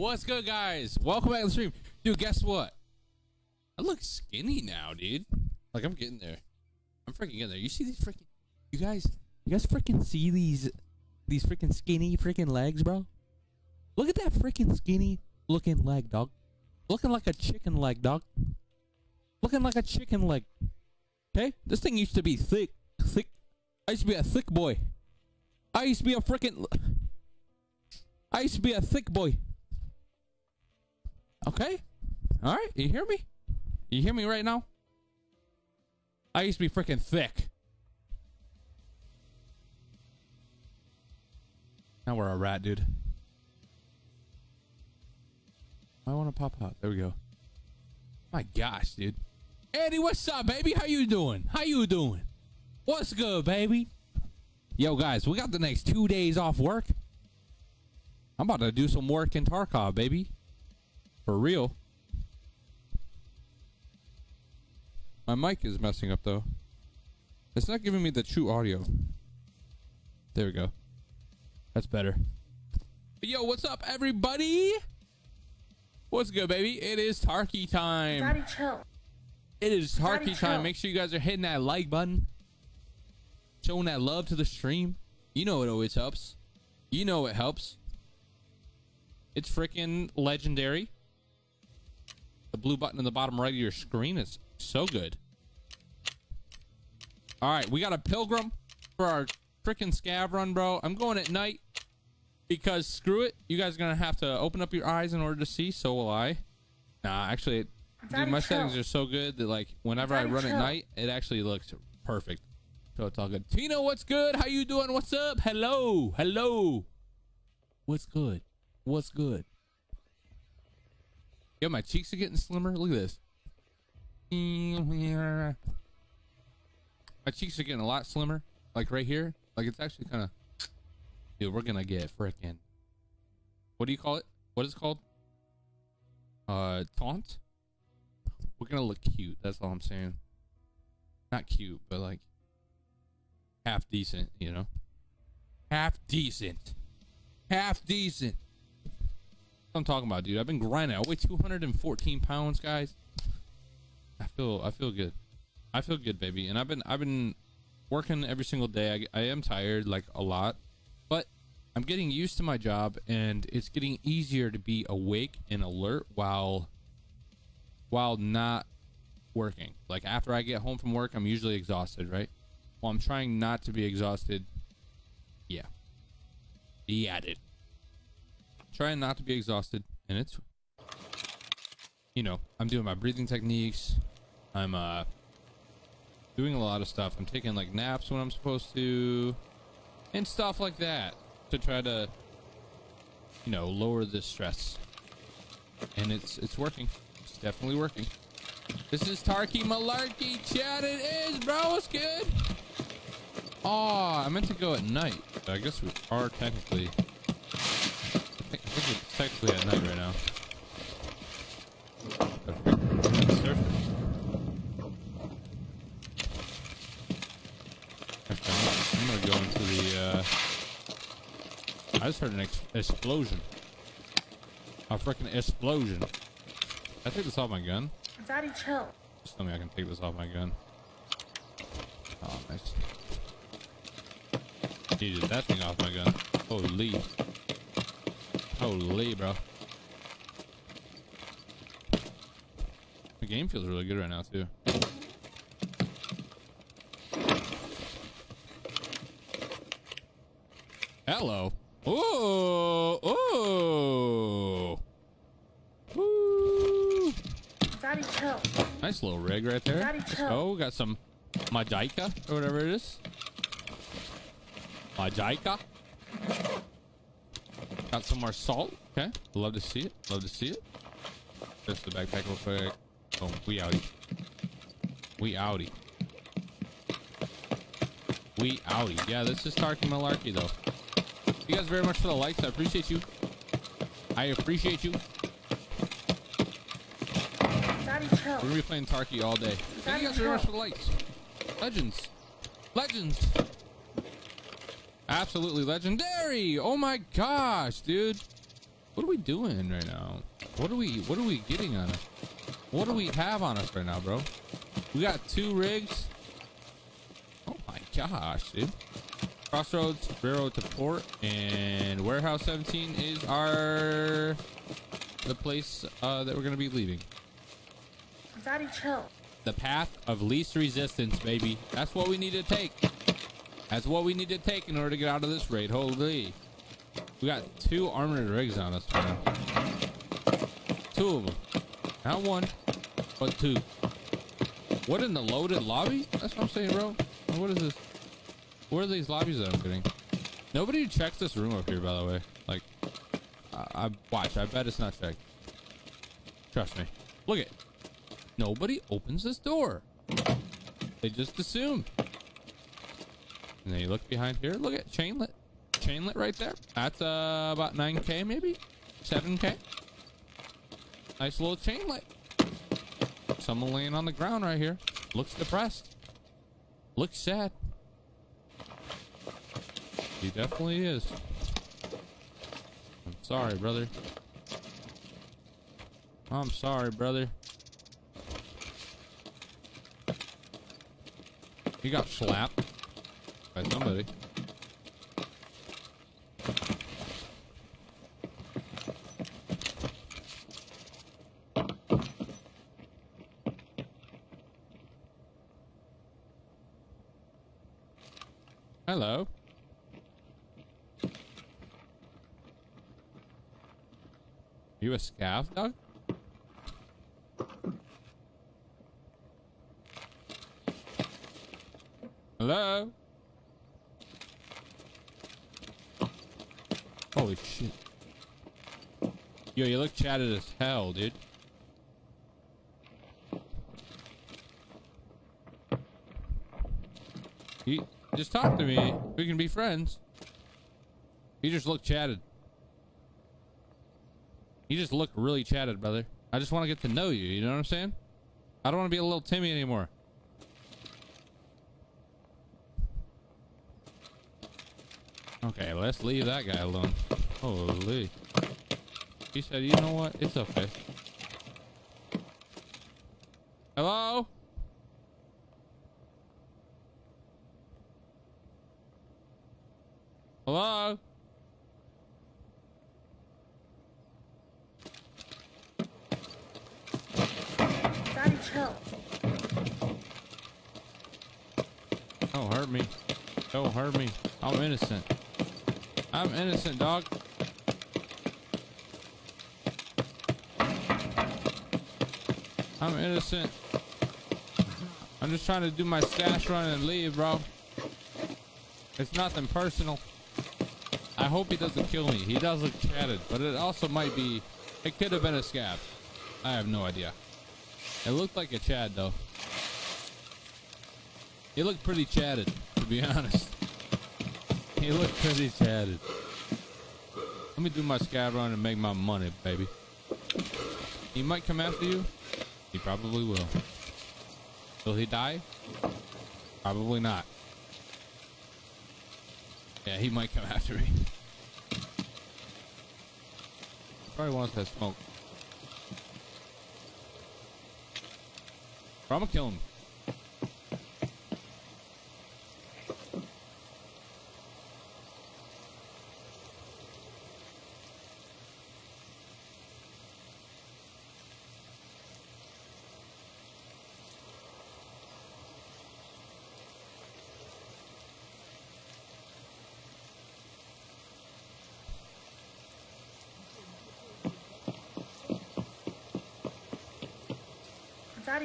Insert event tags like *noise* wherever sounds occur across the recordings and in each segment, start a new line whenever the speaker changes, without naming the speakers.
What's good, guys? Welcome back to the stream. Dude, guess what? I look skinny now, dude. Like, I'm getting there. I'm freaking getting there. You see these freaking... You guys... You guys freaking see these... These freaking skinny freaking legs, bro? Look at that freaking skinny looking leg, dog. Looking like a chicken leg, dog. Looking like a chicken leg. Okay? This thing used to be thick. Thick. I used to be a thick boy. I used to be a freaking... I used to be a thick boy. Okay? Alright, you hear me? You hear me right now? I used to be freaking thick. Now we're a rat, dude. I want to pop out. There we go. My gosh, dude. Eddie, what's up, baby? How you doing? How you doing? What's good, baby? Yo, guys, we got the next two days off work. I'm about to do some work in Tarkov, baby. For real. My mic is messing up, though. It's not giving me the true audio. There we go. That's better. Yo, what's up, everybody? What's good, baby? It is Tarky time.
Daddy, chill.
It is
Daddy,
time. Make sure you guys are hitting that like button, showing that love to the stream. You know it always helps. You know it helps. It's freaking legendary. The blue button in the bottom right of your screen is so good. All right, we got a pilgrim for our freaking scav run, bro. I'm going at night because screw it. You guys are gonna have to open up your eyes in order to see. So will I. Nah, actually, dude, my settings are so good that like whenever I run at night, it actually looks perfect. So it's all good. Tina, what's good? How you doing? What's up? Hello, hello. What's good? What's good? Yo, my cheeks are getting slimmer. Look at this. My cheeks are getting a lot slimmer. Like right here. Like it's actually kind of. Dude, we're gonna get freaking. What do you call it? What is it called? Uh, taunt. We're gonna look cute. That's all I'm saying. Not cute, but like half decent. You know, half decent. Half decent. I'm talking about, dude. I've been grinding. I weigh 214 pounds, guys. I feel I feel good. I feel good, baby. And I've been I've been working every single day. I, I am tired, like a lot, but I'm getting used to my job, and it's getting easier to be awake and alert while while not working. Like after I get home from work, I'm usually exhausted, right? Well, I'm trying not to be exhausted. Yeah. Yeah, dude. Trying not to be exhausted, and it's you know, I'm doing my breathing techniques. I'm uh doing a lot of stuff. I'm taking like naps when I'm supposed to and stuff like that to try to you know, lower the stress. And it's it's working. It's definitely working. This is Tarky Malarkey chat it is, bro. It's good. Oh, I meant to go at night. I guess we are technically I think, I think it's technically at night right now. I'm, I'm gonna go into the. Uh, I just heard an ex- explosion. A freaking explosion. I take this off my gun.
Daddy, chill.
Just tell me I can take this off my gun. Oh, nice. Needed that thing off my gun. Holy. Holy, bro. The game feels really good right now, too. Hello. Ooh. Ooh. Ooh.
Daddy, chill.
Nice little rig right there.
Daddy, chill.
go. Got some Majika or whatever it is. Majika. Got some more salt. Okay. Love to see it. Love to see it. Just the backpack real quick. Boom. We outie. We outie. We outie. Yeah, this is Tarky Malarkey though. You guys very much for the likes. I appreciate you. I appreciate you.
Daddy.
We're gonna be playing Tarky all day. Thank you guys very much for the likes. Legends. Legends. Absolutely legendary. Oh my gosh, dude. What are we doing right now? What are we what are we getting on us? What do we have on us right now, bro? We got two rigs. Oh my gosh, dude. Crossroads, Railroad to Port, and Warehouse 17 is our the place uh, that we're gonna be leaving.
Daddy, chill.
The path of least resistance, baby. That's what we need to take. That's what we need to take in order to get out of this raid. Holy. We got two armored rigs on us now. Two of them. Not one, but two. What in the loaded lobby? That's what I'm saying, bro. What is this? Where are these lobbies that I'm getting? Nobody checks this room up here, by the way. Like, I, I watch. I bet it's not checked. Trust me. Look it. Nobody opens this door. They just assume. And then you look behind here. Look at chainlet. Chainlet right there. That's uh, about 9k maybe? 7k? Nice little chainlet. Someone laying on the ground right here. Looks depressed. Looks sad. He definitely is. I'm sorry, brother. I'm sorry, brother. He got slapped by somebody. Hello. You a scav dog? Hello? Holy shit. Yo, you look chatted as hell, dude. You just talk to me. We can be friends. You just look chatted. You just look really chatted, brother. I just want to get to know you. You know what I'm saying? I don't want to be a little Timmy anymore. Okay, let's leave that guy alone. Holy. He said, you know what? It's okay. Hello? Hello?
Daddy, chill.
Don't hurt me. Don't hurt me. I'm innocent. I'm innocent, dog. I'm innocent. I'm just trying to do my stash run and leave, bro. It's nothing personal. I hope he doesn't kill me. He does look chatted, but it also might be. It could have been a scav. I have no idea. It looked like a Chad, though. He looked pretty chatted, to be *laughs* honest. He looked pretty chatted. Let me do my scav run and make my money, baby. He might come after you. He probably will. Will he die? Probably not. Yeah, he might come *laughs* after me. Probably wants that smoke. I'm gonna kill him.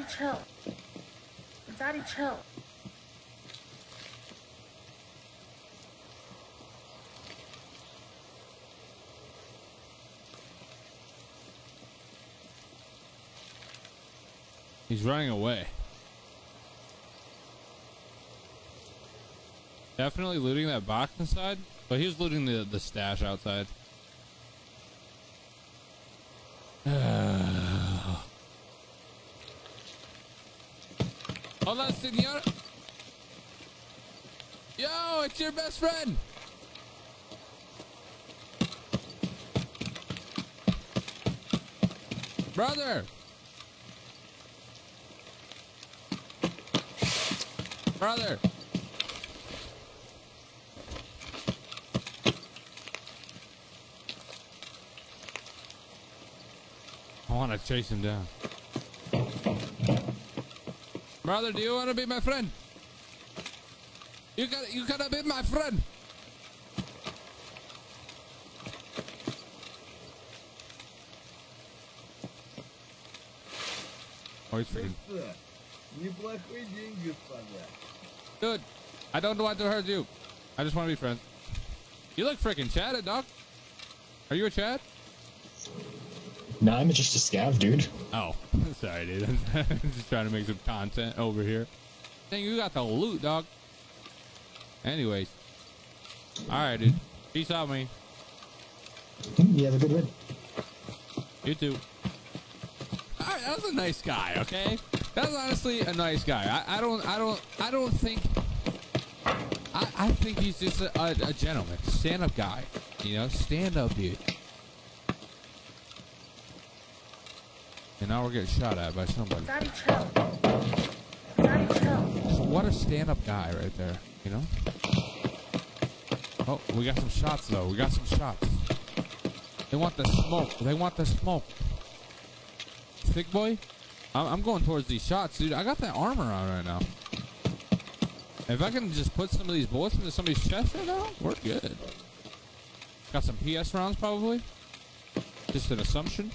Daddy, chill. Daddy, chill.
He's running away. Definitely looting that box inside, but he was looting the, the stash outside. Hola, senor. Yo, it's your best friend. Brother! Brother! I want to chase him down. Brother, do you want to be my friend? You got you gotta be my friend. Oh, he's freaking.
Просто неплохой день, господа.
Dude, I don't want to hurt you. I just want to be friends. You look freaking chatted, dog. Are you a Chad?
Nah, I'm just a scav, dude.
Oh, *laughs* sorry, dude. *laughs* I'm just trying to make some content over here. Dang, you got the loot, dog. Anyways. Alright, dude. Peace out, man.
You have a good one.
You too. Alright, that was a nice guy, okay? That was honestly a nice guy. I, I don't I don't I don't think I, I think he's just a, a, a gentleman. Stand up guy. You know, stand up dude. And now we're getting shot at by somebody.
Daddy, chill. Daddy, chill.
So what a stand-up guy right there, you know? Oh, we got some shots though. We got some shots. They want the smoke. They want the smoke. Thick boy, I'm, I'm going towards these shots, dude. I got that armor on right now. If I can just put some of these bullets into somebody's chest right now, we're good. Got some PS rounds probably. Just an assumption.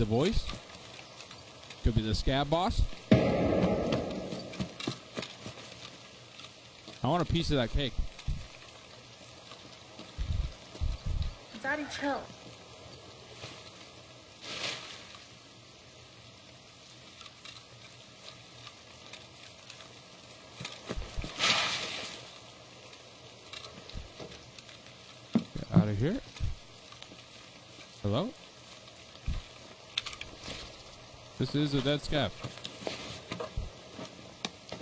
The voice. Could be the scav boss. I want a piece of that cake.
Daddy, chill.
Get out of here. Hello? This is a dead scav.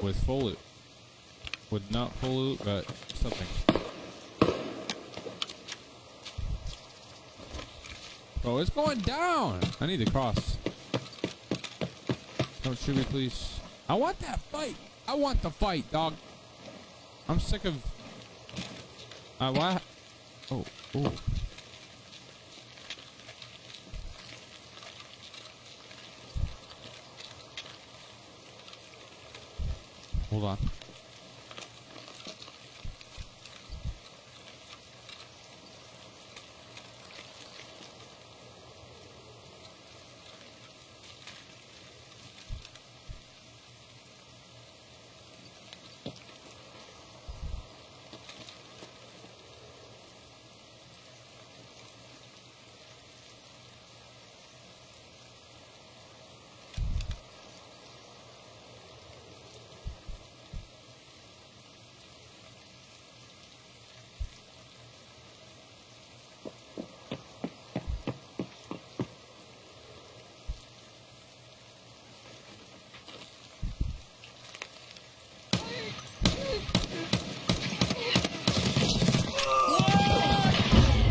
With full loot. With not full loot, but something. Oh, it's going down! I need to cross. Don't shoot me, please. I want that fight! I want the fight, dog! I'm sick of... Uh, why? Oh, oh. Hold on.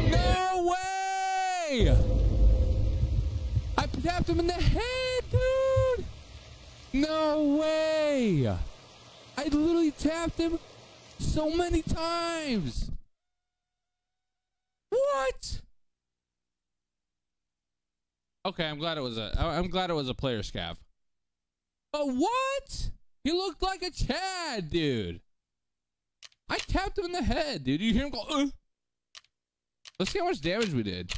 No way! I tapped him in the head, dude! No way! I literally tapped him so many times! What? Okay, I'm glad it was a. I'm glad it was a player scav. But what? He looked like a Chad, dude. I tapped him in the head, dude. You hear him go, uh. Let's see how much damage we did.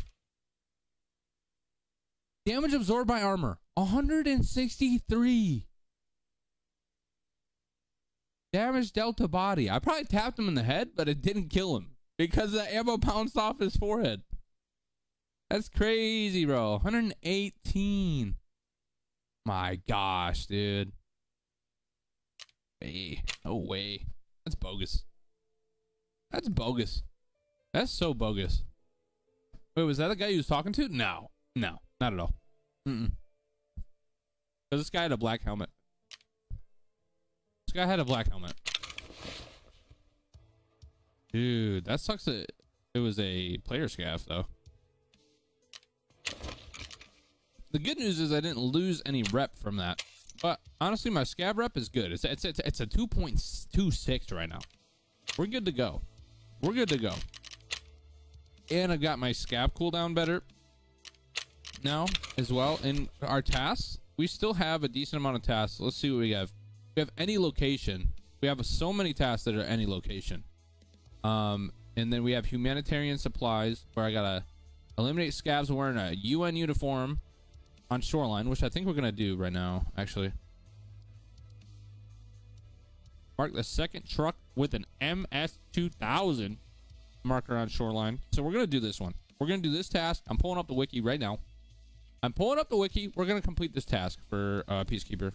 Damage absorbed by armor 163. Damage dealt to body. I probably tapped him in the head, but it didn't kill him because the ammo bounced off his forehead. That's crazy, bro. 118. My gosh, dude. Hey, no way. That's bogus. That's bogus. That's so bogus. Wait, was that the guy he was talking to? No, no, not at all. Mm-mm. This guy had a black helmet. This guy had a black helmet. Dude, that sucks. That it was a player scav though. The good news is I didn't lose any rep from that. But honestly, my scav rep is good. It's it's it's, it's a 2.26 right now. We're good to go. We're good to go. And I've got my scav cooldown better now as well. In our tasks, we still have a decent amount of tasks. Let's see what we have. We have any location. We have so many tasks that are any location. Um, and then we have humanitarian supplies where I gotta eliminate scavs wearing a UN uniform on shoreline, which I think we're gonna do right now, actually. Mark the second truck with an MS2000 marker on shoreline. So we're gonna do this one. We're gonna do this task. I'm pulling up the wiki right now. I'm pulling up the wiki. We're gonna complete this task for uh, Peacekeeper.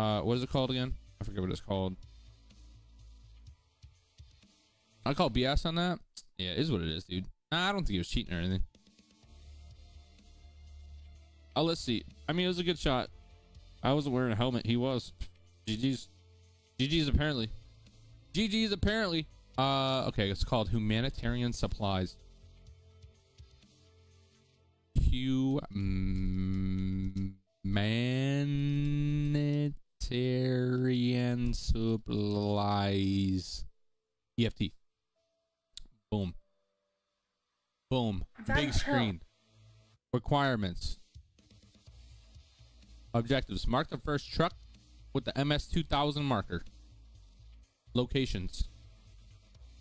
Uh, what is it called again? I forget what it's called. I call BS on that. Yeah, it is what it is, dude. Nah, I don't think he was cheating or anything. Oh, let's see. I mean, it was a good shot. I wasn't wearing a helmet. He was. GG's. GG's apparently. GG's apparently. Uh, okay, it's called humanitarian supplies. Humanitarian supplies. EFT. Boom. Boom.
Daddy,
Big screen. Requirements. Objectives. Mark the first truck with the MS2000 marker. Locations.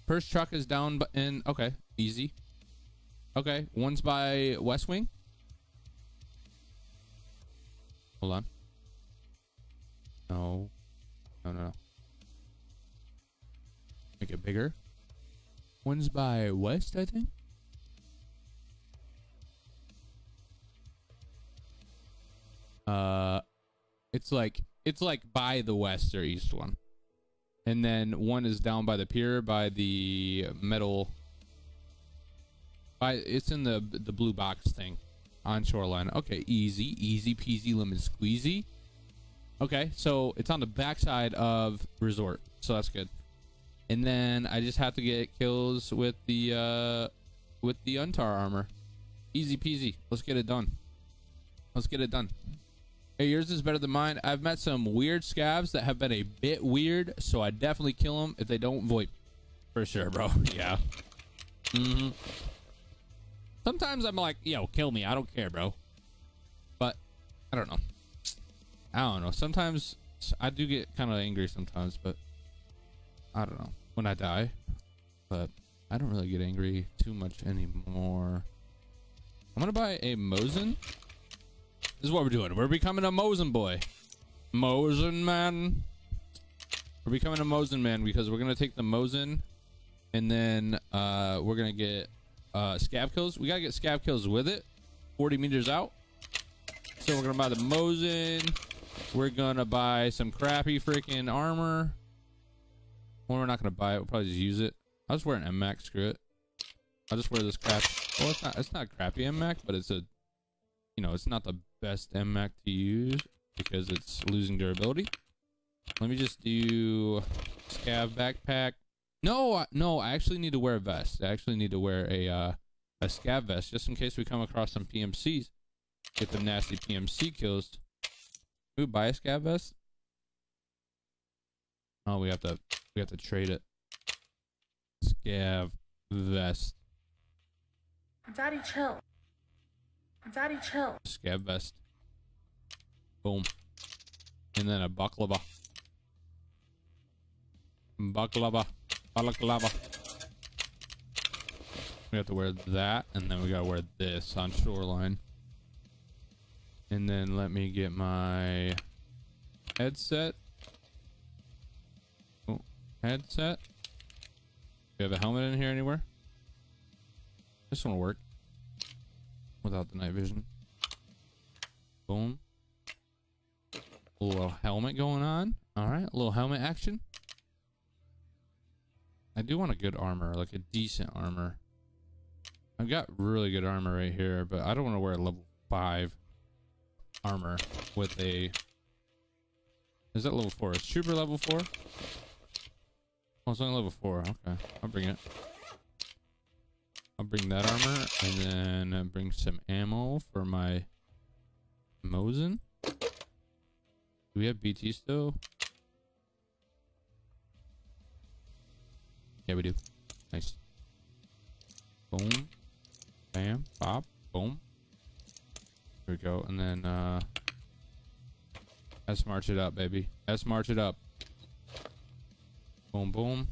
First truck is down in. Okay, easy. Okay, one's by West Wing. Hold on. No. No, no, no. Make it bigger. One's by West, I think. Uh, it's like it's like by the west or east one, and then one is down by the pier by the metal. By it's in the the blue box thing, on shoreline. Okay, easy, easy peasy lemon squeezy. Okay, so it's on the backside of resort, so that's good. And then I just have to get kills with the uh with the UNTAR armor. Easy peasy. Let's get it done. Let's get it done. Hey, yours is better than mine. I've met some weird scavs that have been a bit weird, so I definitely kill them if they don't VoIP. For sure, bro. *laughs* yeah. Mm-hmm. Sometimes I'm like, yo, kill me. I don't care, bro. But I don't know. I don't know. Sometimes I do get kind of angry sometimes, but I don't know when I die. But I don't really get angry too much anymore. I'm gonna buy a Mosin. This is what we're doing. We're becoming a Mosin boy. Mosin man. We're becoming a Mosin man because we're gonna take the Mosin and then uh we're gonna get uh scav kills. We gotta get scav kills with it. 40 meters out. So we're gonna buy the Mosin. We're gonna buy some crappy freaking armor. Well, we're not gonna buy it. We'll probably just use it. I'll just wear an MMAC. Screw it. I'll just wear this crap. Well, it's not. It's not crappy MMAC, but it's a. You know, it's not the best MMAC to use because it's losing durability. Let me just do scav backpack. No, no. I actually need to wear a vest. I actually need to wear a uh, a scav vest just in case we come across some PMCs. Get them nasty PMC kills. We buy a scav vest? Oh, we have to we have to trade it. Scav vest.
Daddy, chill. Daddy, chill.
Scav vest. Boom. And then a baklava. Baklava. Balaklava. We have to wear that, and then we gotta wear this on shoreline. And then let me get my headset. Oh, headset. Do we have a helmet in here anywhere? This one will work. Without the night vision. Boom. A little helmet going on. Alright, a little helmet action. I do want a good armor, like a decent armor. I've got really good armor right here, but I don't want to wear a level five armor with a. Is that level four? Is trooper level four? Oh, it's only level four. Okay, I'll bring it. I'll bring that armor and then uh, bring some ammo for my Mosin. Do we have BT still? Yeah, we do. Nice. Boom. Bam. Bop. Boom. Here we go. And then, uh... Let's march it up, baby. Let's march it up. Boom, boom.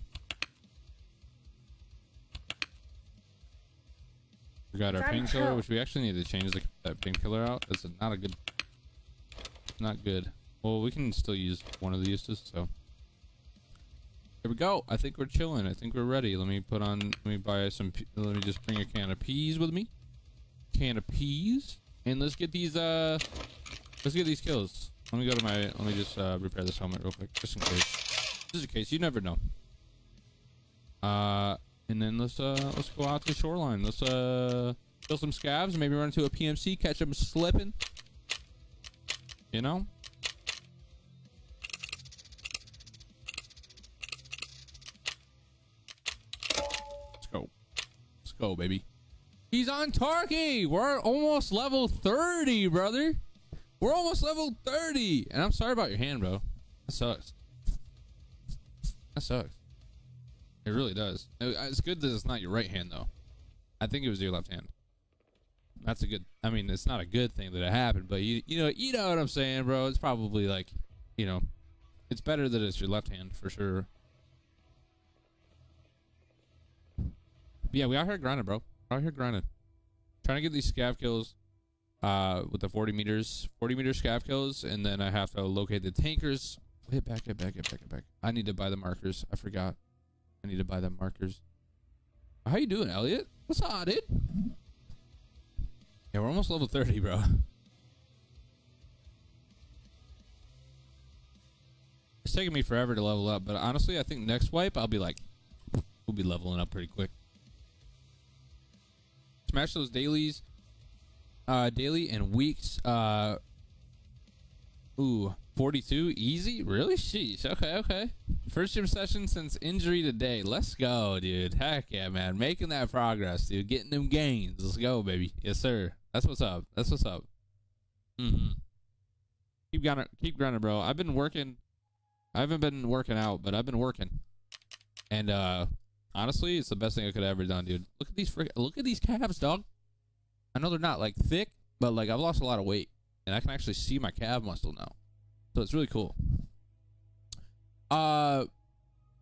We got our painkiller, which we actually need to change the, that painkiller out. That's not a good... Not good. Well, we can still use one of the uses, so... Here we go. I think we're chilling. I think we're ready. Let me put on. Let me buy some. Let me just bring a can of peas with me. Can of peas, and let's get these. Uh, let's get these kills. Let me go to my. Let me just uh, repair this helmet real quick, just in case. Just in case. You never know. Uh, and then let's uh let's go out to the shoreline. Let's uh kill some scavs. Maybe run into a PMC, catch them slipping. You know. Let's go. Let's go, baby. He's on Tarky. We're almost level 30, brother. We're almost level 30. And I'm sorry about your hand, bro. That sucks. That sucks. It really does. It's good that it's not your right hand, though. I think it was your left hand. That's a good. I mean, it's not a good thing that it happened, but you you know you know what I'm saying, bro. It's probably like, you know, it's better that it's your left hand for sure. Yeah, we out here grinding, bro. Out here grinding. Trying to get these scav kills uh with the 40 meters 40 meter scav kills and then I have to locate the tankers. Hit back, hit back, hit back, hit back. I need to buy the markers. I forgot. I need to buy the markers. How you doing, Elliot? What's up, dude? Yeah, we're almost level 30, bro. It's taking me forever to level up, but honestly, I think next wipe I'll be like, we'll be leveling up pretty quick. Smash those dailies, uh, daily and weeks. Uh, ooh, 42, easy, really? Sheesh. Okay, okay. First gym session since injury today. Let's go, dude. Heck yeah, man. Making that progress, dude. Getting them gains. Let's go, baby. Yes, sir. That's what's up. That's what's up. Mm-hmm. Keep grinding, keep grinding, bro. I've been working. I haven't been working out, but I've been working. And uh honestly, it's the best thing I could have ever done, dude. Look at these frick look at these calves, dog. I know they're not like thick, but like I've lost a lot of weight, and I can actually see my calf muscle now. So it's really cool. Uh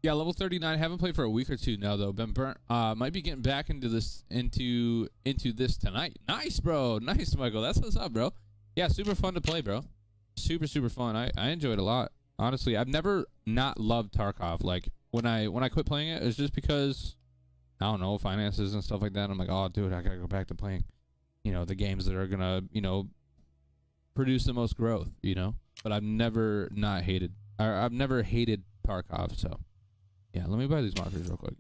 yeah, level 39. Haven't played for a week or two now though. Been burnt. Uh might be getting back into this into into this tonight. Nice, bro. Nice, Michael. That's what's up, bro. Yeah, super fun to play, bro. Super super fun. I I enjoyed it a lot. Honestly, I've never not loved Tarkov. Like when I when I quit playing it, it's just because I don't know finances and stuff like that. I'm like, oh, dude, I gotta go back to playing, you know, the games that are gonna, you know, produce the most growth. You know, but I've never not hated. Or I've never hated Tarkov. So, yeah, let me buy these markers real quick.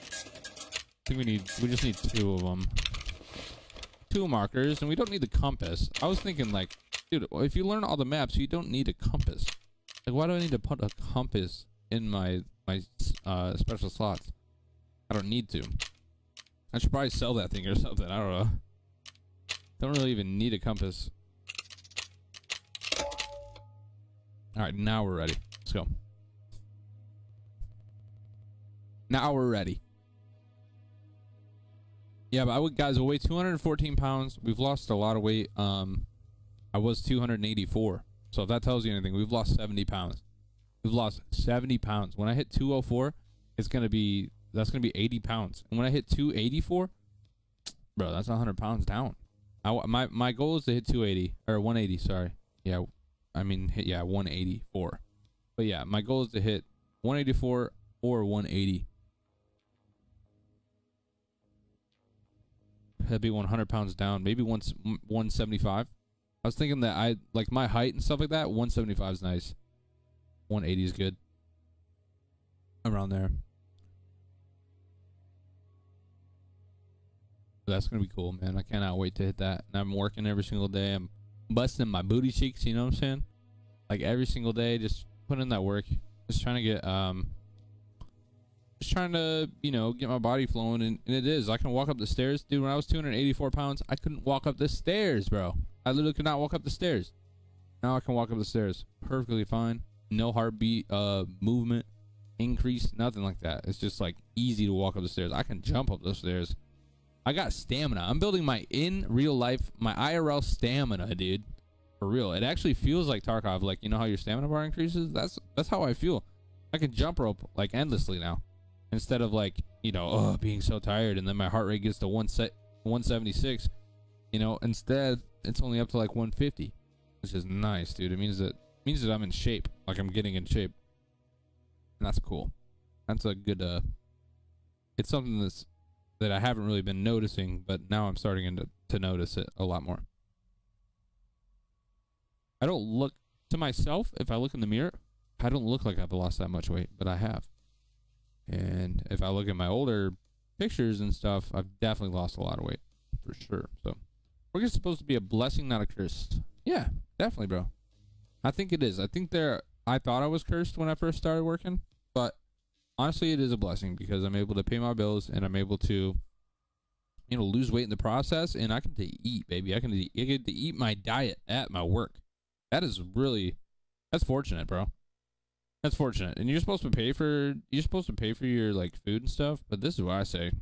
I think we need. We just need two of them. Two markers, and we don't need the compass. I was thinking like, dude, if you learn all the maps, you don't need a compass. Like, why do I need to put a compass in my my uh, special slots? I don't need to. I should probably sell that thing or something. I don't know. Don't really even need a compass. All right, now we're ready. Let's go. Now we're ready. Yeah, but I would, guys, I weigh 214 pounds. We've lost a lot of weight. Um, I was 284. So if that tells you anything, we've lost 70 pounds. We've lost 70 pounds. When I hit 204, it's gonna be that's gonna be 80 pounds. And when I hit 284, bro, that's 100 pounds down. I, my my goal is to hit 280 or 180. Sorry, yeah, I mean hit yeah 184. But yeah, my goal is to hit 184 or 180. That'd be 100 pounds down, maybe once 175. I was thinking that I like my height and stuff like that. 175 is nice. 180 is good. around there. That's gonna be cool, man. I cannot wait to hit that. And I'm working every single day. I'm busting my booty cheeks. You know what I'm saying? Like every single day, just putting in that work. Just trying to get um. Just trying to, you know, get my body flowing, and, and it is. I can walk up the stairs, dude. When I was 284 pounds, I couldn't walk up the stairs, bro. I literally could not walk up the stairs. Now I can walk up the stairs perfectly fine. No heartbeat, uh, movement increase, nothing like that. It's just like easy to walk up the stairs. I can jump up the stairs. I got stamina. I'm building my in real life, my IRL stamina, dude. For real. It actually feels like Tarkov. Like you know how your stamina bar increases. That's that's how I feel. I can jump rope like endlessly now, instead of like you know oh being so tired and then my heart rate gets to one set 176. You know instead it's only up to like 150, which is nice, dude. It means that means that I'm in shape. Like I'm getting in shape. And that's cool. That's a good uh it's something that's that I haven't really been noticing, but now I'm starting to to notice it a lot more. I don't look to myself if I look in the mirror, I don't look like I've lost that much weight, but I have. And if I look at my older pictures and stuff, I've definitely lost a lot of weight for sure. So, we're just supposed to be a blessing, not a curse. Yeah, definitely, bro. I think it is. I think there. I thought I was cursed when I first started working, but honestly, it is a blessing because I'm able to pay my bills and I'm able to, you know, lose weight in the process, and I can to eat, baby. I can I get to eat my diet at my work. That is really, that's fortunate, bro. That's fortunate. And you're supposed to pay for you're supposed to pay for your like food and stuff, but this is what I say.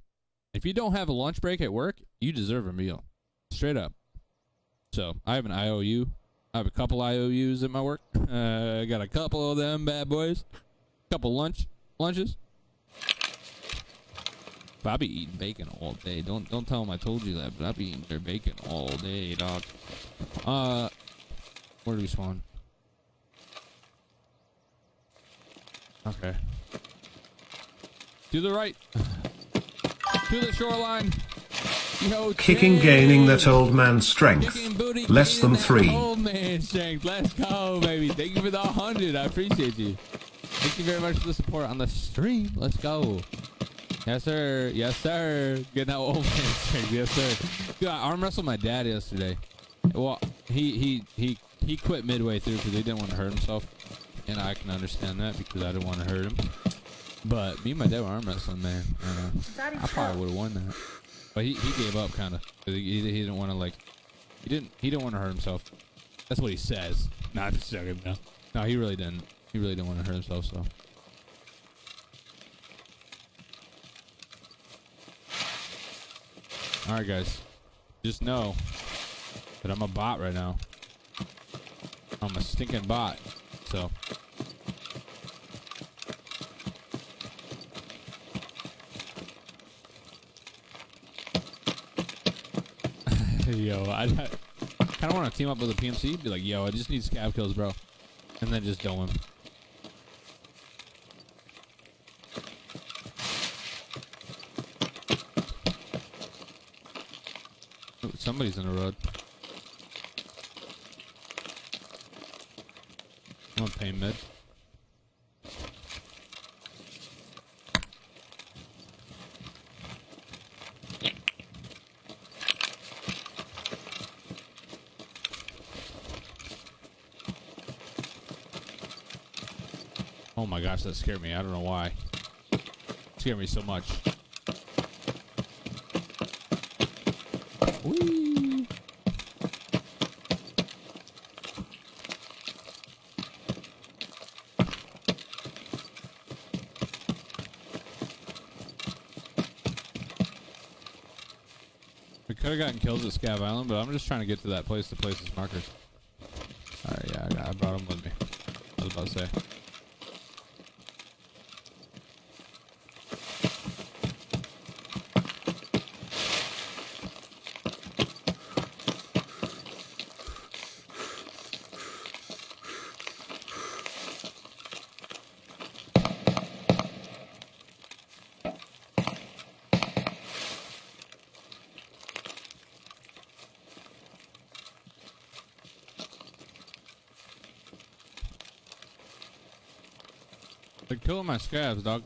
If you don't have a lunch break at work, you deserve a meal. Straight up. So, I have an IOU. I have a couple IOUs at my work. Uh, I got a couple of them bad boys. Couple lunch lunches. But I be eating bacon all day. Don't don't tell them I told you that, but I be eating their bacon all day, dog. Uh, where do we spawn? Okay. To the right. To the shoreline.
Kicking gaining that old man strength. Less than three.
Old man strength. Let's go, baby. Thank you for the 100. I appreciate you. Thank you very much for the support on the stream. Let's go. Yes, sir. Yes, sir. Getting that old man strength. Yes, sir. Dude, I arm wrestled my dad yesterday. Well, he he he he quit midway through because he didn't want to hurt himself, and I can understand that because I didn't want to hurt him. But me and my dad were arm wrestling, man. Uh, I probably would have won that, but he, he gave up kind of he, he didn't want to like he didn't he didn't want to hurt himself. That's what he says. Nah, just joking. No, no, he really didn't. He really didn't want to hurt himself. So. All right, guys. Just know that I'm a bot right now. I'm a stinking bot. So. Yo, I, I kind of want to team up with a PMC. Be like, yo, I just need scav kills, bro, and then just dome him. Ooh, somebody's in the road. I'm pain mid. My gosh, that scared me. I don't know why. It scared me so much. Whee! We could have gotten kills at Scav Island, but I'm just trying to get to that place to place his markers. Alright, yeah, I, got, I brought him with me. I was about to say. They're killing my scavs, dog.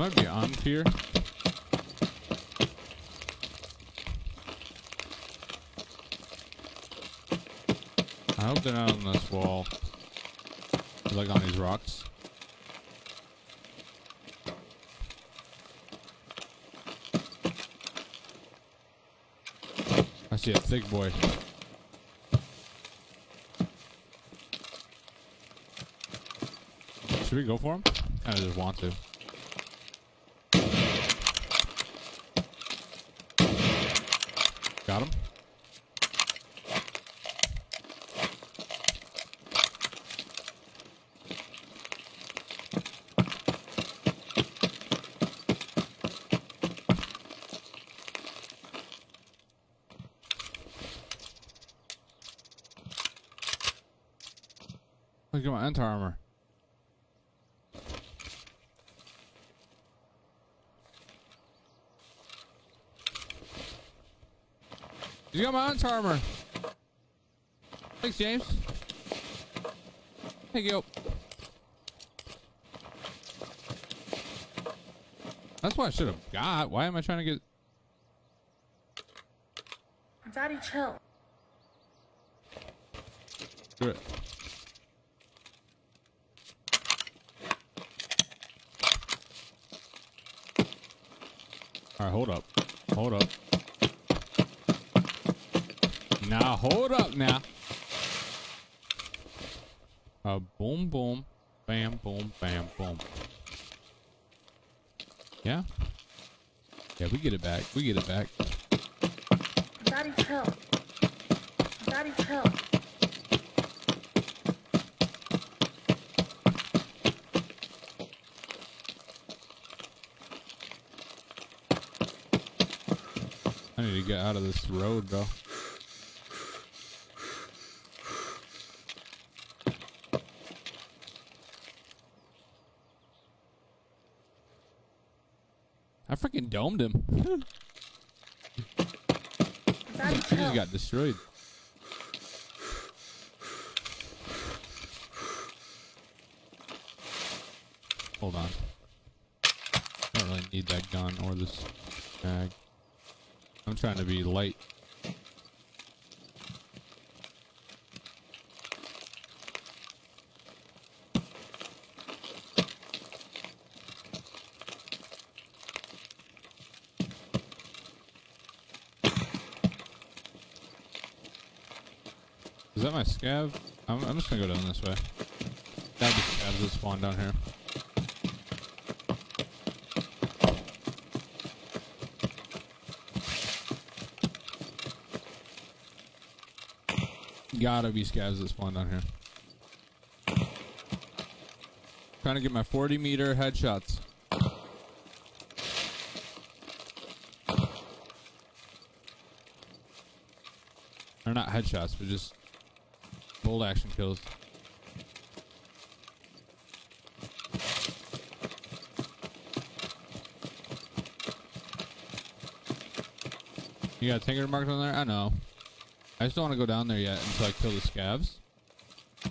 Might be on here. I hope they're not on this wall. Like on these rocks. I see a thick boy. Should we go for him? I just want to. Got him. Look at my UNTAR armor. You got my UNTAR armor. Thanks, James. Thank you. That's what I should have got. Why am I trying to get?
Daddy, chill.
Do it. All right, hold up. Hold up. Now, hold up now. Uh, boom, boom. Bam, boom, bam, boom. Yeah? Yeah, we get it back. We get it back.
Daddy, chill. Daddy, chill.
I need to get out of this road, bro. Freaking domed him. He got destroyed. Hold on. I don't really need that gun or this mag. I'm trying to be light. My scav? I'm, I'm just gonna go down this way. That'd be scavs that spawn down here. Gotta be scavs that spawn down here. Trying to get my 40 meter headshots. Or not headshots, but just bolt action kills. You got tanker marked on there? I know. I just don't want to go down there yet until I kill the scavs.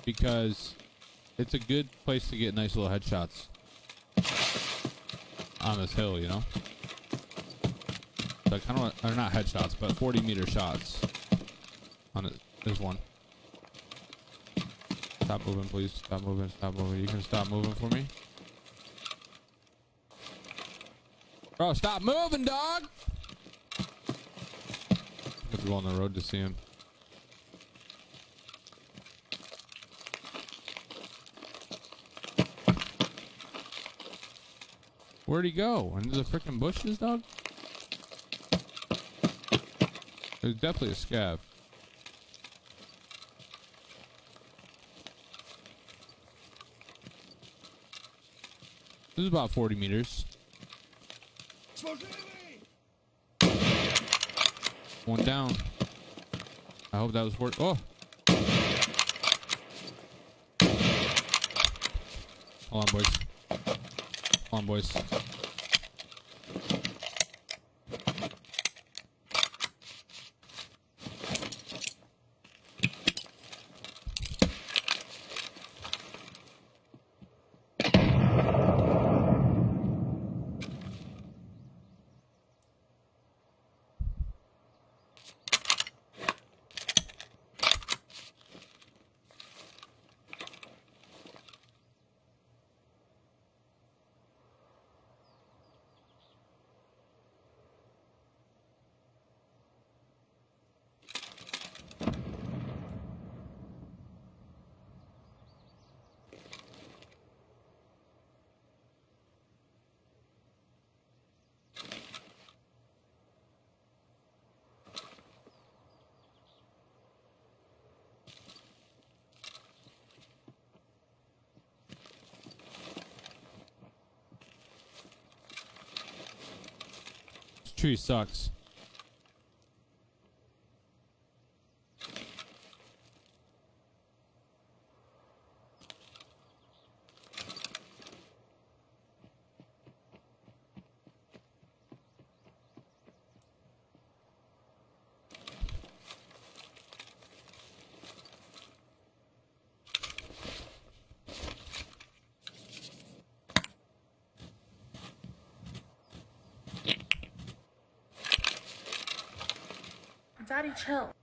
Because it's a good place to get nice little headshots. On this hill, you know? So I kind of want, or not headshots, but 40 meter shots. On it. There's one. Stop moving, please. Stop moving, stop moving. You can stop moving for me? Bro, stop moving, dog! I have to go on the road to see him. Where'd he go? Under the freaking bushes, dog? There's definitely a scav. This is about 40 meters. One down. I hope that was worth. Oh! Hold on, boys. Hold on, boys. Tree sucks.
Daddy, chill.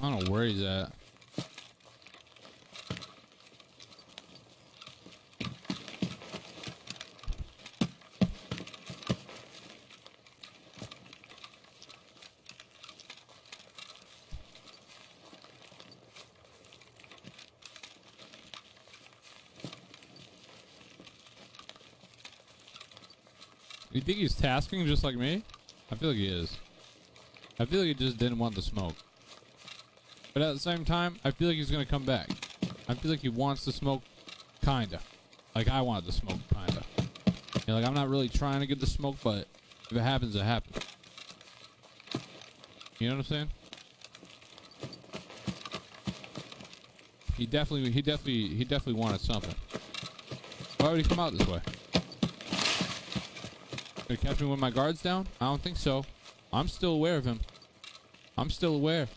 I don't know where he's at. You think he's tasking just like me? I feel like he is. I feel like he just didn't want the smoke. But at the same time, I feel like he's gonna come back. I feel like he wants to smoke, kinda. Like I wanted to smoke, kinda. Yeah, like I'm not really trying to get the smoke, but if it happens, it happens. You know what I'm saying? He definitely, he definitely, he definitely wanted something. Why would he come out this way? Gonna catch me with my guards down? I don't think so. I'm still aware of him. I'm still aware.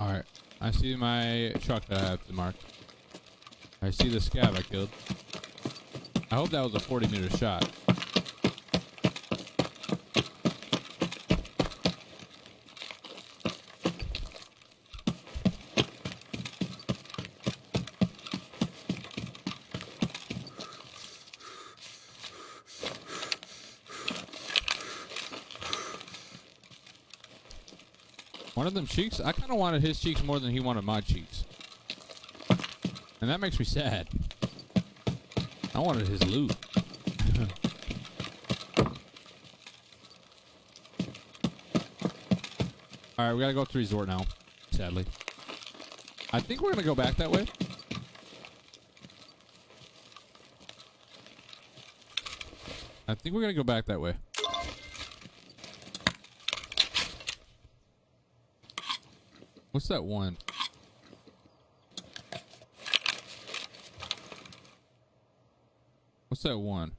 Alright. See my truck that I have to mark. I see the scav I killed. I hope that was a 40 meter shot. Them cheeks? I kind of wanted his cheeks more than he wanted my cheeks. And that makes me sad. I wanted his loot. *laughs* Alright, we gotta go to resort now. Sadly. I think we're gonna go back that way. I think we're gonna go back that way. What's that one? What's that one?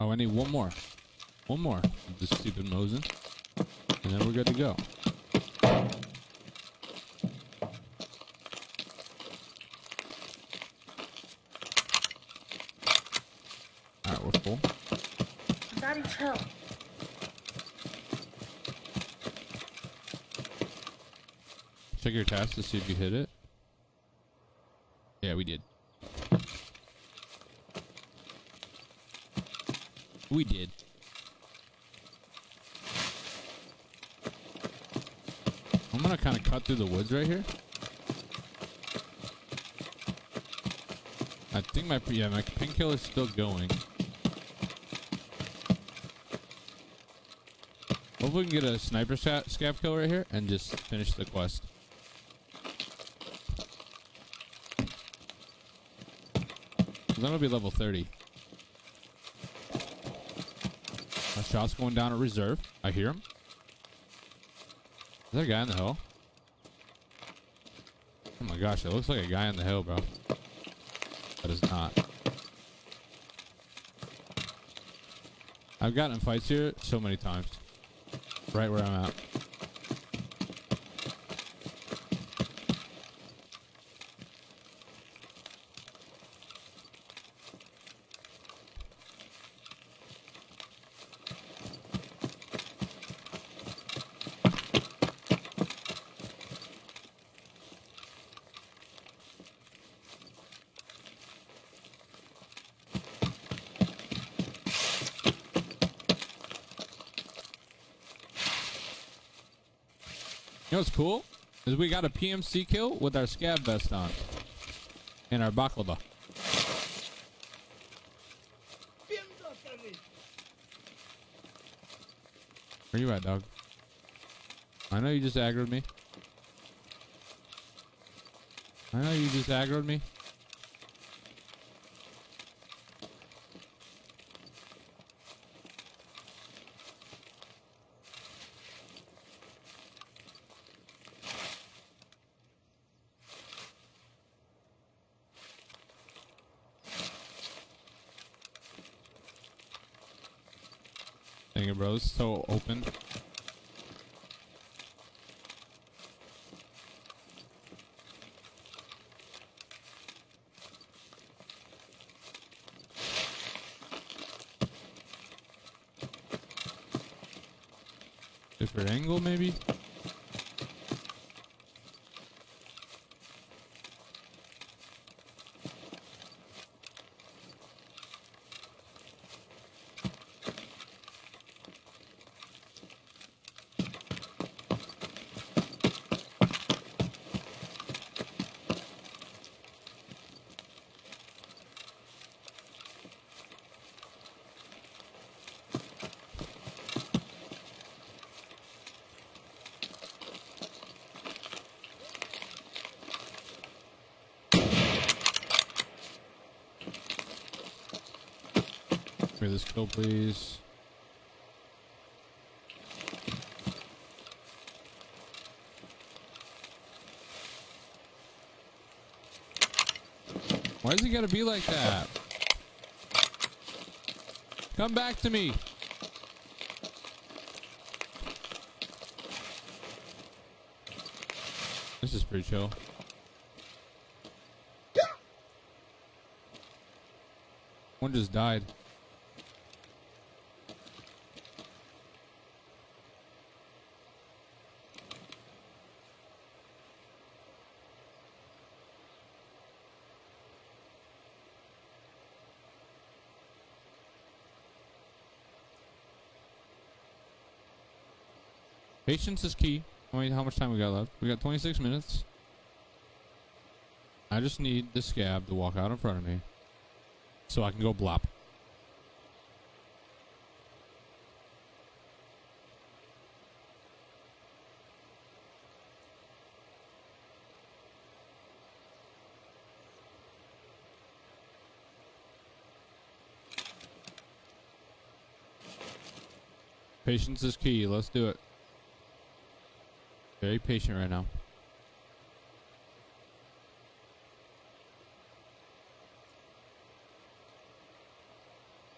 Oh, I need one more. One more. This stupid Mosin. And then we're good to go. Apple.
Daddy, chill.
Check your task to see if you hit it. Yeah, we did. We did. I'm gonna kind of cut through the woods right here. I think my yeah my painkiller's still going. Hopefully we can get a sniper sca- scav kill right here and just finish the quest. Then it'll be level 30. My shot's going down at reserve. I hear him. Is there a guy in the hill? Oh my gosh, it looks like a guy in the hill, bro. That is not. I've gotten in fights here so many times. Right where I'm at. You know what's cool? Is we got a PMC kill with our scav vest on. And our baklava. Where you at, dog? I know you just aggroed me. I know you just aggroed me. Dang it, bro. This is so open. Different angle, maybe? Me this kill, please. Why does it gotta be like that? Come back to me. This is pretty chill. One just died. Patience is key. I mean, how much time we got left? We got 26 minutes. I just need the scav to walk out in front of me so I can go blop. Patience is key. Let's do it. Very patient right now.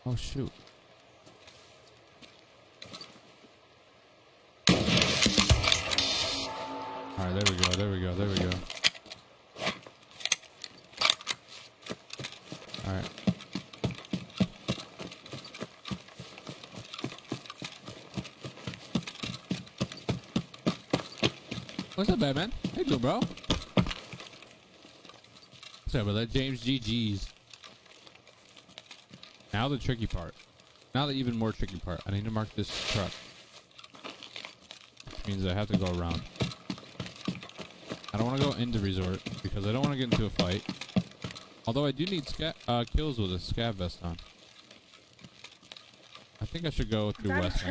Oh shoot. What's up, Batman? Hey, doing, bro? What's up, brother? James GG's. Now the tricky part. Now the even more tricky part. I need to mark this truck. Which means I have to go around. I don't want to go into resort because I don't want to get into a fight. Although I do need uh, kills with a scav vest on. I think I should go through West.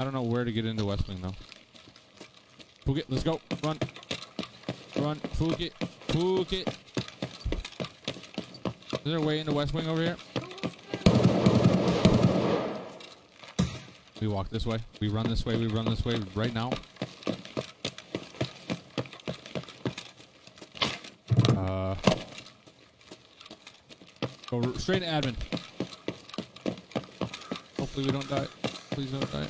I don't know where to get into West Wing though. Phuket, let's go. Run. Run. Phuket. Phuket. Is there a way into West Wing over here? We walk this way. We run this way. We run this way right now. Uh, go straight to admin. Hopefully we don't die. Please don't die.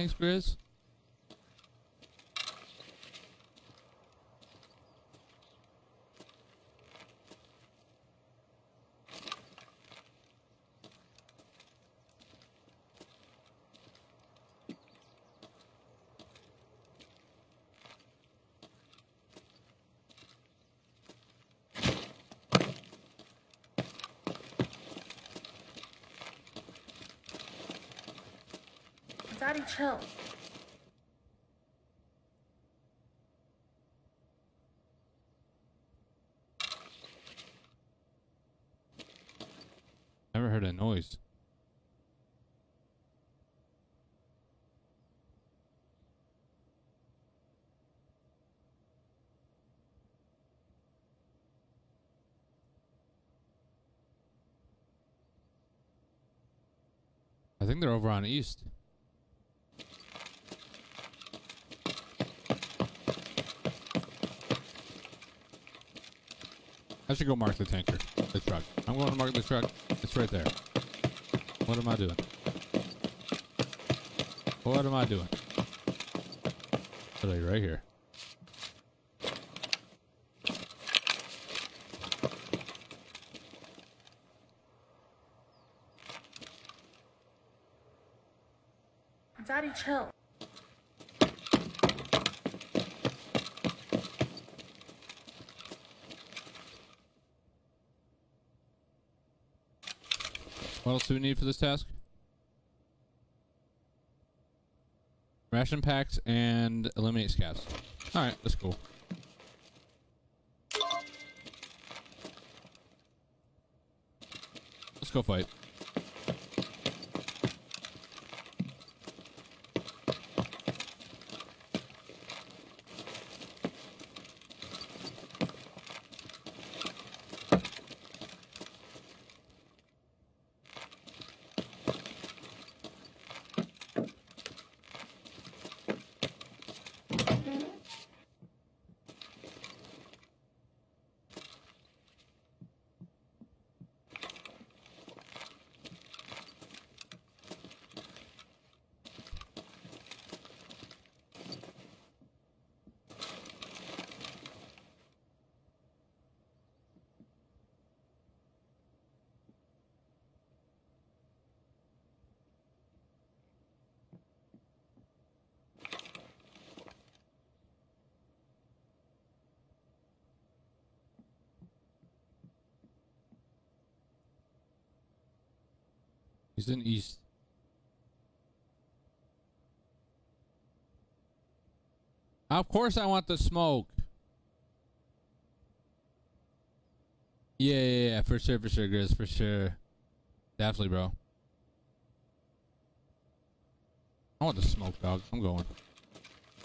Thanks, Grizz.
Daddy, chill.
Never heard a noise. I think they're over on east. Should go mark the tanker, the truck. I'm going to mark the truck. It's right there. What am I doing? What am I doing? Literally right here.
Daddy, chill.
What else do we need for this task? Ration packs and eliminate scavs. Alright, that's cool. Let's go fight. He's in east. Of course I want the smoke. Yeah, yeah, yeah, for sure, for sure, Grizz, for sure. Definitely, bro. I want the smoke, dog. I'm going.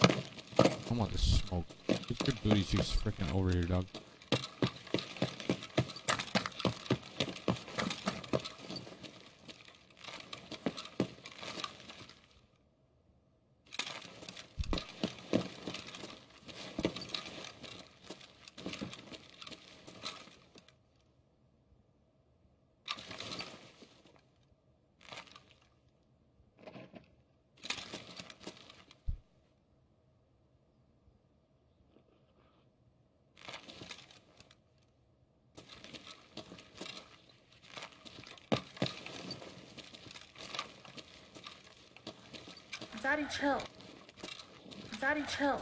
I want the smoke. Get your booty juice freaking over here, dog.
Chill. Daddy, chill.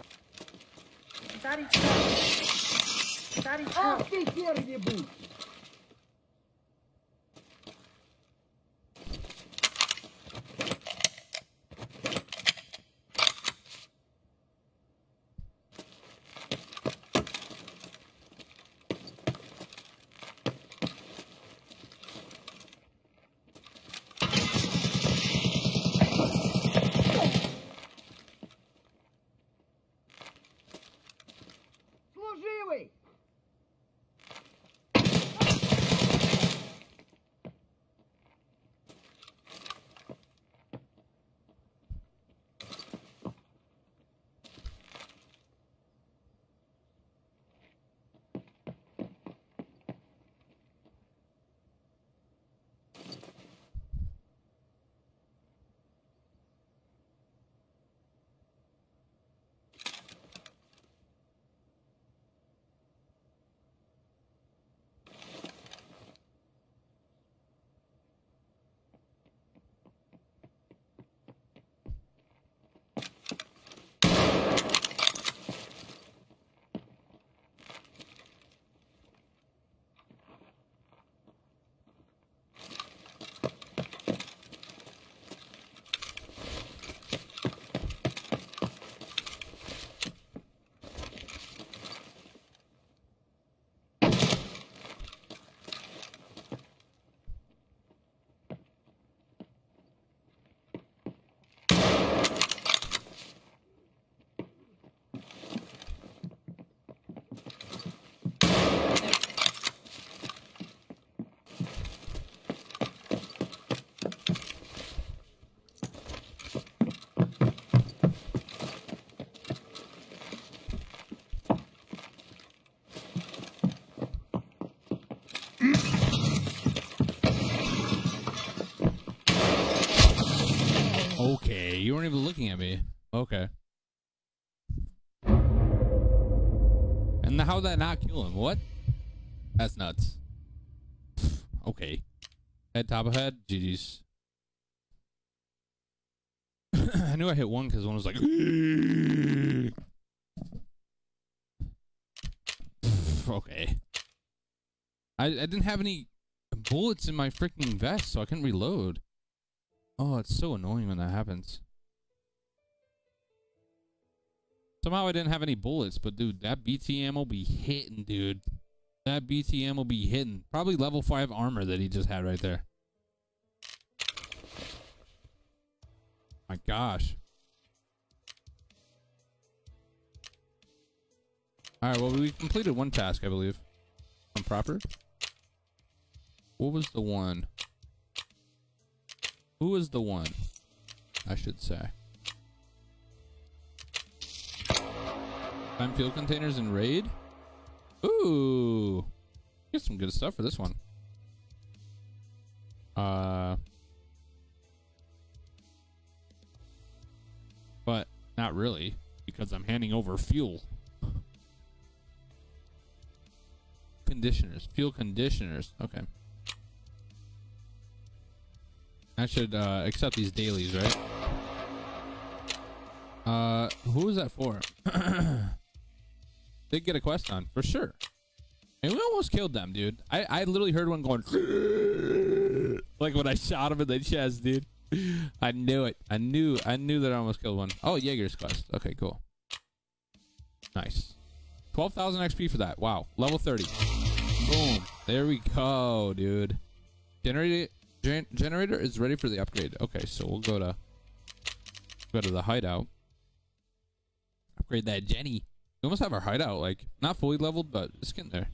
Looking at me. Okay. And how would that not kill him? What? That's nuts. Okay. Head, top of head. GG's. *coughs* I knew I hit one because one was like. *sighs* okay. I, I didn't have any bullets in my freaking vest, so I couldn't reload. Oh, it's so annoying when that happens. Somehow I didn't have any bullets, but dude, that BT ammo be hitting, dude. That BT ammo be hitting. Probably level 5 armor that he just had right there. My gosh. Alright, well, we completed one task, I believe. I'm proper. What was the one? Who was the one? I should say. Time fuel containers in raid. Ooh, get some good stuff for this one. Uh, but not really because I'm handing over fuel. Conditioners, fuel conditioners. Okay. I should uh, accept these dailies, right? Uh, who is that for? *clears throat* They get a quest on for sure. And we almost killed them, dude. I I literally heard one going. *laughs* like when I shot him in the chest, dude. I knew it. I knew. I knew that I almost killed one. Oh, Jaeger's quest. Okay, cool. Nice. 12,000 XP for that. Wow. Level 30. Boom. There we go, dude. Generator, gen generator is ready for the upgrade. Okay, so we'll go to go to the hideout. Upgrade that Jenny. We almost have our hideout, like, not fully leveled, but it's getting there.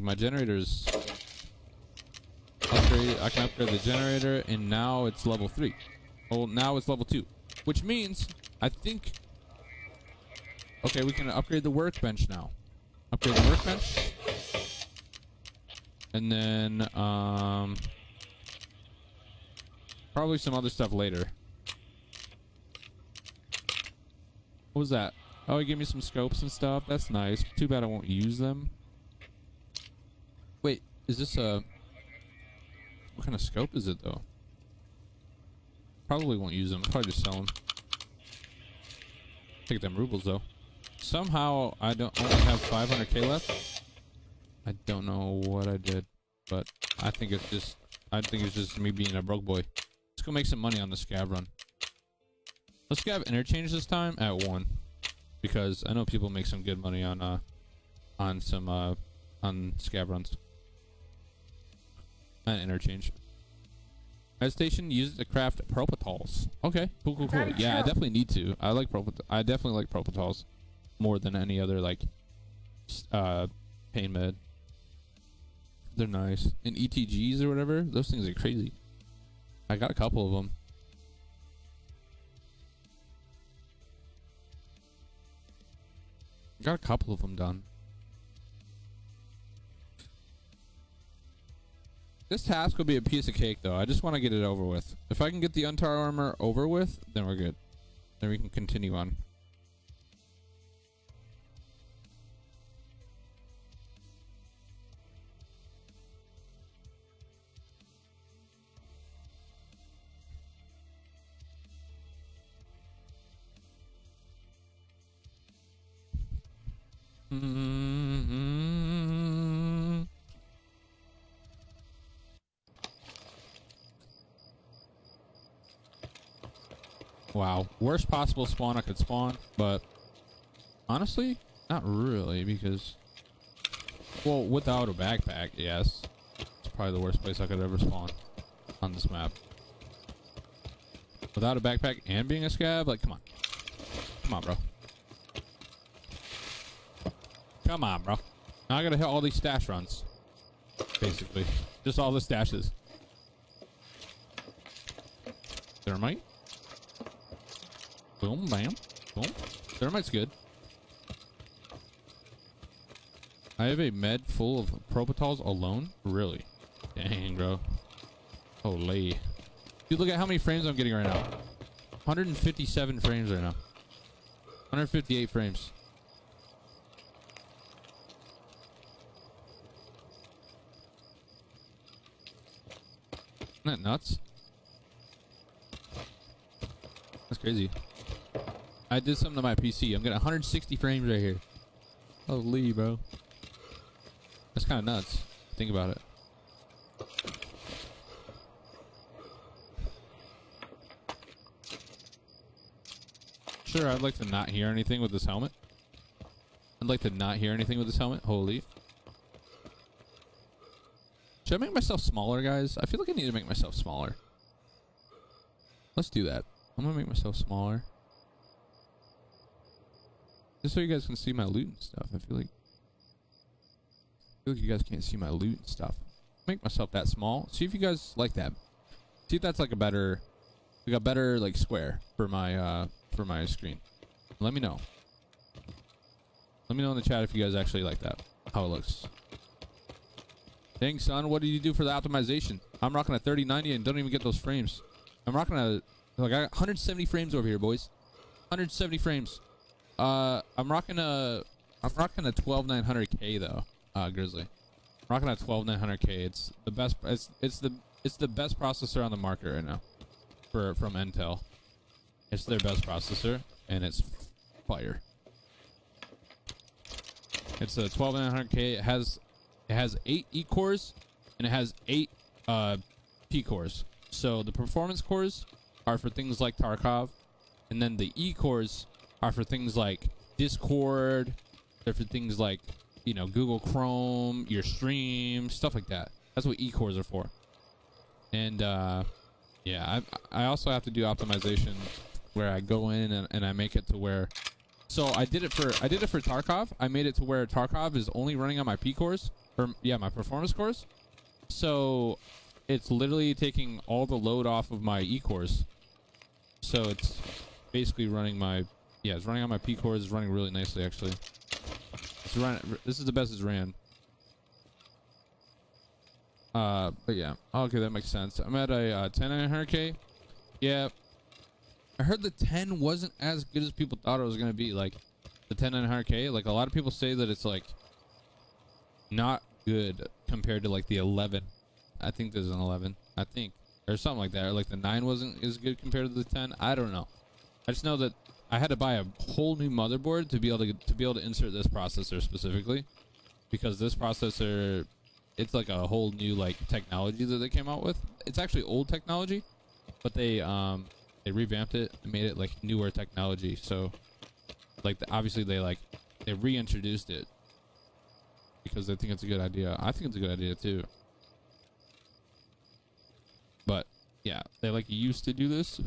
My generator's upgrade. I can upgrade the generator, and now it's level three. Well, now it's level two, which means I think. Okay, we can upgrade the workbench now. Upgrade the workbench, and then um, probably some other stuff later. What was that? Oh, he gave me some scopes and stuff. That's nice. Too bad I won't use them. Wait, is this a... What kind of scope is it, though? Probably won't use them. Probably just sell them. Take them rubles, though. Somehow, I don't only have 500k left. I don't know what I did, but I think it's just... I think it's just me being a broke boy. Let's go make some money on the scav run. Let's have interchange this time at one, because I know people make some good money on uh on some uh on scav runs. And interchange. Medstation uses to craft Propitals. Okay, cool, cool, cool. Yeah, I definitely need to. I like propit. I definitely like Propitals more than any other like uh pain med. They're nice. And ETGs or whatever. Those things are crazy. I got a couple of them. Got a couple of them done. This task will be a piece of cake, though. I just want to get it over with. If I can get the UNTAR armor over with, then we're good. Then we can continue on. Mm-hmm. Wow. Worst possible spawn I could spawn, but honestly, not really because, well, without a backpack, yes. It's probably the worst place I could ever spawn on this map. Without a backpack and being a scav, like, come on. Come on, bro. Come on, bro. Now I gotta hit all these stash runs. Basically. Just all the stashes. Thermite. Boom, bam. Boom. Thermite's good. I have a med full of Propitals alone? Really? Dang, bro. Holy. Dude, look at how many frames I'm getting right now. 157 frames right now. 158 frames. That nuts? That's crazy. I did something to my PC. I'm getting 160 frames right here. Holy, bro. That's kind of nuts. Think about it. Sure, I'd like to not hear anything with this helmet. I'd like to not hear anything with this helmet. Holy. Should I make myself smaller, guys? I feel like I need to make myself smaller. Let's do that. I'm gonna make myself smaller. Just so you guys can see my loot and stuff. I feel like I feel like you guys can't see my loot and stuff. Make myself that small. See if you guys like that. See if that's like a better like a better like square for my uh for my screen. Let me know. Let me know in the chat if you guys actually like that. How it looks. Dang son, what did you do for the optimization? I'm rocking a 3090 and don't even get those frames. I'm rocking a like I got 170 frames over here, boys. 170 frames. Uh, I'm rocking a I'm rocking a 12900K though, uh, Grizzly. I'm rocking a 12900K. It's the best. It's it's the it's the best processor on the market right now, for from Intel. It's their best processor, and it's fire. It's a 12900K. It has it has eight E cores, and it has eight uh P cores. So the performance cores are for things like Tarkov, and then the E cores are for things like Discord. They're for things like you know Google Chrome, your stream, stuff like that. That's what E cores are for. And uh, yeah, I I also have to do optimization where I go in and, and I make it to where. So I did it for I did it for Tarkov. I made it to where Tarkov is only running on my P cores or yeah my performance cores. So it's literally taking all the load off of my E cores. So it's basically running my yeah it's running on my P cores. It's running really nicely actually. It's run. This is the best it's ran. Uh, but yeah, okay, that makes sense. I'm at a uh, 10 900k. Yeah, I heard the 10 wasn't as good as people thought it was gonna be. Like the 10 900k. Like a lot of people say that it's like not good compared to like the 11. I think there's an 11. I think or something like that. Or like the 9 wasn't as good compared to the 10. I don't know. I just know that I had to buy a whole new motherboard to be able to to be able to insert this processor specifically because this processor it's like a whole new like technology that they came out with. It's actually old technology, but they um they revamped it and made it like newer technology. So like the, obviously they like they reintroduced it because they think it's a good idea. I think it's a good idea too. But yeah, they like used to do this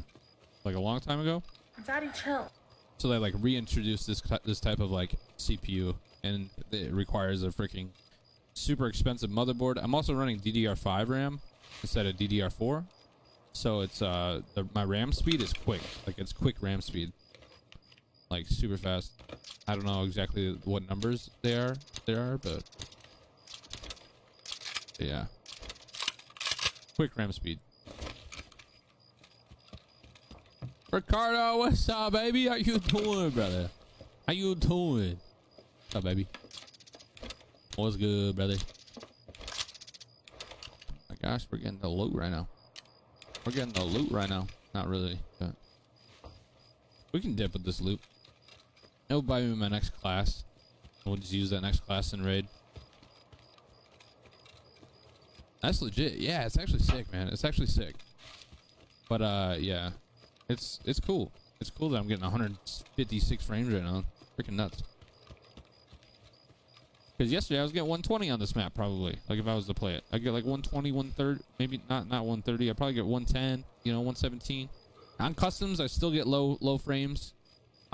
like a long time ago.
Daddy, chill.
So they like reintroduced this this type of like CPU, and it requires a freaking super expensive motherboard. I'm also running DDR5 RAM instead of DDR4, so it's uh the, my RAM speed is quick, like it's quick RAM speed, like super fast. I don't know exactly what numbers they are there are, but yeah, quick RAM speed. Ricardo, what's up, baby? How you doing, brother? How you doing? What's up, baby? What's good, brother? My gosh, we're getting the loot right now. We're getting the loot right now. Not really, but we can dip with this loot. It'll buy me my next class. We'll just use that next class in raid. That's legit. Yeah, it's actually sick, man. It's actually sick. But uh, yeah, it's it's cool. It's cool that I'm getting 156 frames right now. Freaking nuts. Because yesterday I was getting 120 on this map probably. Like if I was to play it, I get like 120, 130, maybe not not 130. I probably get 110. You know, 117. On customs, I still get low low frames.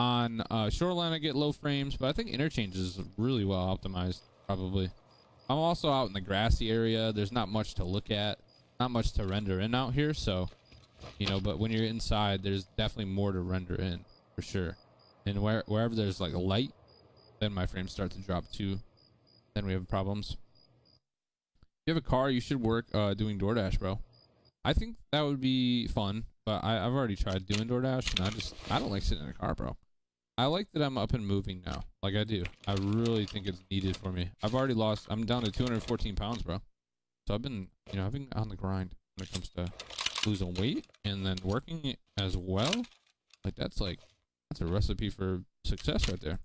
On uh, shoreline, I get low frames, but I think interchange is really well optimized. Probably. I'm also out in the grassy area. There's not much to look at, not much to render in out here. So, you know, but when you're inside, there's definitely more to render in for sure. And where wherever there's like a light, then my frames start to drop too. Then we have problems. If you have a car, you should work uh, doing DoorDash, bro. I think that would be fun, but I, I've already tried doing DoorDash, and I just I don't like sitting in a car, bro. I like that I'm up and moving now, like I do. I really think it's needed for me. I've already lost. I'm down to 214 pounds, bro. So I've been, you know, I've been on the grind when it comes to losing weight and then working as well. Like that's like that's a recipe for success right there.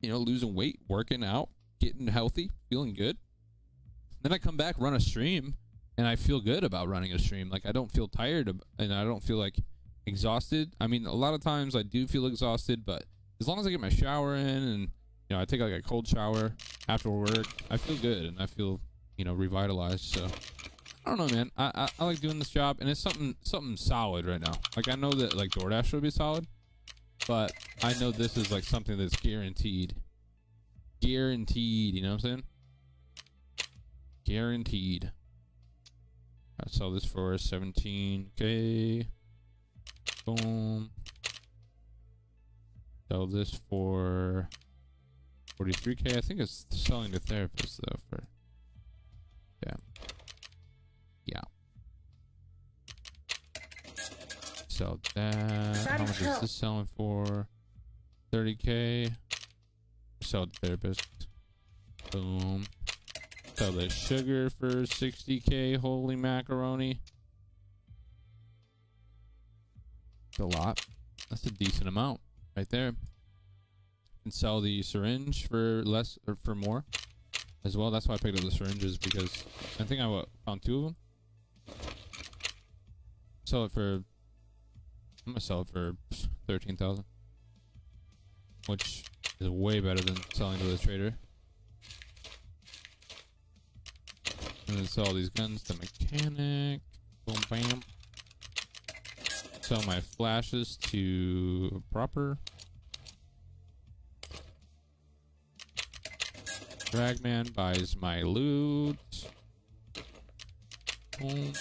You know, losing weight, working out, getting healthy, feeling good. Then I come back, run a stream, and I feel good about running a stream. Like I don't feel tired and I don't feel like exhausted. I mean, a lot of times I do feel exhausted, but as long as I get my shower in and you know I take like a cold shower after work, I feel good and I feel you know revitalized. So I don't know, man. I, I I like doing this job, and it's something something solid right now. Like I know that like DoorDash would be solid, but I know this is like something that's guaranteed. Guaranteed, you know what I'm saying? Guaranteed. I sell this for 17k. Boom. Sell this for 43k. I think it's selling to therapists though for yeah. Yeah. Sell that. How much is this selling for? 30k. Sell to therapist. Boom. Sell the sugar for 60k. Holy macaroni. A lot. That's a decent amount right there. And sell the syringe for less or for more as well. That's why I picked up the syringes because I think I found two of them. Sell it for. I'm gonna sell it for thirteen thousand, which is way better than selling to the trader. And then sell these guns to mechanic. Boom, bam. Sell my flashes to Prapor. Ragman buys my loot. Boom.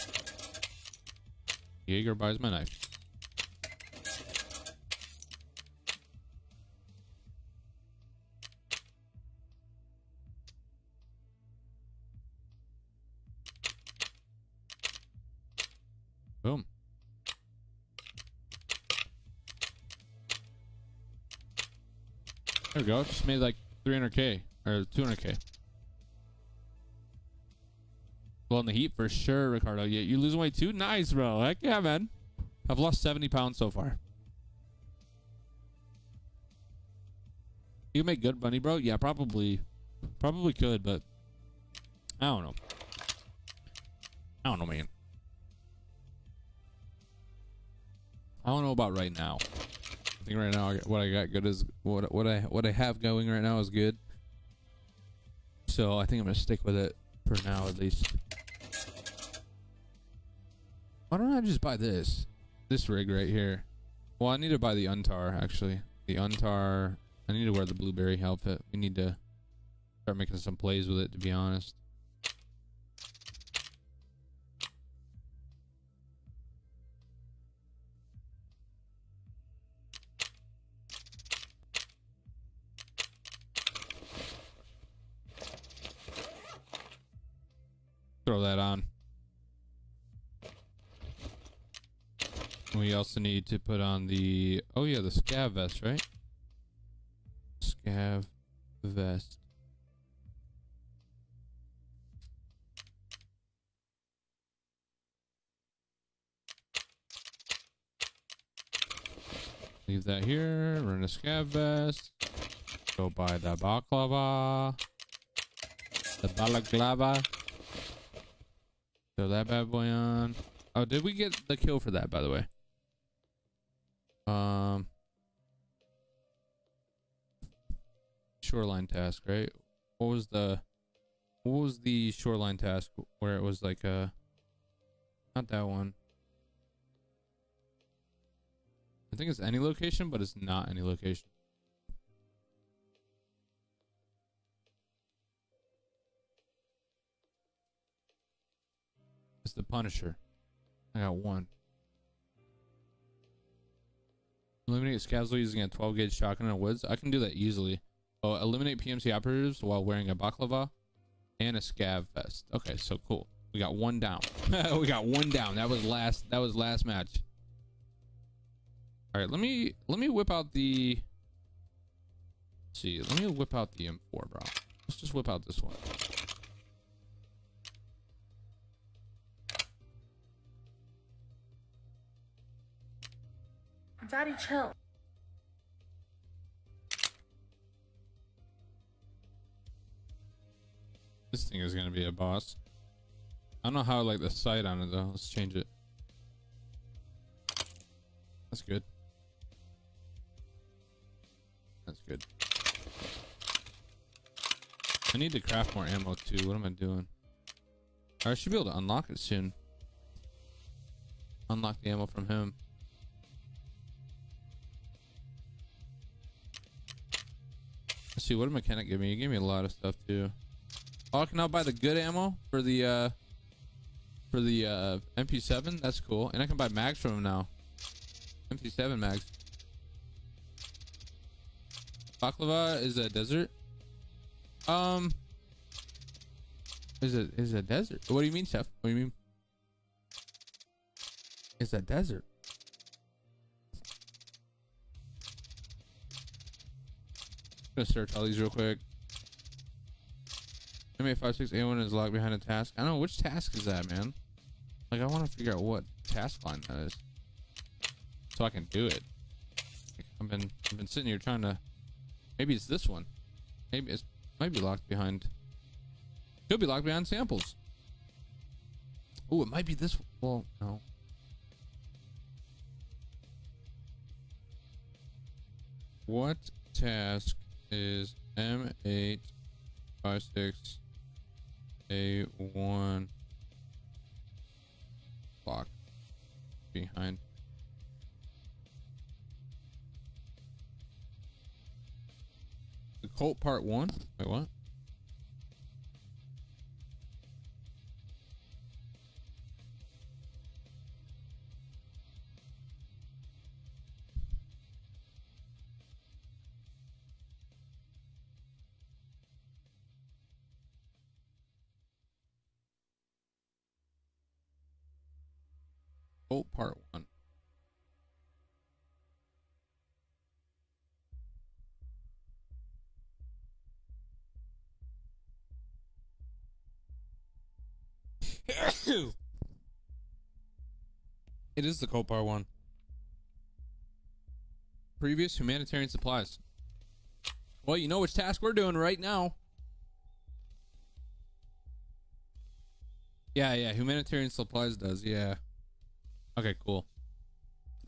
Jaeger buys my knife. There we go. Just made like 300k or 200k. Well, in the heat for sure, Ricardo. Yeah, you losing weight too? Nice, bro. Heck yeah, man. I've lost 70 pounds so far. You make good money, bro. Yeah, probably, probably could, but I don't know. I don't know, man. I don't know about right now. I think right now what I got good is what what I what I have going right now is good. So I think I'm gonna stick with it for now at least. Why don't I just buy this? This rig right here. Well, I need to buy the UNTAR actually. The UNTAR. I need to wear the blueberry outfit. We need to start making some plays with it. To be honest. Throw that on. We also need to put on the oh yeah the scav vest right? Scav vest. Leave that here. Run a scav vest. Go buy the baklava. The balaclava. Throw that bad boy on. Oh, did we get the kill for that, by the way? Um, shoreline task, right? What was the, what was the shoreline task where it was like a, not that one. I think it's any location, but it's not any location. The Punisher. I got one. Eliminate scavs while using a 12 gauge shotgun in the woods. I can do that easily. Oh, eliminate PMC operatives while wearing a baklava and a scav vest. Okay, so cool. We got one down. *laughs* we got one down. That was last. That was last match. All right, let me let me whip out the. See, let me whip out the M4, bro. Let's just whip out this one.
Daddy, chill.
This thing is gonna be a boss. I don't know how I like the sight on it though. Let's change it. That's good. That's good. I need to craft more ammo too. What am I doing? I should be able to unlock it soon. Unlock the ammo from him. See, what a mechanic give me? He gave me a lot of stuff too. Oh, I can now buy the good ammo for the uh for the uh MP7. That's cool. And I can buy mags from him now. MP7 mags. Baklava is a desert. Um is it is a desert. What do you mean, Chef? What do you mean? It's a desert. gonna search all these real quick. M856A1 is locked behind a task. I don't know, which task is that, man? Like, I want to figure out what task line that is. So I can do it. I've been, I've been sitting here trying to... Maybe it's this one. Maybe it's... Might be locked behind... Could be locked behind samples. Oh, it might be this one. Well, no. What task is M8 56 A1 block behind? The Colt Part 1? Wait, what? Part 1. *coughs* it is the Part 1. Previous humanitarian supplies. Well, you know which task we're doing right now. Yeah, yeah, humanitarian supplies does, yeah. Okay, cool.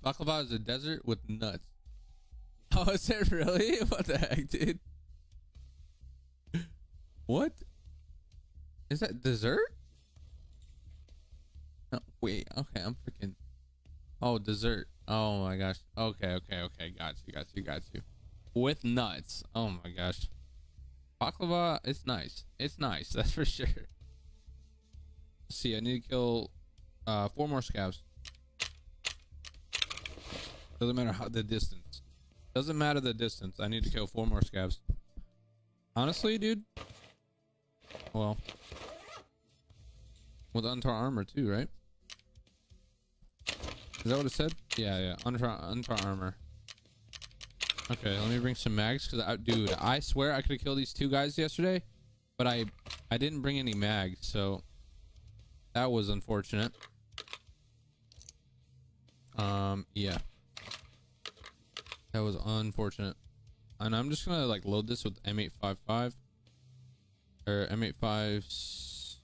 Baklava is a desert with nuts. *laughs* Oh, is it really? *laughs* What the heck, dude? *laughs* What? Is that dessert? No, wait. Okay, I'm freaking. Oh, dessert. Oh my gosh. Okay, okay, okay. Got you, got you, got you. With nuts. Oh my gosh. Baklava, it's nice. It's nice. That's for sure. Let's see, I need to kill uh, four more scavs. Doesn't matter how the distance. Doesn't matter the distance. I need to kill four more scavs. Honestly, dude. Well, with UNTAR armor too, right? Is that what it said? Yeah, yeah. UNTAR UNTAR armor. Okay, let me bring some mags because I, dude, I swear I could have killed these two guys yesterday, but I, I didn't bring any mags, so that was unfortunate. Um, yeah. That was unfortunate. And I'm just gonna like load this with M855 or M85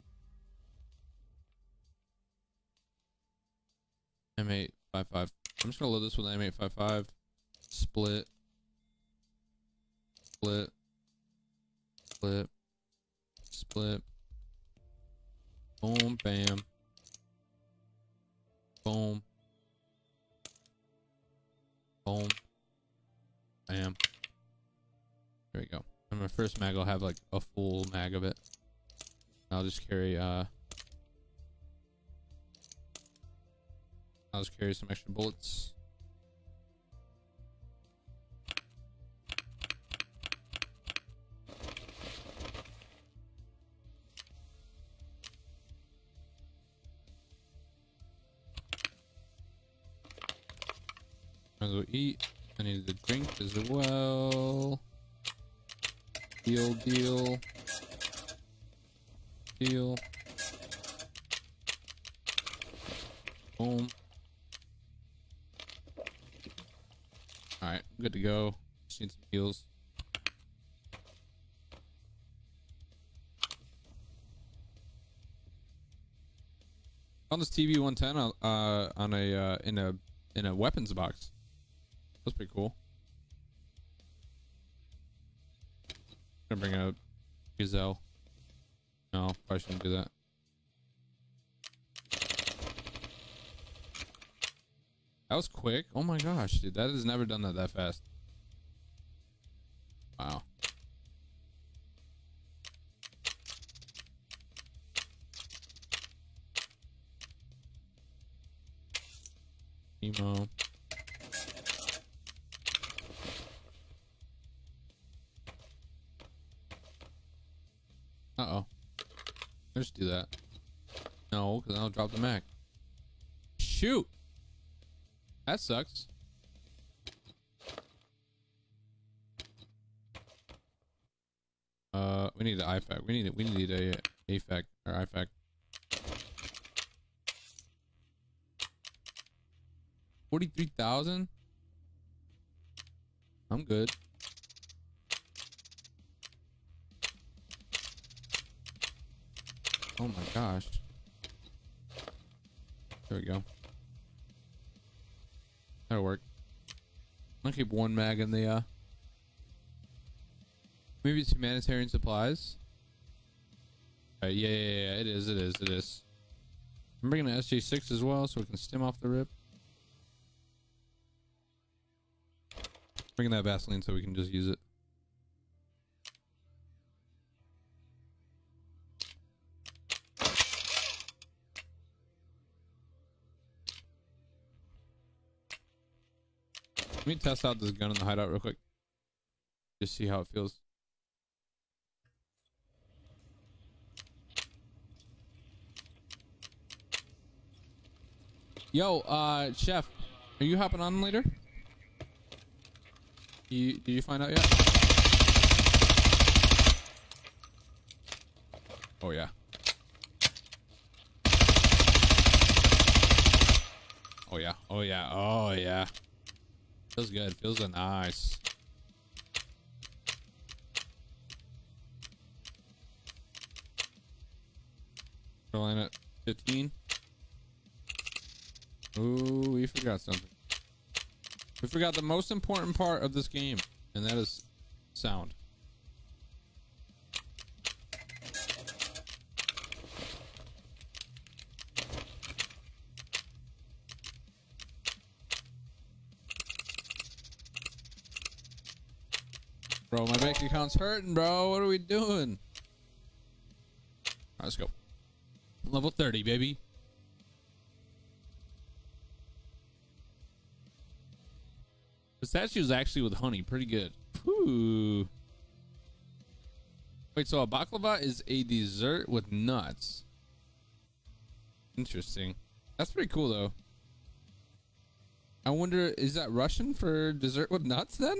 M855. I'm just gonna load this with M855. Split. Split. Split. Split. Boom, bam. Boom. Boom. Bam. There we go. And my first mag I'll have like a full mag of it. I'll just carry uh I'll just carry some extra bullets. I'm gonna go eat. I need a drink as well. Deal, deal. Deal. Boom. Alright, good to go. Just need some heals. On this TV 110 uh, on a uh, in a in a weapons box. That's pretty cool. I'm Gonna bring out Gazelle. No, probably shouldn't do that. That was quick. Oh my gosh, dude. That has never done that that fast. Wow. Emo. Uh-oh. Let's do that. No, because I'll drop the Mac. Shoot! That sucks. Uh, we need an IFAK. We need it. We need a AFAK or IFAK. Forty-three thousand. I'm good. Oh my gosh. There we go. That'll work. I'll keep one mag in the uh Maybe it's humanitarian supplies. Alright, yeah, yeah, yeah, it is, it is, it is. I'm bringing an SJ6 as well so we can stim off the rip. Bringing that Vaseline so we can just use it. Me test out this gun in the hideout real quick. Just see how it feels. Yo, uh, chef, are you hopping on later? You did you find out yet? Oh yeah. Oh yeah. Oh yeah. Oh yeah. Feels good. Feels nice. Carolina 15. Ooh, we forgot something. We forgot the most important part of this game, and that is sound. Account's hurting, bro. What are we doing? Alright, let's go. Level 30, baby. Pistachios actually with honey, pretty good. Whew. Wait, so a baklava is a dessert with nuts. Interesting. That's pretty cool though. I wonder, is that Russian for dessert with nuts then?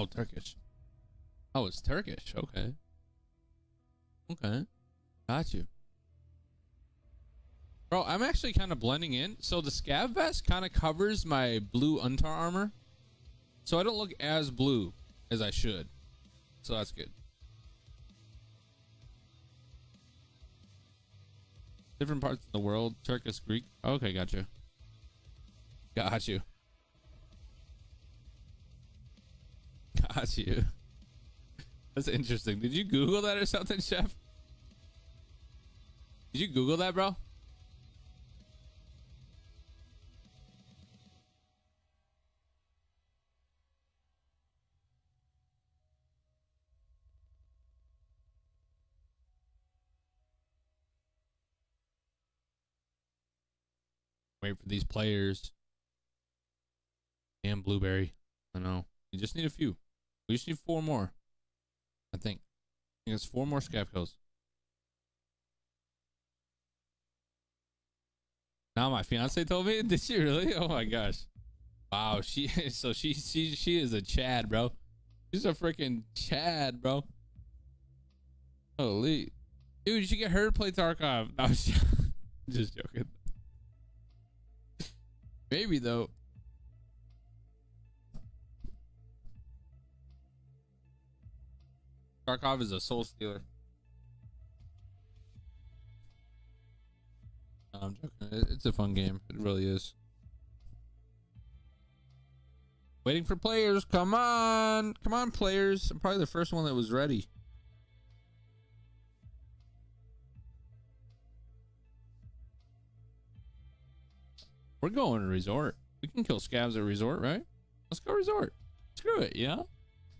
Oh, Turkish. Oh, it's Turkish. Okay. Okay. Got you. Bro, I'm actually kind of blending in. So the scav vest kind of covers my blue UNTAR armor. So I don't look as blue as I should. So that's good. Different parts of the world. Turkish, Greek. Okay, got you. Got you. Got you. That's interesting. Did you Google that or something, Chef? Did you Google that, bro? Wait for these players. And Blueberry. I know. You just need a few. We just need four more. I think. I think it's four more scav kills. Now my fiance told me. *laughs* Did she really? Oh my gosh. Wow. She *laughs* so she she she is a Chad, bro. She's a freaking Chad, bro. Holy, dude, you should get her to play Tarkov. *laughs* No, just, just joking. Maybe though. Tarkov is a soul stealer. No, I'm joking. It's a fun game. It really is. Waiting for players. Come on. Come on, players. I'm probably the first one that was ready. We're going to resort. We can kill scavs at resort, right? Let's go resort. Screw it, yeah?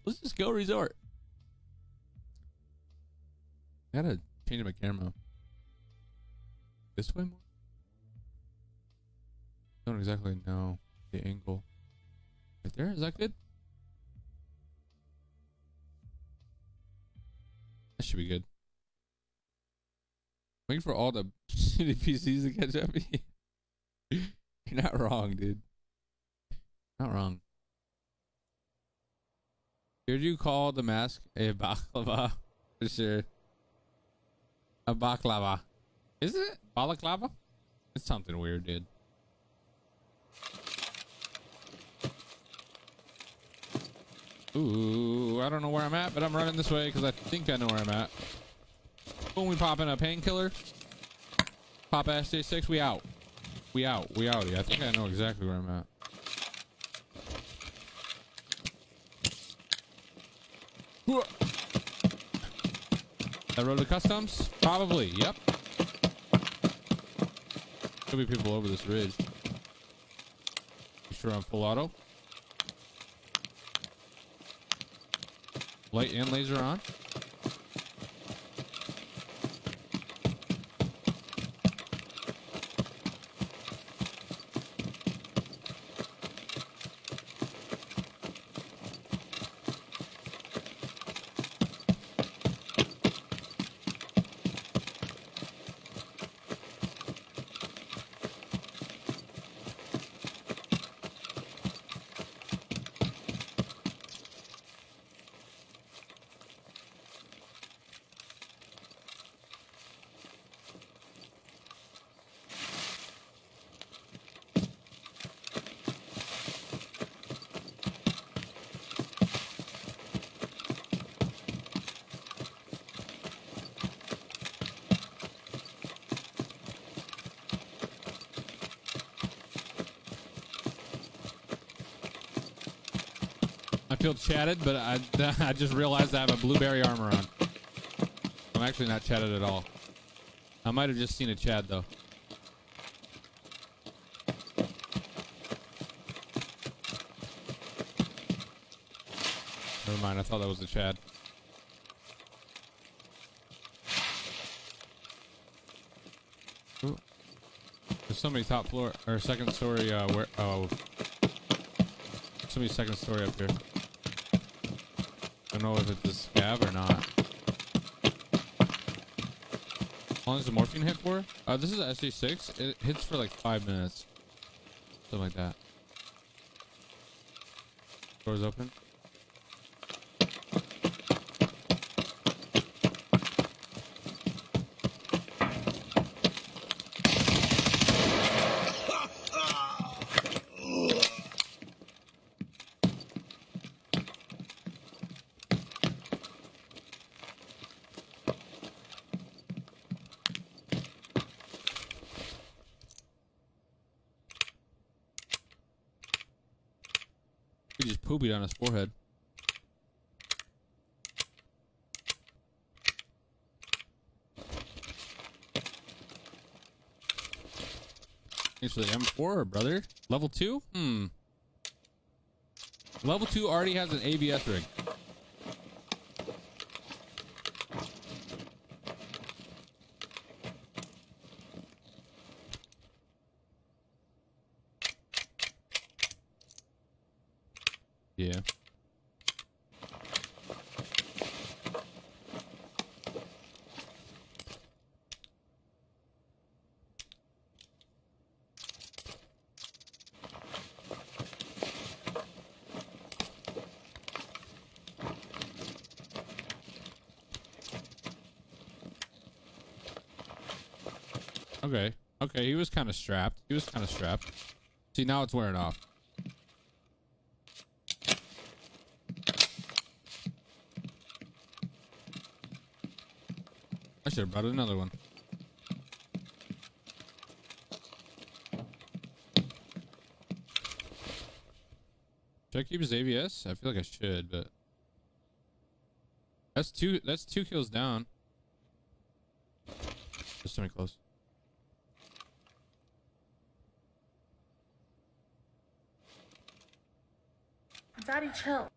Let's just go resort. I gotta change my camera. This way more? Don't exactly know the angle. Right there? Is that good? That should be good. Waiting for all the PCs to catch up. *laughs* You're not wrong, dude. Not wrong. Did you call the mask a baklava? *laughs* For sure. A baklava. Is it? Balaclava? It's something weird, dude. Ooh, I don't know where I'm at, but I'm running this way because I think I know where I'm at. Boom, we popping a painkiller. Pop ass SJ6, we out. We out. We out. Yeah, I think I know exactly where I'm at. Whoa. That road to customs? Probably. Yep. Could be people over this ridge. Be sure I'm full auto. Light and laser on. Feel chatted, but I, *laughs* I just realized I have a blueberry armor on. I'm actually not chatted at all. I might have just seen a Chad though. Never mind, I thought that was a Chad. There's somebody top floor or second story uh where oh somebody second story up here. Don't know if it's a scav or not. How long does the morphine hit for? Uh, this is a SJ6. It hits for like five minutes. Something like that. Doors open. He just poopied on his forehead. Actually, M4, brother. Level 2? Hmm. Level 2 already has an AVS rig. Yeah. Okay. He was kind of strapped. He was kind of strapped. See, now it's wearing off. I should have brought another one. Should I keep his AVS? I feel like I should, but that's two. That's two kills down. Just somebody close.
Daddy, chill.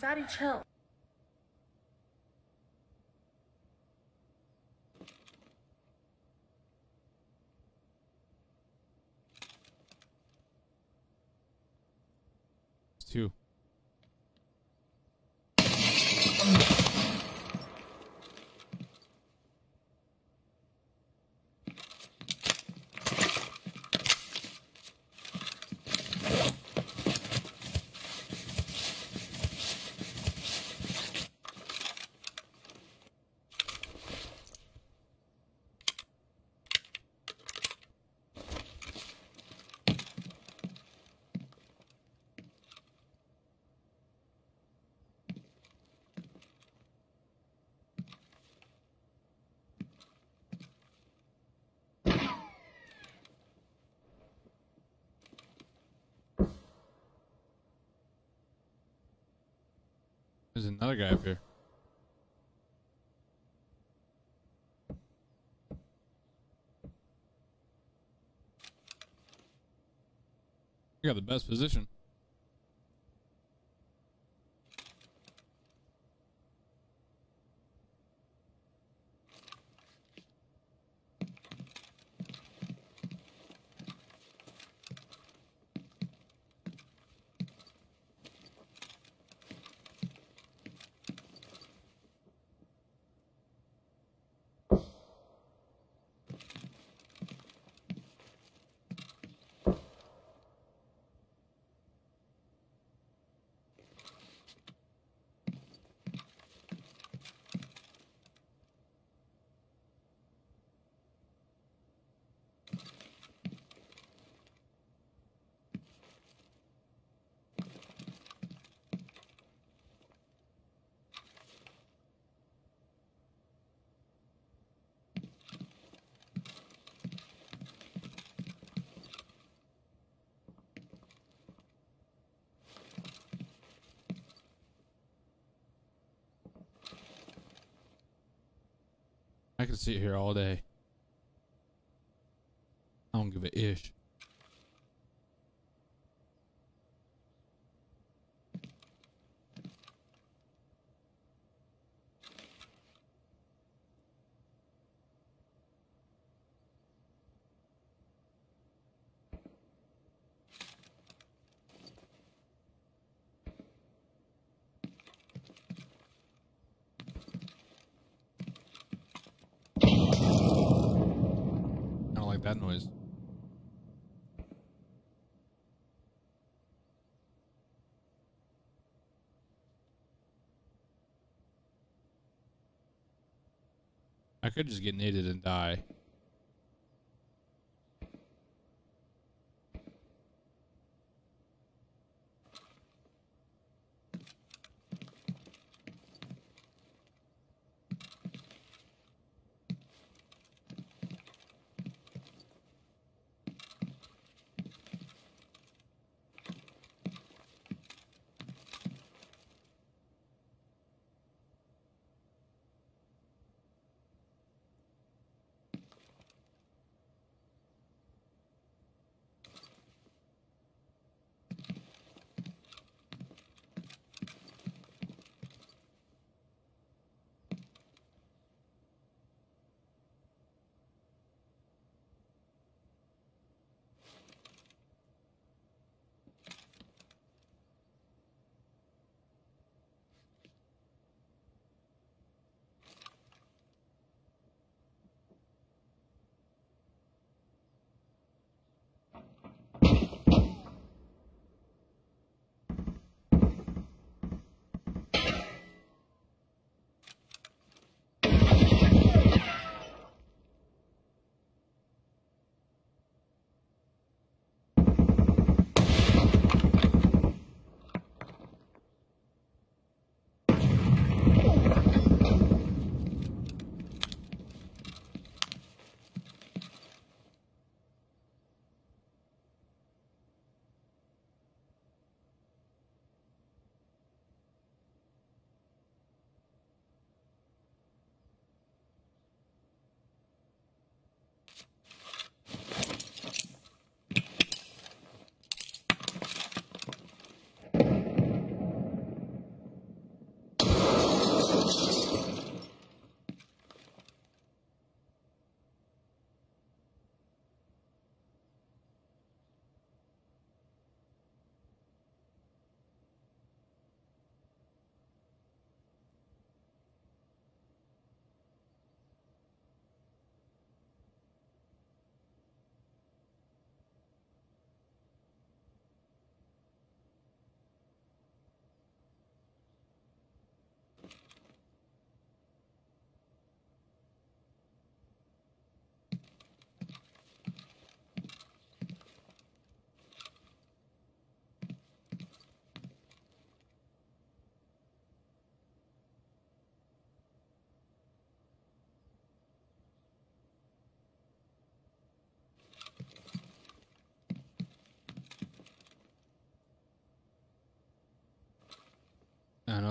Daddy, chill.
It's two. another guy up here. You got the best position. I could sit here all day. I don't give a ish. I don't like that noise. I could just get knitted and die.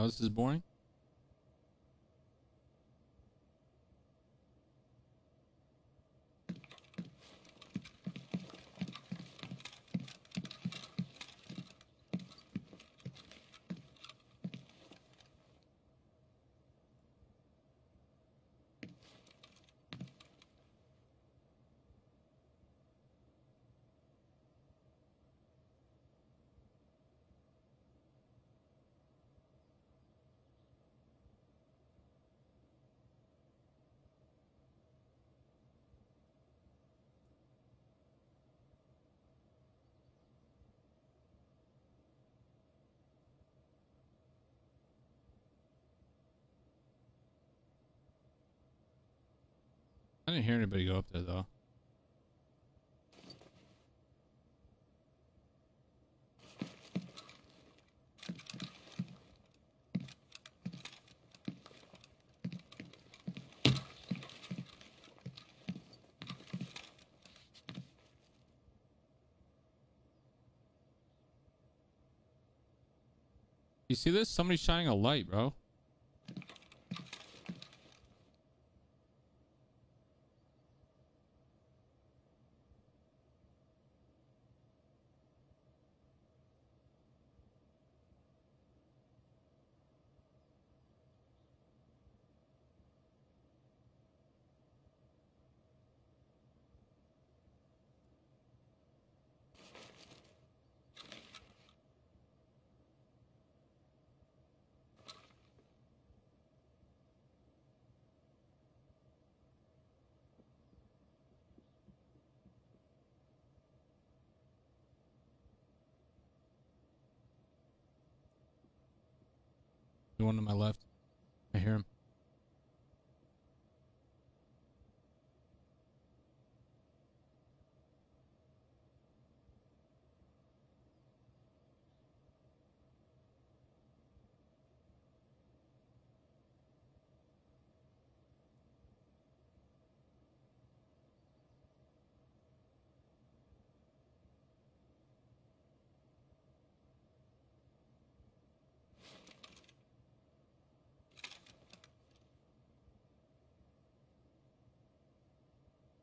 This is boring. I didn't hear anybody go up there though. You see this? Somebody's shining a light, bro. One to my left.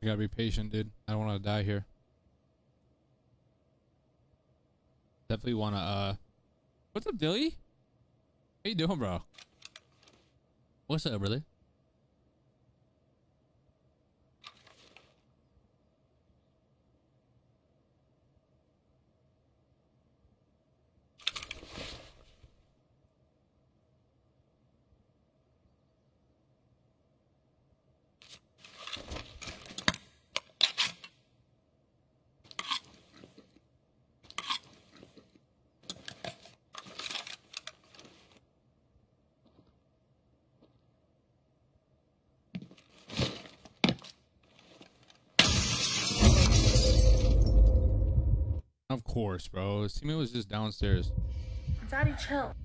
Gotta be patient, dude. I don't want to die here. Definitely want to, uh... What's up, Dilly? How you doing, bro? What's up, brother? Of course, bro. His teammate was just downstairs.
Daddy, chill.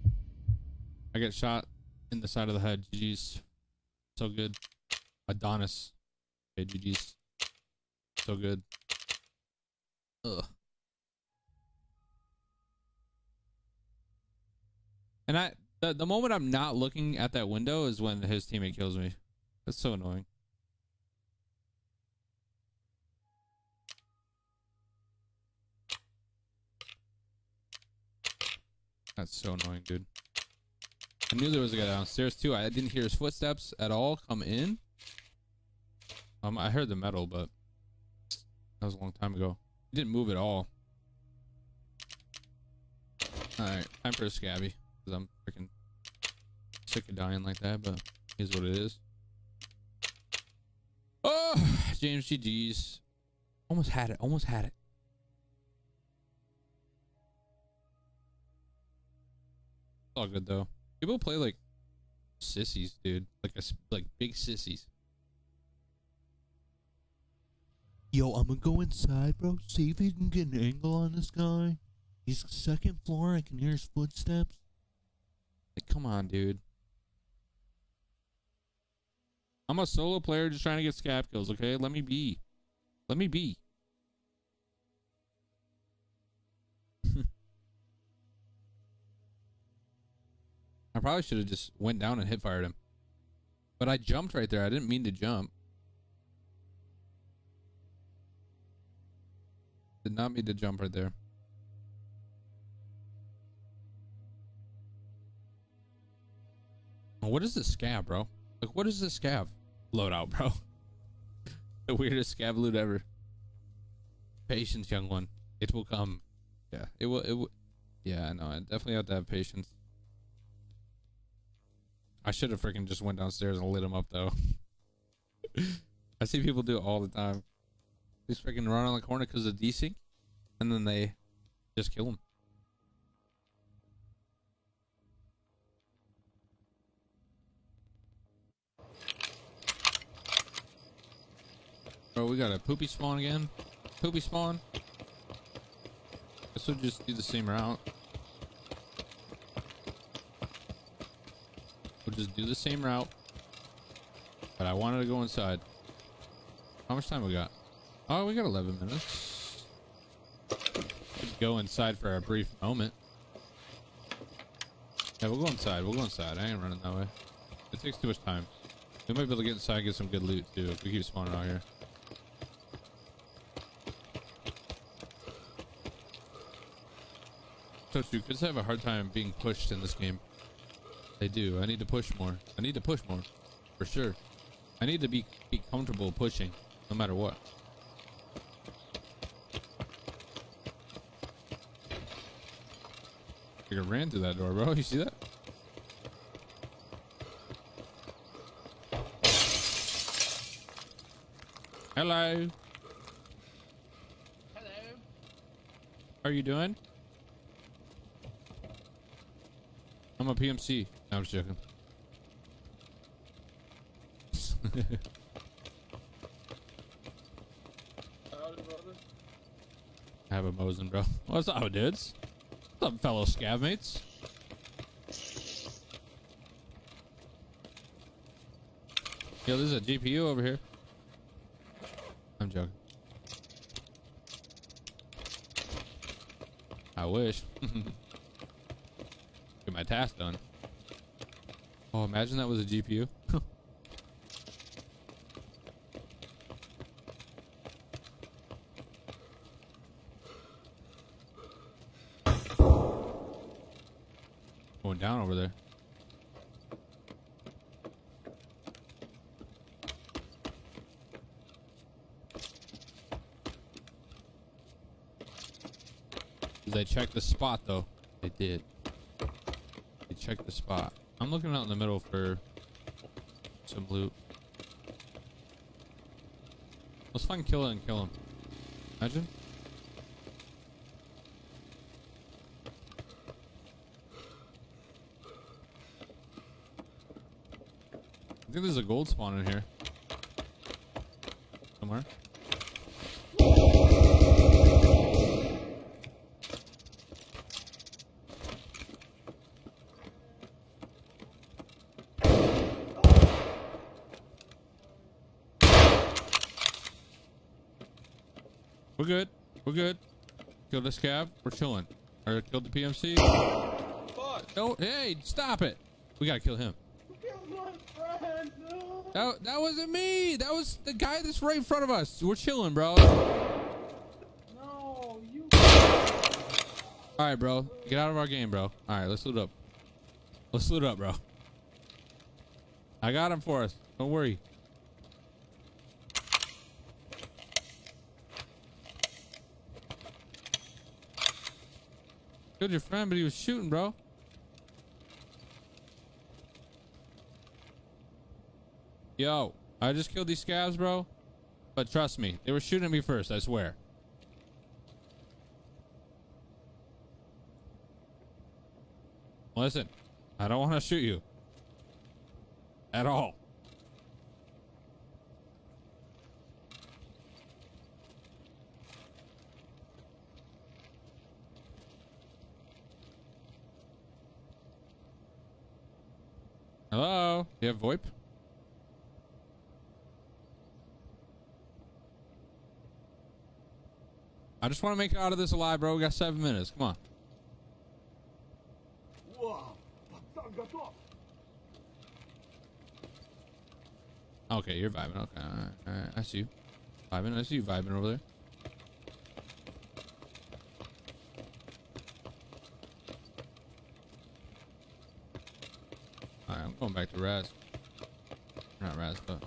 I get shot in the side of the head. GG's. So good. Adonis. Okay, GG's. So good. Ugh. And I, the, the moment I'm not looking at that window is when his teammate kills me. That's so annoying. That's so annoying, dude. I knew there was a guy downstairs too. I didn't hear his footsteps at all come in. Um, I heard the metal, but that was a long time ago. He didn't move at all. Alright, time for a scabby. Because I'm freaking sick of dying like that, but here's what it is. Oh, James GG's. Almost had it, almost had it. All good though. People play like sissies, dude. Like a, like big sissies.
Yo, I'm gonna go inside, bro. See if you can get an angle on this guy. He's second floor. I can hear his footsteps.
Like, come on, dude. I'm a solo player just trying to get scav kills, okay? Let me be. Let me be. I probably should have just went down and hip fired him. But I jumped right there. I didn't mean to jump. Did not mean to jump right there. What is this scav, bro? Like, what is this scav loadout, bro? *laughs* the weirdest scav loot ever. Patience, young one. It will come. Yeah, it will. It will. Yeah, I know. I definitely have to have patience. I should have freaking just went downstairs and lit him up though. *laughs* I see people do it all the time. Just freaking run on the corner because of desync, and then they just kill him. Bro, we got a poopy spawn again. Poopy spawn. Guess we'll just do the same route. Just do the same route. But I wanted to go inside. How much time we got? Oh, we got 11 minutes. Could go inside for a brief moment. Yeah, we'll go inside. We'll go inside. I ain't running that way. It takes too much time. We might be able to get inside and get some good loot too if we keep spawning out here. So true. Kids have a hard time being pushed in this game. They do. I need to push more. I need to push more. For sure. I need to be be comfortable pushing, no matter what. I ran through that door, bro. *laughs* You see that? Hello.
Hello.
How are you doing? I'm a PMC. No, I'm just joking. *laughs* Have a Mosin, bro. What's up, dudes? What's up, fellow scav mates? Yo, there's a GPU over here. I'm joking. I wish. *laughs* My task done. Oh, imagine that was a GPU. *laughs* Going down over there. Did they check the spot though? They did. Checked the spot. I'm looking out in the middle for some loot. Let's find Killa and kill him. Imagine. I think there's a gold spawn in here. Somewhere. We're good. We're good. Killed the scav. We're chilling. Or killed the PMC.
Fuck.
No, hey, stop it. We gotta kill him.
Friend. No.
That, that wasn't me. That was the guy that's right in front of us. We're chilling, bro.
No, you.
All right, bro. Get out of our game, bro. All right, let's loot up. Let's loot up, bro. I got him for us. Don't worry. Killed your friend, but he was shooting, bro. Yo, I just killed these scavs, bro. But trust me, they were shooting at me first, I swear. Listen, I don't want to shoot you. At all. Hello? You have VoIP? I just want to make it out of this alive, bro. We got seven minutes. Come on. Okay, you're vibing. Okay, all right, all right. I see you. Vibing. I see you vibing over there. Going back to Raz. Not Raz, but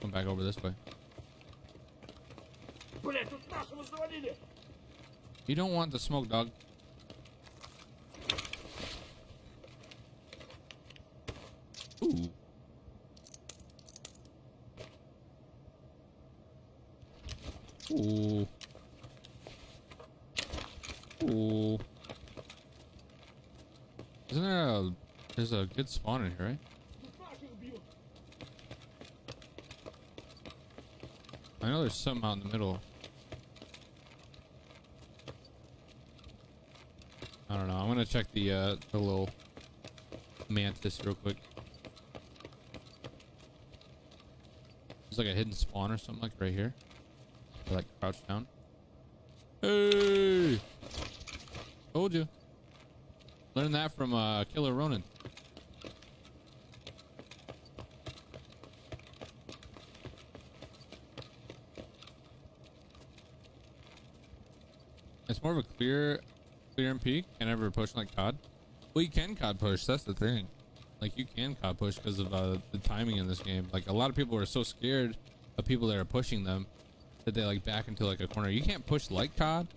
going back over this way. You don't want the smoke, dog. Good spawn in here, right? I know there's something out in the middle. I don't know. I'm gonna check the uh, the little mantis real quick. There's like a hidden spawn or something like right here. I, like crouch down. Hey! Told you. Learned that from uh, Killer Ronin. It's more of a clear, clear and peek. Can't ever push like COD. Well, you can COD push. That's the thing. Like you can COD push because of uh, the timing in this game. Like a lot of people are so scared of people that are pushing them that they like back into like a corner. You can't push like COD.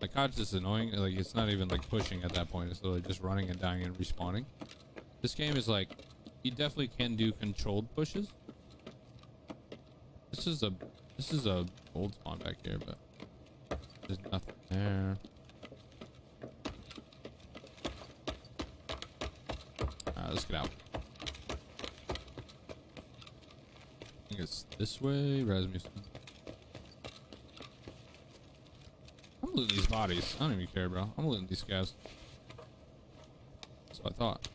Like COD's just annoying. Like it's not even like pushing at that point. It's literally just running and dying and respawning. This game is like you definitely can do controlled pushes. This is a this is a old spawn back here, but there's nothing there. Alright, let's get out. I think it's this way. Rasmussen. I'm looting these bodies. I don't even care, bro. I'm looting these guys. That's what I thought.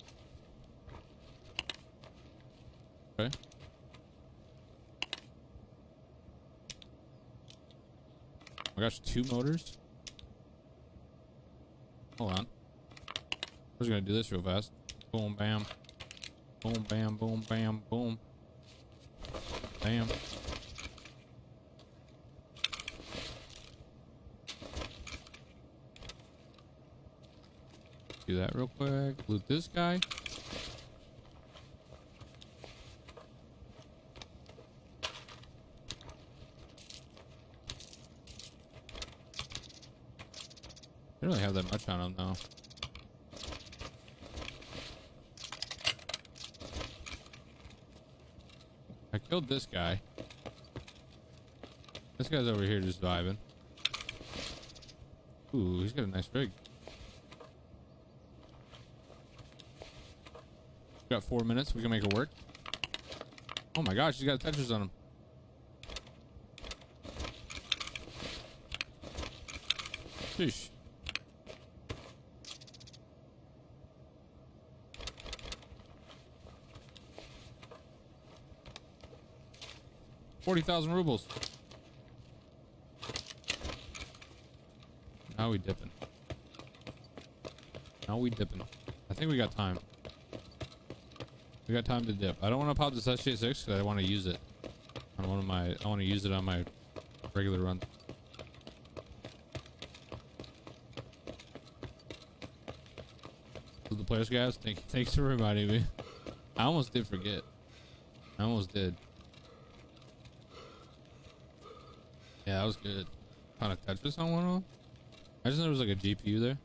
Okay. My gosh, two motors? Hold on. We're just gonna do this real fast. Boom, bam. Boom, bam, boom, bam, boom. Bam. Do that real quick. Loot this guy. Have that much on them though. I killed this guy. This guy's over here just vibing. Ooh, he's got a nice rig. Got four minutes. We can make it work. Oh my gosh, he's got Tetris on him. 40,000 rubles. Now we dipping. Now we dipping. I think we got time. We got time to dip. I don't want to pop this SJ6 because I want to use it on one of my. I want to use it on my regular run. the players, guys. Thank, thanks for reminding me. I almost did forget. I almost did. Yeah, that was good. Found a Tetris on one of them. I just know there was like a GPU there.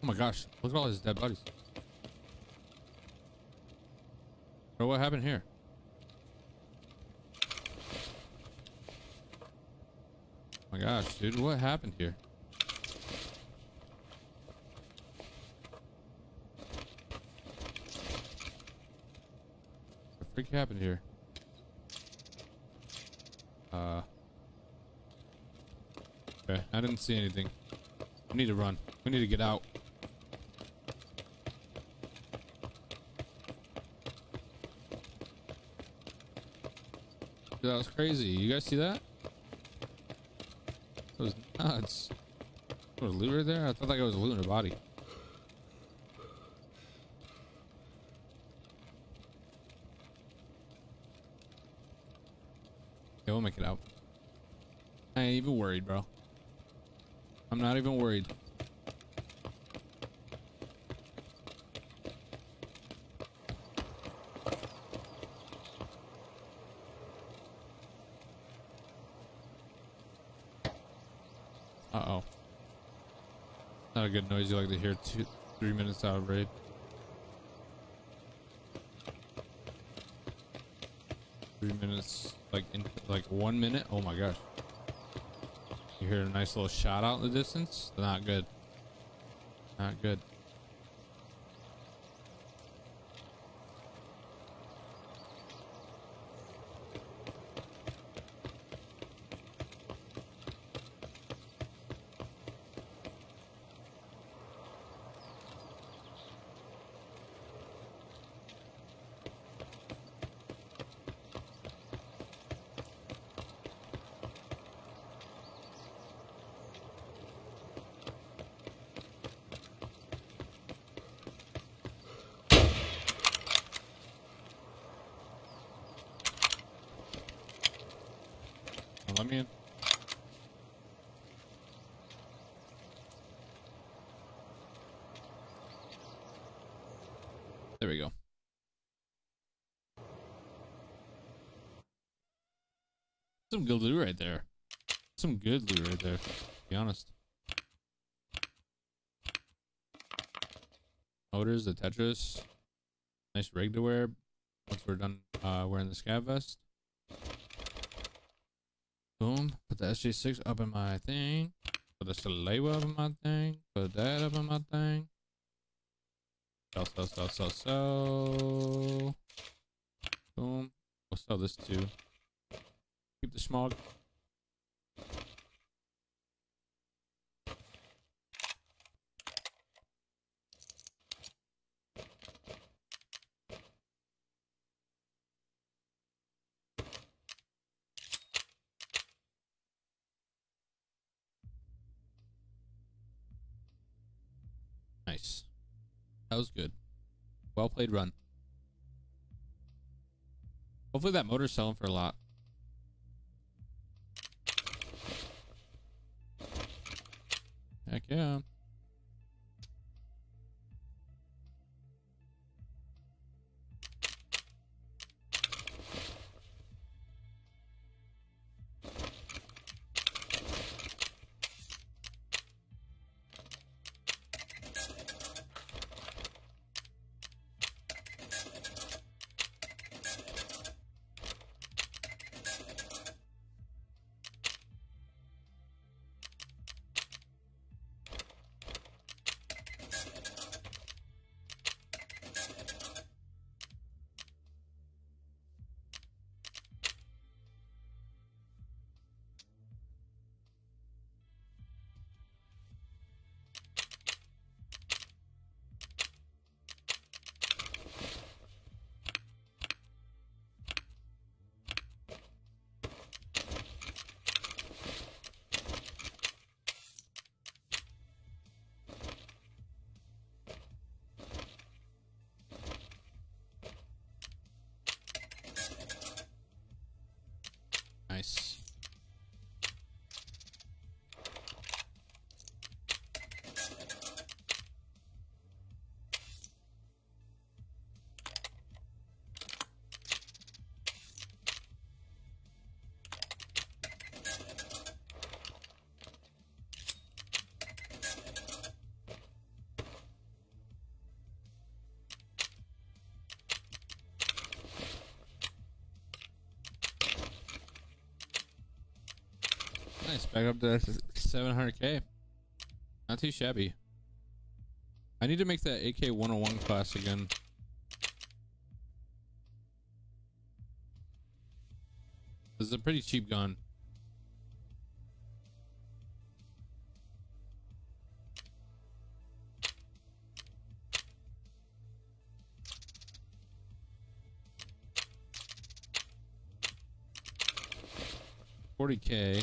Oh my gosh, look at all his dead bodies. Bro, what happened here? Oh my gosh, dude, what happened here? Freak happened here? Uh. Okay, I didn't see anything. We need to run. We need to get out. That was crazy. You guys see that? That was nuts. There was loot right there? I thought that guy was looting her body. Okay, we'll make it out. I ain't even worried, bro. I'm not even worried. Uh-oh. Not a good noise you like to hear two, three minutes out of raid. Three minutes, like in like one minute. Oh my gosh! You hear a nice little shot out in the distance. Not good. Not good. let me in. There we go. Some good loot right there. Some good loot right there, be honest. Motors, the Tetris. Nice rig to wear. Once we're done uh, wearing the scav vest. Boom. Put the SJ6 up in my thing. Put the Salewa up in my thing. Put that up in my thing. Sell, sell, sell, sell, sell. Boom. We'll sell this too. Smog. Nice. That was good. Well played run. Hopefully that motor's selling for a lot. Heck yeah. Nice. Back up to 700k. Not too shabby. I need to make that AK 101 class again. This is a pretty cheap gun. Forty K.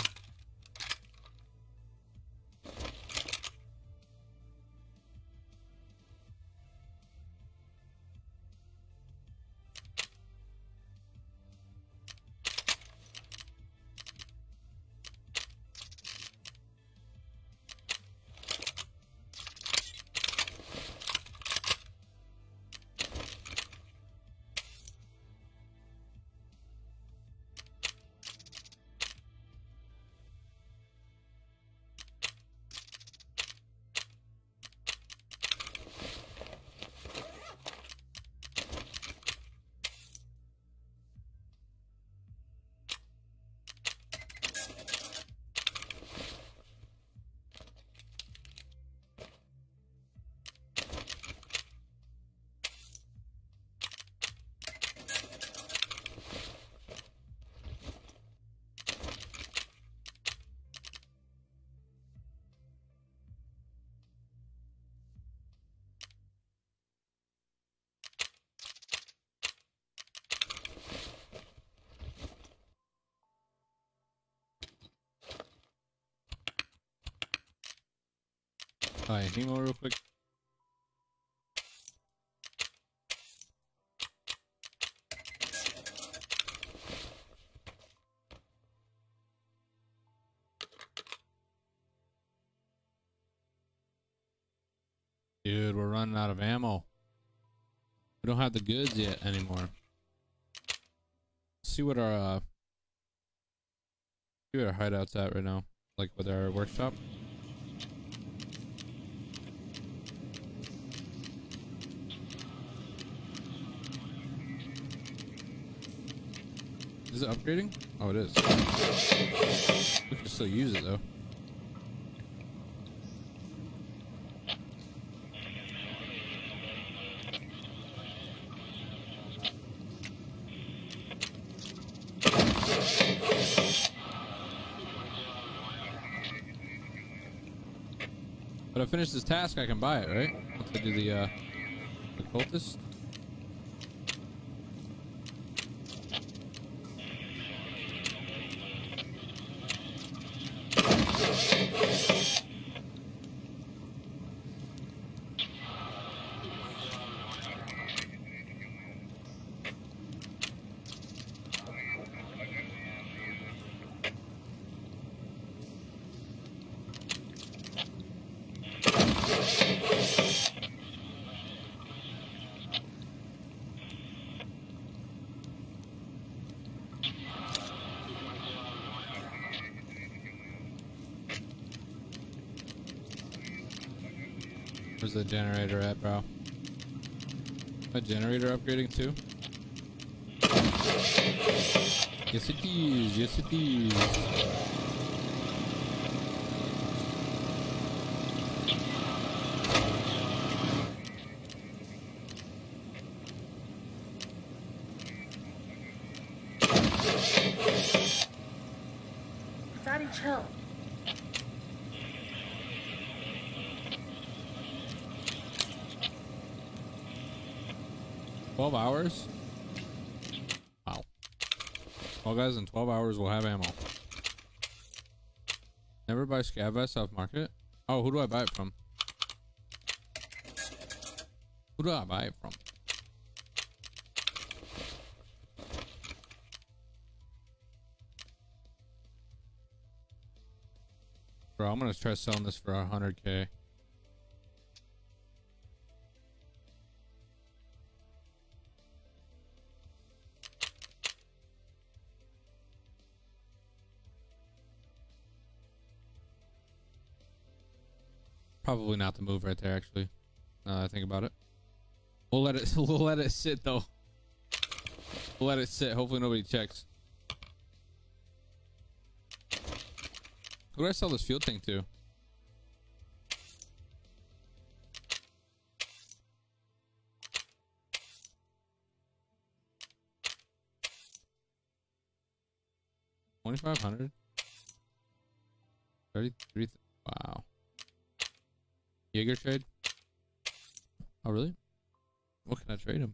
my hemo real quick. Dude, we're running out of ammo. We don't have the goods yet anymore. Let's see what our uh, see what our hideout's at right now. Like with our workshop. It upgrading? Oh, it is. We can still use it though. But I finish this task, I can buy it, right? Once I do the uh, the cultist. Generator at, bro? A generator upgrading too? Yes it is, yes it is. in 12 hours we'll have ammo. Never buy scav vests off market. Oh, who do I buy it from? Who do I buy it from? Bro, I'm gonna try selling this for 100k. Probably not the move right there, actually. Now that I think about it. We'll let it *laughs* we'll let it sit though. We'll let it sit. Hopefully nobody checks. Who do I sell this field tank to? Twenty five hundred. Thirty three. Wow. Jaeger trade? Oh, really? What can I trade him?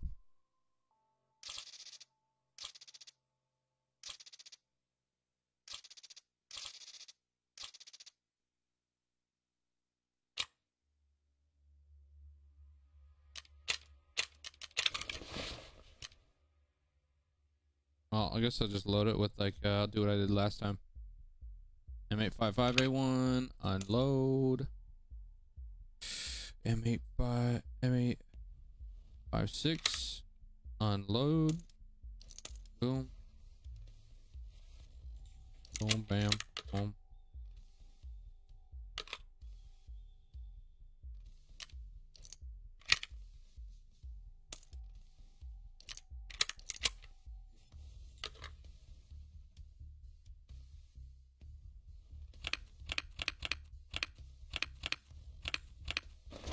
Well, I guess I'll just load it with like, uh, I'll do what I did last time. M855A1, unload. M85, M856, unload. Boom. Boom, bam, boom.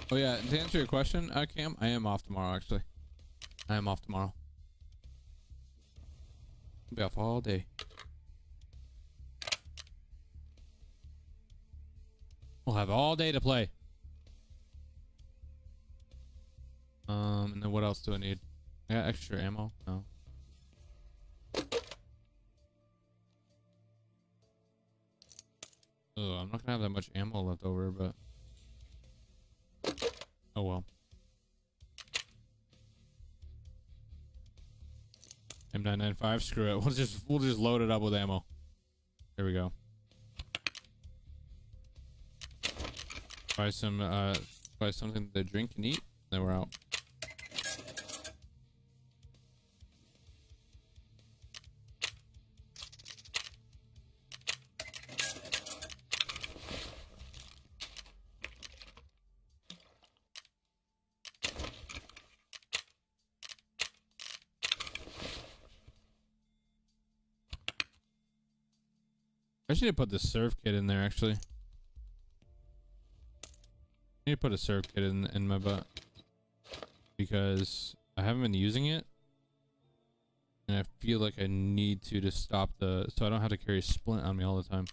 Oh yeah, to answer your question, uh, Cam, I am off tomorrow. Actually, I am off tomorrow. I'll be off all day. We'll have all day to play. Um, and then what else do I need? I got extra ammo? No. Oh, I'm not gonna have that much ammo left over, but. Oh well. M995, screw it. *laughs* We'll just we'll just load it up with ammo. There we go. Buy some uh buy something to drink and eat. Then we're out. Should have put the surv kit in there actually. I need to put a surv kit in in my butt because I haven't been using it, and I feel like I need to to stop the so I don't have to carry a splint on me all the time.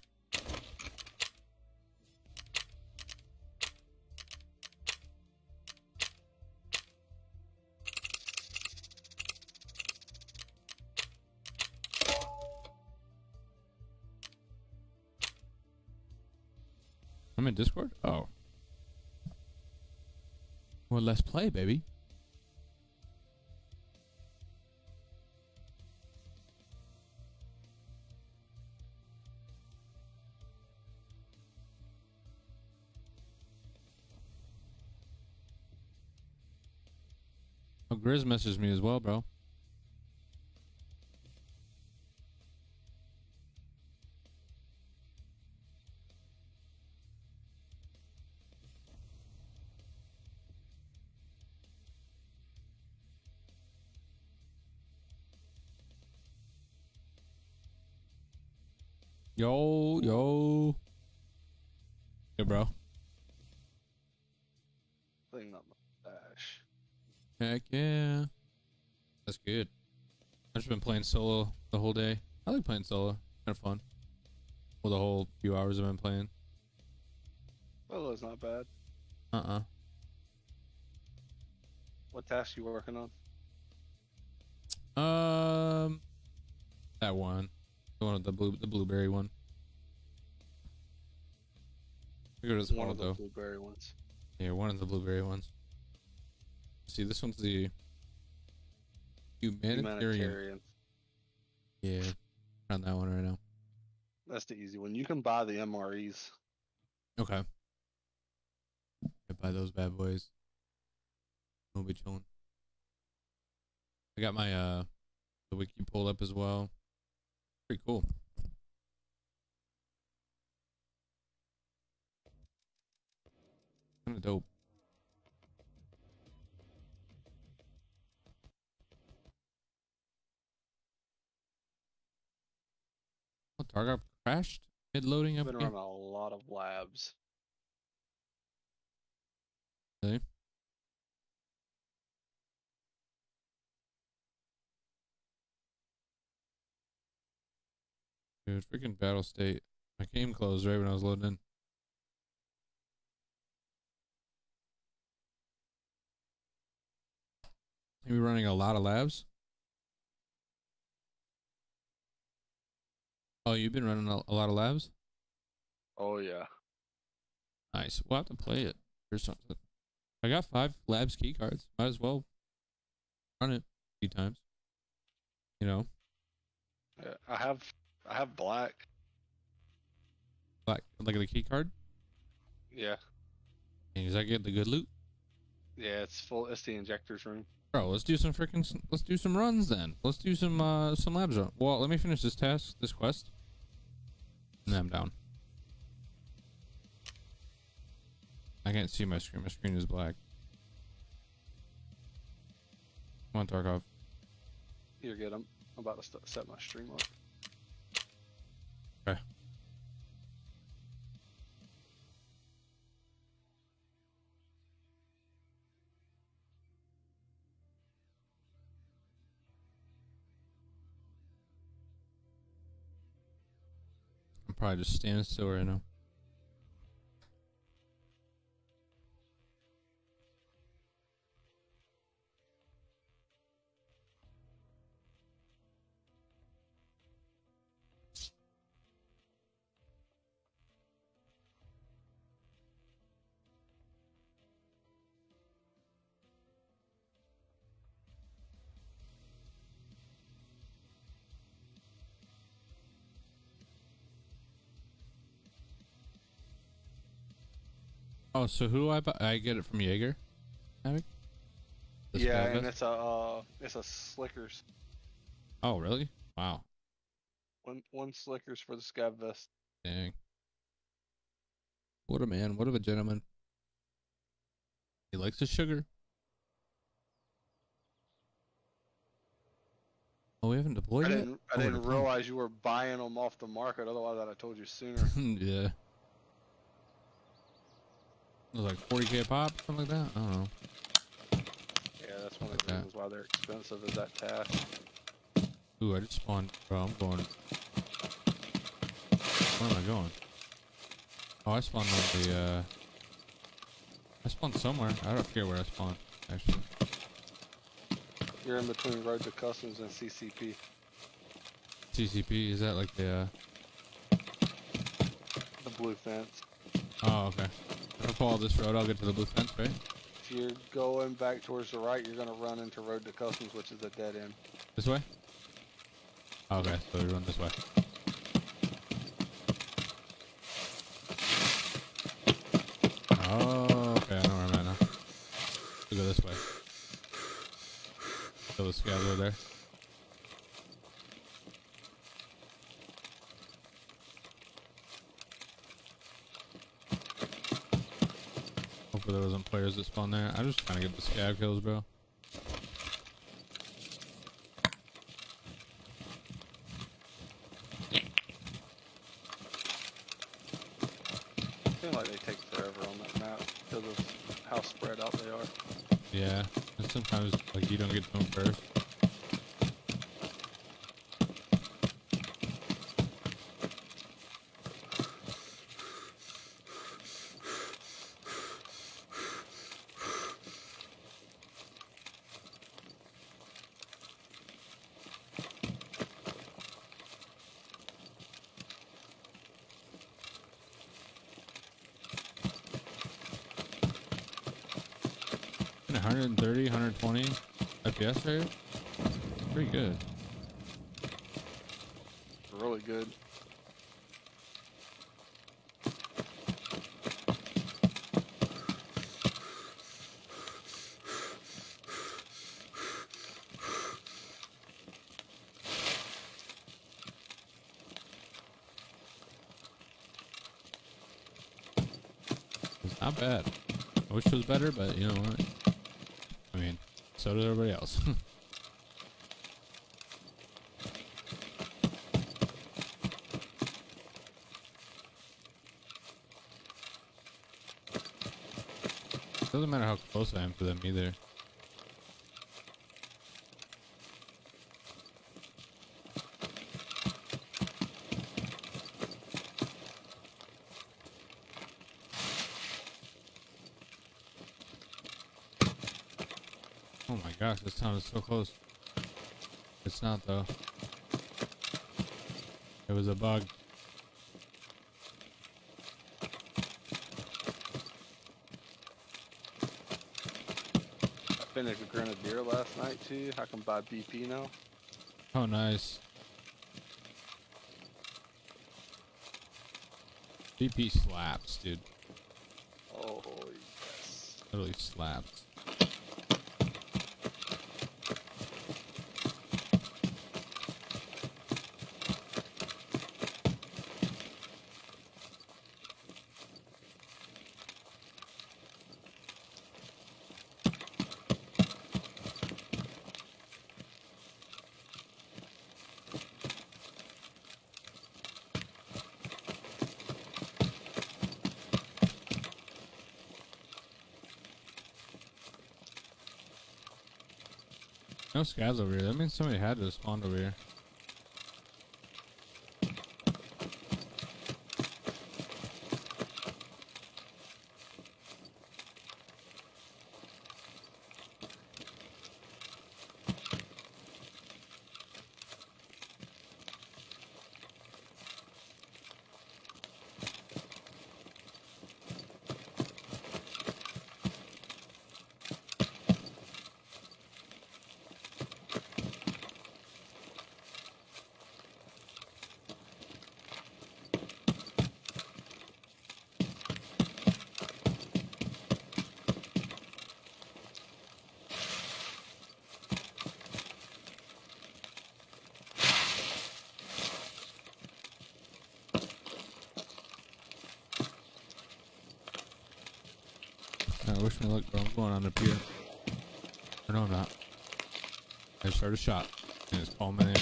In Discord. Oh. Well, let's play, baby. Oh, Grizz messaged me as well, bro. Playing solo the whole day. I like playing solo. Kind of fun. Well, the whole few hours I've been playing.
It's not bad.
Uh-uh.
What task you working on?
Um, that one, the one with the blue, the blueberry one. I figured it was
One
one
of the blueberry ones.
yeah, one of the blueberry ones. See, this one's the humanitarian.
Humanitarian.
Yeah, on that one right now.
That's the easy one. You can buy the MREs.
Okay. Yeah, buy those bad boys. We'll be chilling. I got my uh the wiki pulled up as well. Pretty cool. Kinda dope. Target crashed mid loading up
been running a lot of labs.
Really? Dude, freaking Battlestate. My game closed right when I was loading in. Be running a lot of labs? Oh, you've been running a, a lot of labs?
Oh yeah.
Nice. We'll have to play it or something. I got five labs key cards. Might as well run it a few times. You know,
yeah. I have I have black.
like like the key card.
Yeah.
And does that get the good loot?
Yeah, it's full it's the injectors room.
Bro, let's do some freaking. Let's do some runs then. Let's do some uh some labs. Well, let me finish this task, this quest. And then I'm down. I can't see my screen. My screen is black. Come on, Tarkov.
You're good. I'm I'm about to set my stream up.
Okay. Probably just standing still right now. Oh, so who do I buy? I get it from Jaeger.
Yeah, and it's a uh, it's a Slickers.
Oh, really? Wow.
One one Slickers for the scav vest.
Dang. What a man. What of a gentleman. He likes his sugar. Oh, we haven't deployed
I
yet?
didn't I
Oh,
didn't realize you were buying them off the market. Otherwise, I'd have told you sooner. *laughs*
yeah. It was like 40k a pop, something like that. I don't know.
yeah, that's one of the reasons why they're expensive. Is that task?
Ooh, I just spawned. Bro, I'm going. Where am I going? Oh, I spawned on the, uh... I spawned somewhere. I don't forget where I spawned, actually.
You're in between Road to Customs and CCP.
CCP, is that like the, uh...
The blue fence.
Oh, okay. If I follow this road, I'll get to the blue fence, right?
If you're going back towards the right, you're gonna run into Road to Customs, which is a dead end.
This way? Okay, so we run this way. Oh, okay, I know where I'm at now. We go this way. The scavs over there. Hopefully there wasn't players that spawn there. I'm just trying to get the scav kills, bro.
I feel like they take forever on that map because of how spread out they are.
Yeah, and sometimes like you don't get to them first. And 130, 120 FPS right here. Pretty good.
Really good.
It's not bad. I wish it was better, but you know what? So does everybody else. Hmm. Doesn't matter how close I am to them either. This time. is so close. It's not though. It was a bug.
I finished a grenadier last night too. I can buy BP now.
Oh, nice. BP slaps, dude.
Oh yes.
Literally slaps. No scavs over here. That means somebody had to spawned over here. A shot. And it's Paul Man.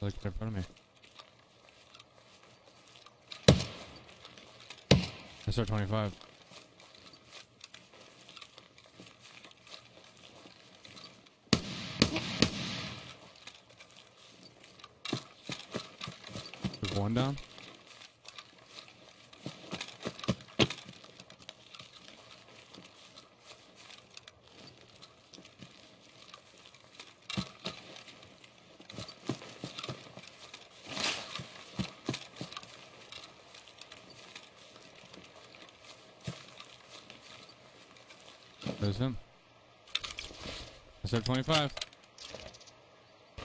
Look right in front of me. SR 25. There's one down. There's him. SR 25.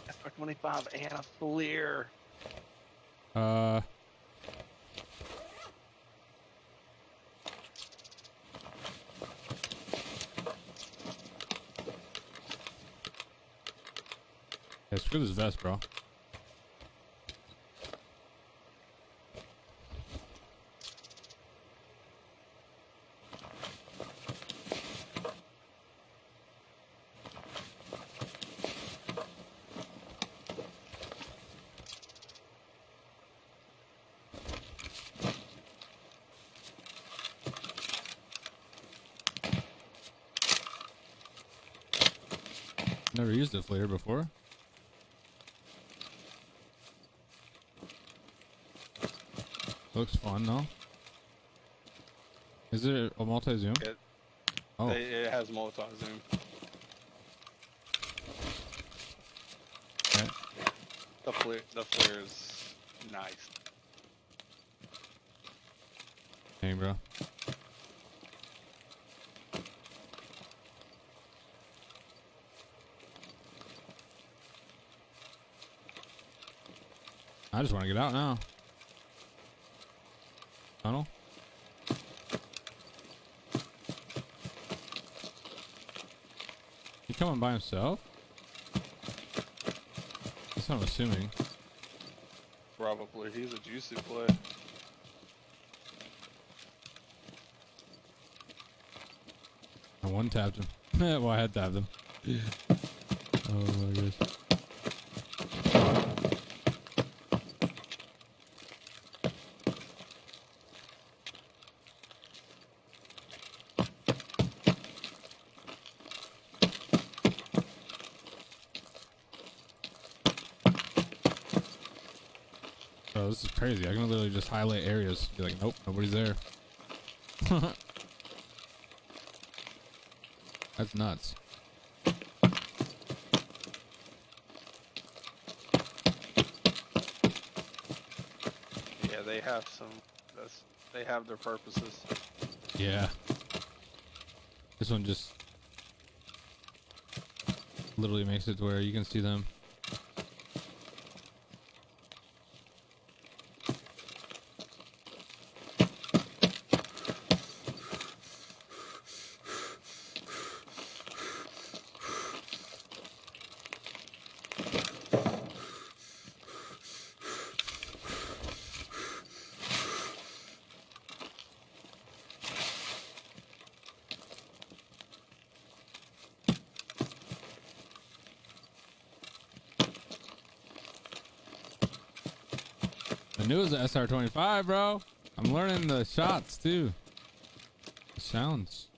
SR25 and a FLIR.
Uh. Yeah, screw this vest, bro. Never used a FLIR before. Looks fun though. Is it a multi-zoom?
It,
Oh,
it has multi zoom.
okay.
The FLIR, the FLIR is nice.
Dang, bro. I just want to get out now. Tunnel? He coming by himself? That's what I'm assuming.
Probably. He's a juicy play.
I one tapped him. *laughs* well, I had tapped him. oh my goodness. Oh, this is crazy. I can literally just highlight areas. Be like, nope, nobody's there. *laughs* That's nuts.
Yeah, they have some. They have their purposes.
Yeah. This one just literally makes it to where you can see them. Knew it was an SR25, bro. I'm learning the shots too. The sounds.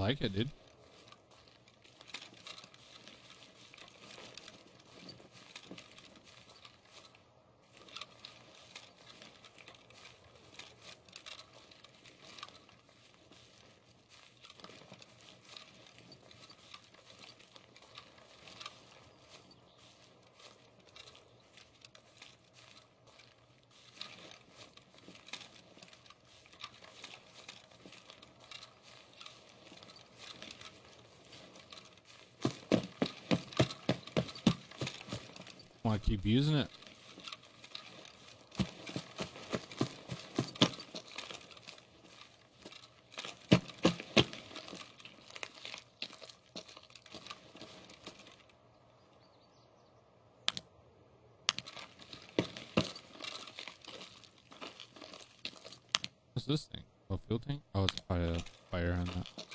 Like it, dude. Keep using it? What's this thing? Oh, fuel tank? Oh, it's probably a fire on that.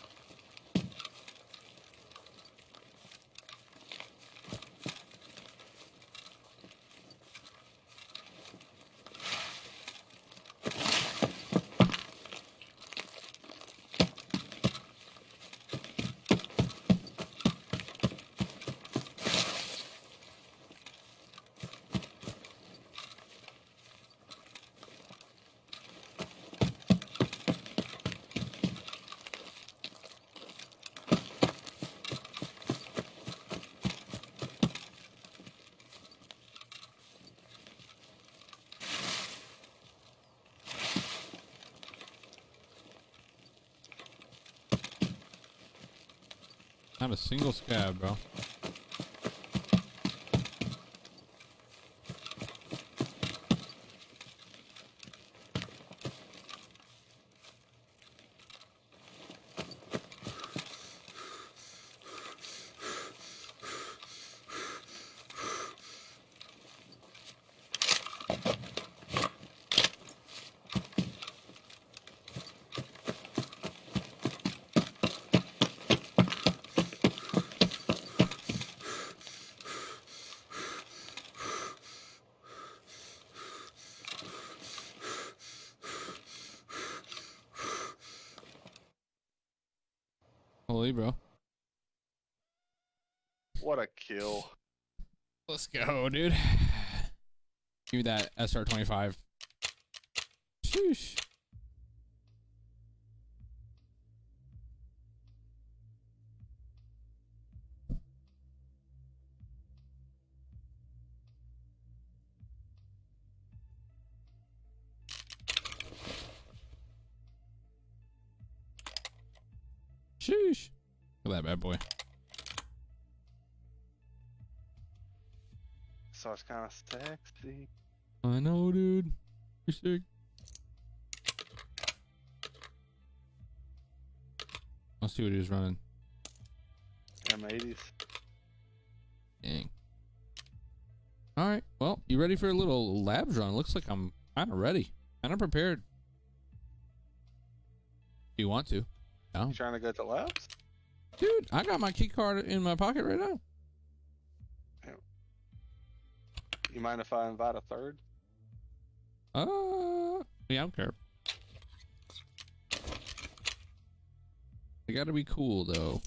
Not a single scav, bro. Holy, bro.
What a kill.
Let's go, dude. Give me that SR25.
Kind of sexy.
I know, dude. You're sick. Let's see what he was running.
M80s.
Dang. All right. Well, you ready for a little labs run? Looks like I'm kind of ready, kind of prepared. Do you want to? No.
You trying to go to labs?
Dude, I got my key card in my pocket right now.
Mind if I invite a third?
Uh, yeah, I don't care. They gotta be cool though.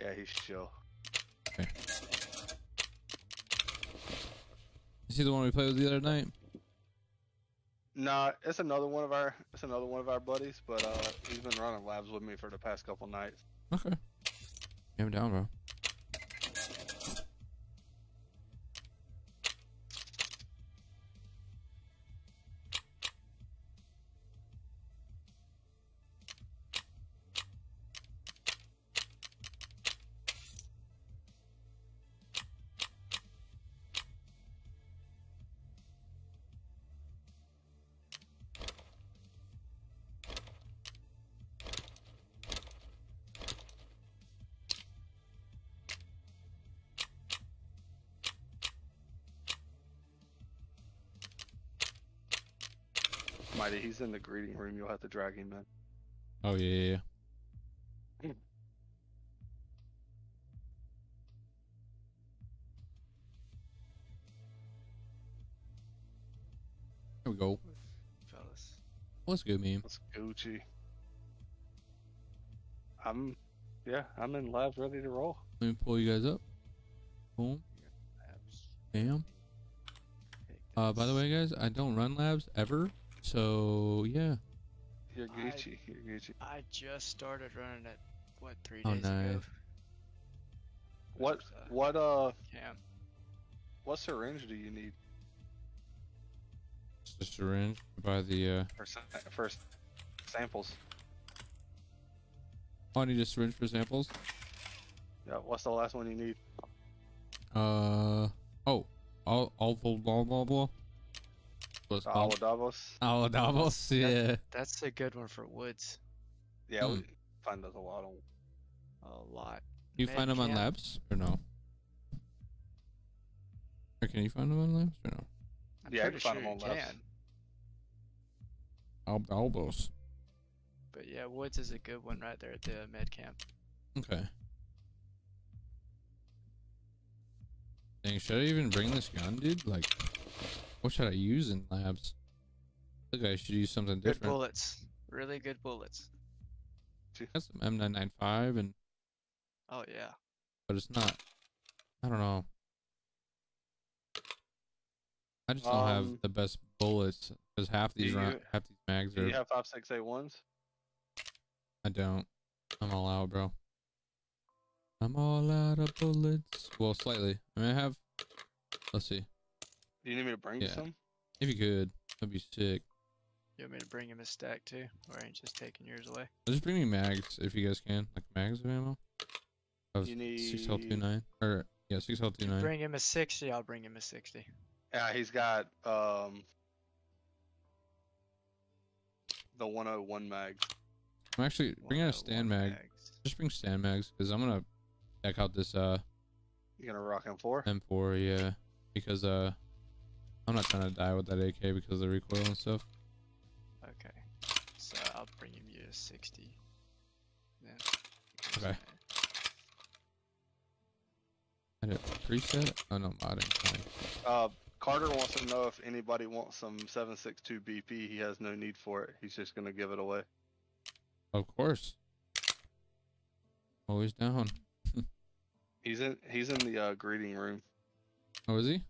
Yeah, he's chill.
You see the one we played with the other night?
Nah, it's another one of our it's another one of our buddies, but uh he's been running labs with me for the past couple nights.
Okay. I'm down, bro.
He's in the greeting room. You'll have to drag him in.
Oh yeah, yeah, yeah. Here we go.
Fellas.
What's good, meme?
That's Gucci. I'm Yeah, I'm in labs ready to roll.
Let me pull you guys up. Boom. Bam. Uh, by the way, guys, I don't run labs ever. So yeah.
You're
I-
You're Gucci.
I just started running it. What three
Oh,
days ago?
What
uh,
what uh
Cam.
what syringe do you need
It's a syringe by the. Uh,
for sa- for s- samples?
oh, I need a syringe for samples.
Yeah. What's the last one you need?
Uh oh, all all blah blah blah blah. What's
The
it called?
Aladavos.
Aladavos, yeah.
That's a good one for woods.
Yeah,
Hmm.
we find those a lot on.
A lot.
You find them on
Medcam.
labs or no? Or can you find them on labs or no?
I'm
Yeah, I
pretty
can find
sure
'em
you
on labs.
can.
Al- Albos.
But yeah, woods is a good one right there at the med camp.
Okay. Dang, should I even bring this gun, dude? Like, what should I use in labs? I think I should use something
Good
different.
bullets. Really good bullets.
Got some M995 and
Oh yeah.
but it's not. I don't know. I just don't
Um,
have the best bullets because half these
do
round, half these mags
Do
are.
you have five six eight ones?
I don't. I'm all out, bro. I'm all out of bullets. Well, slightly. I mean, I have. Let's see.
Do you need me to bring you
Yeah.
some?
If you could, that'd be sick.
You want me to bring him a stack too, or ain't just taking yours away?
Just bring me mags if you guys can, like mags of ammo. Of
You
six L two
need-
nine or yeah, six L two
You
nine.
bring him a sixty, I'll bring him a sixty.
Yeah, he's got um the 101 mag.
I'm actually bring out a
101
stand mag.
mags.
Just bring stand mags because I'm gonna check out this uh
You're gonna rock him for?
M4, yeah, because uh, I'm not trying to die with that AK because of the recoil and stuff.
Okay. So I'll bring him you sixty. Then.
Okay. I did preset. Oh no, modding. Fine.
Uh, Carter wants to know if anybody wants some 762 BP. He has no need for it. He's just gonna give it away.
Of course. Always down. *laughs*
He's in. He's in the uh, greeting room.
Oh, is he?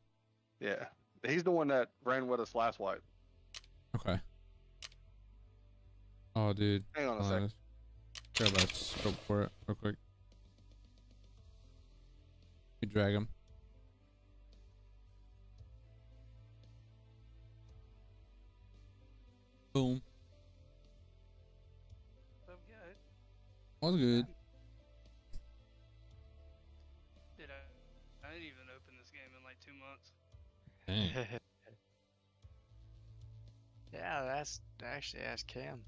Yeah, he's the one that ran with us last wipe.
Okay. Oh, dude.
Hang on a
Hold on,
sec.
let's Grab a scope for it real quick. You drag him. Boom.
I'm good. *laughs*
yeah, that's I actually asked Cam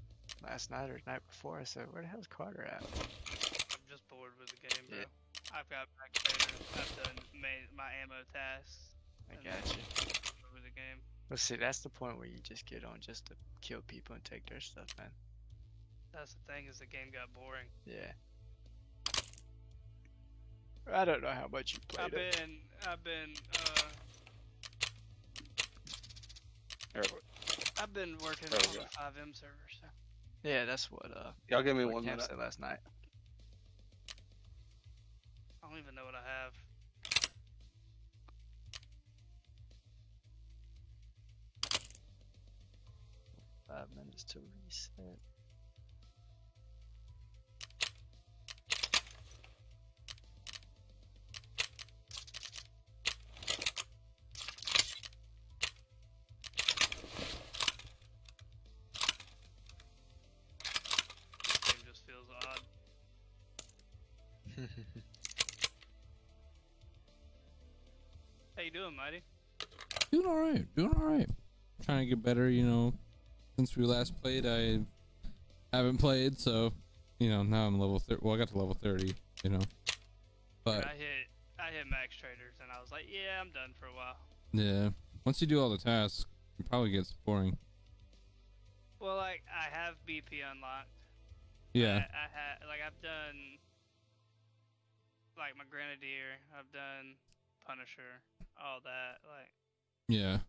last night or the night before. I said, "Where the hell's Carter at?"
I'm just bored with the game, bro.
Yeah.
I've got back there. I've done ma- my ammo tasks.
I got you.
bored With the game.
Well, see, that's the point where you just get on just to kill people and take their stuff, man.
That's the thing is the game got boring.
Yeah. I don't know how much you played.
I've
played it.
been, I've been, uh,
There,
I've been working on
we
the FiveM server. So
Yeah, that's what uh
y'all give me one
Cam
minute.
said last night.
I don't even know what I have.
Five minutes to reset.
You doing, Mighty?
Doing all right. Doing all right. Trying to get better. You know, since we last played, I haven't played, so you know now I'm level thirty. Well, I got to level thirty. You know, but
I hit, I hit max traders, and I was like, yeah, I'm done for a while.
yeah, once you do all the tasks, it probably gets boring.
Well, like I have BP unlocked.
Yeah.
I, I had like I've done like my grenadier. I've done Punisher, all that. Like
Yeah.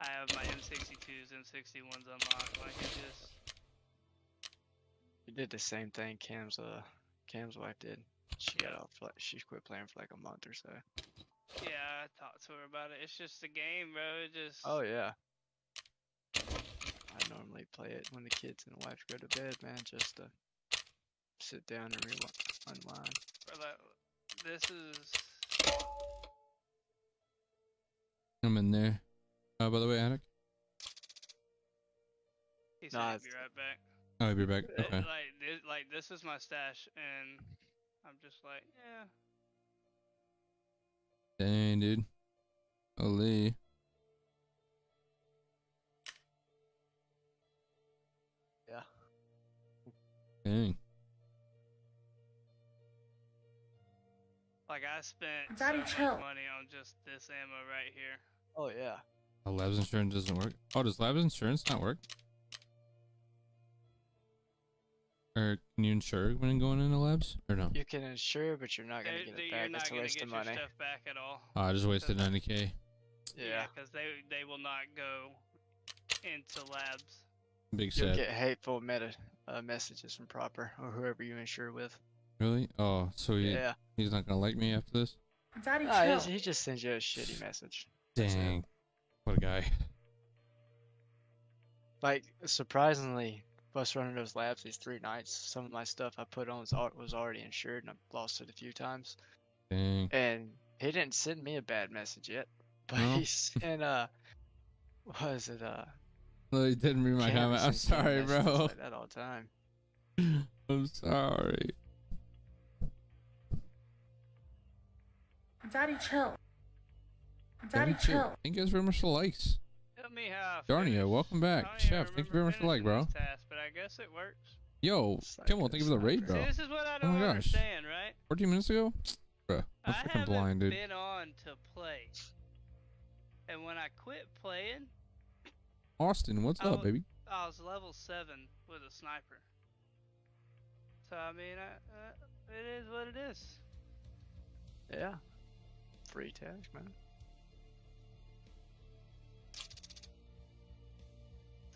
I have my M62s, M61s unlocked. Like it just
You did the same thing Cam's uh Cam's wife did. She got off. Like, she quit playing for like a month or so.
Yeah, I talked to her about it. It's just a game, bro. It just.
Oh yeah. I normally play it when the kids and the wife go to bed, man, just to sit down and rewind, unwind.
bro, like, this is.
I'm in there. Oh, by the way, Attic.
He said
Nah,
he'd be
it's-
right back.
Oh, you'll be back. Okay.
Like this, like this is my stash, and I'm just like, yeah.
Dang, dude. Holy.
Yeah.
Dang.
Like I spent so much money on just this ammo right here.
Oh yeah.
Oh, labs insurance doesn't work. Oh, does labs insurance not work? Or can you insure when going into labs? Or no?
You can insure, but you're not gonna get it back. It's a waste of money.
stuff back at all.
Oh, I just wasted 90k.
Yeah.
because they they will not go into labs.
Big
You'll
set.
get hateful meta uh, messages from Prapor or whoever you insure with.
Really? Oh, so he,
Yeah.
he's not gonna like me after this?
Daddy,
Nah,
chill.
he's- he just sends you a shitty message. That's it.
Dang. What a guy. *laughs*
Like surprisingly, us running those labs these three nights, some of my stuff I put on was, was already insured, and I've lost it a few times.
Dang.
And he didn't send me a bad message yet, *laughs* but
No?
he sent uh, what was it uh?
no, he didn't read my comment. I'm sorry, bro.
Like *laughs* that all the time.
I'm sorry.
Daddy, chill. Daddy, chill.
Thank you guys very much for the likes.
Tell me how.
Darnia, welcome back.
don't
Chef, thank you very much for the like, bro.
finishing these tasks, but I guess it works.
Yo, Kimmel, thank you for the raid, bro.
See, this is what I
Oh my
don't
gosh.
understand, right?
14 minutes ago? Bruh, I'm
I
freaking
haven't
blind, dude.
been on to play, and when I quit playing,
Austin, what's
I
up, baby?
I was level seven with a sniper. So I mean, I, uh, it is what it is.
Yeah. Free task, man.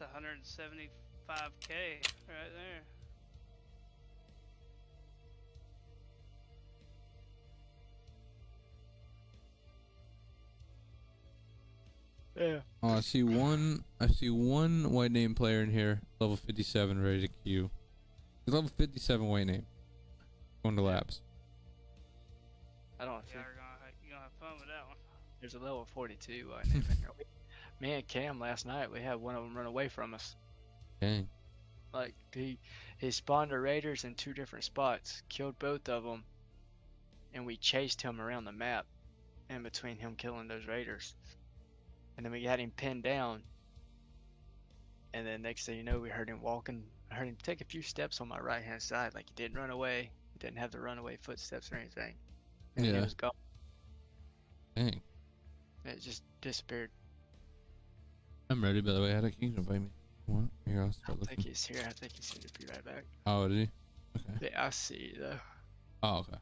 It's 175k right there.
Yeah.
Oh, I see one. I see one white name player in here, level 57, ready to queue. He's level 57 white name. Going to labs.
I don't
Yeah,
think
you're gonna ha- you gonna have fun with that one.
there's a level 42 uh, name in here. We- Me and Cam last night, we had one of them run away from us.
Dang.
Like he he spawned the raiders in two different spots, killed both of them, and we chased him around the map. In between him killing those raiders, and then we had him pinned down. And then next thing you know, we heard him walking. I heard him take a few steps on my right hand side, like he didn't run away. He didn't have the runaway footsteps or anything. And
Yeah.
he was gone.
Dang.
It just disappeared.
I'm ready, by the way. Attic, you can invite me. What? Here, I'll
I
start
don't think he's here. I think he's going to be right back.
Oh, did he? Okay.
Yeah, I see though.
Oh, okay.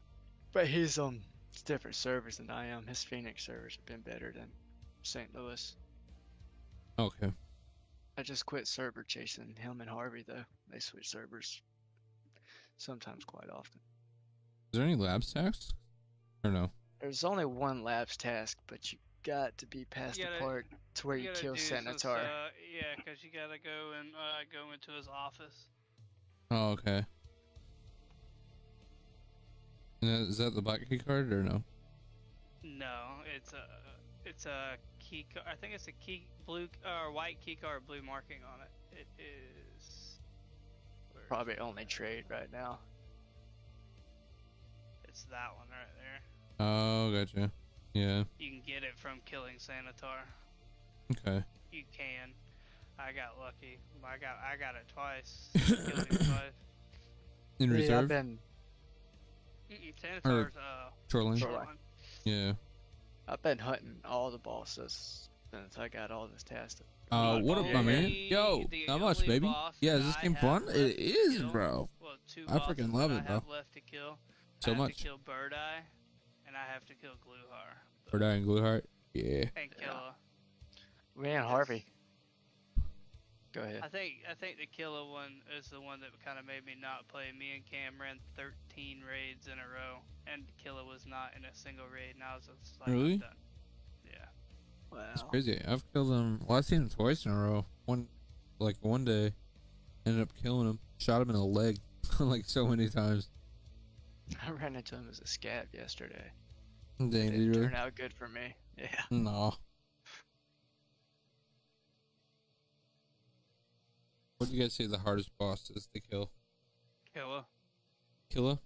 But he's on different servers than I am. His Phoenix servers have been better than St. Louis.
Okay.
I just quit server chasing him and Harvey though. They switch servers sometimes quite often.
Is there any labs tasks? Or no?
There's only one labs task, but you got to be past the
gotta-
part to where you,
gotta
kill
do some
Sanitar.
stuff- yeah, 'cause you gotta go and uh, go into his office.
Oh, okay. And that- is that the black key card or no?
No, it's a it's a key. Car- I think it's a key blue or white key card, blue marking on it. It is. where is
Probably
it
only trade right now.
It's that one right there.
Oh, gotcha. Yeah.
You can get it from killing Sanitar.
Okay.
You can. I got lucky. I got I got it twice. *laughs* Killed him twice.
In
Yeah, I've
reserve?
been
Mm-mm, Sanitar's uh
Shoreline?
Shoreline.
shoreline.
Yeah.
I've been hunting all the bosses since I got all this tasks.
Uh, what up, my man? Yo,
the
not much,
only
baby. Yeah, is this game fun?
left
It
to
is,
kill-
bro.
Well, two
I freaking love it, bro.
left to kill.
So
I have
much.
to kill Birdeye, and I have to kill
Gluhar. Birdeye and Gluhar? Yeah.
And kill
Yeah.
her.
Me Harvey. Go ahead.
I think I think the Killa one is the one that kind of made me not play. Me and Cam ran 13 raids in a row, and Killa was not in a single raid, and I was just like,
Really?
done. Yeah.
It's
Wow.
crazy. I've killed him. Well, I've seen him twice in a row. One, like one day, ended up killing him. Shot him in the leg, *laughs* like so many times.
I ran into him as a scav yesterday.
Dang,
It
did you
didn't
really?
turn out good for me. *laughs* Yeah.
No. What do you guys say the hardest boss is to kill?
Killa.
Killa?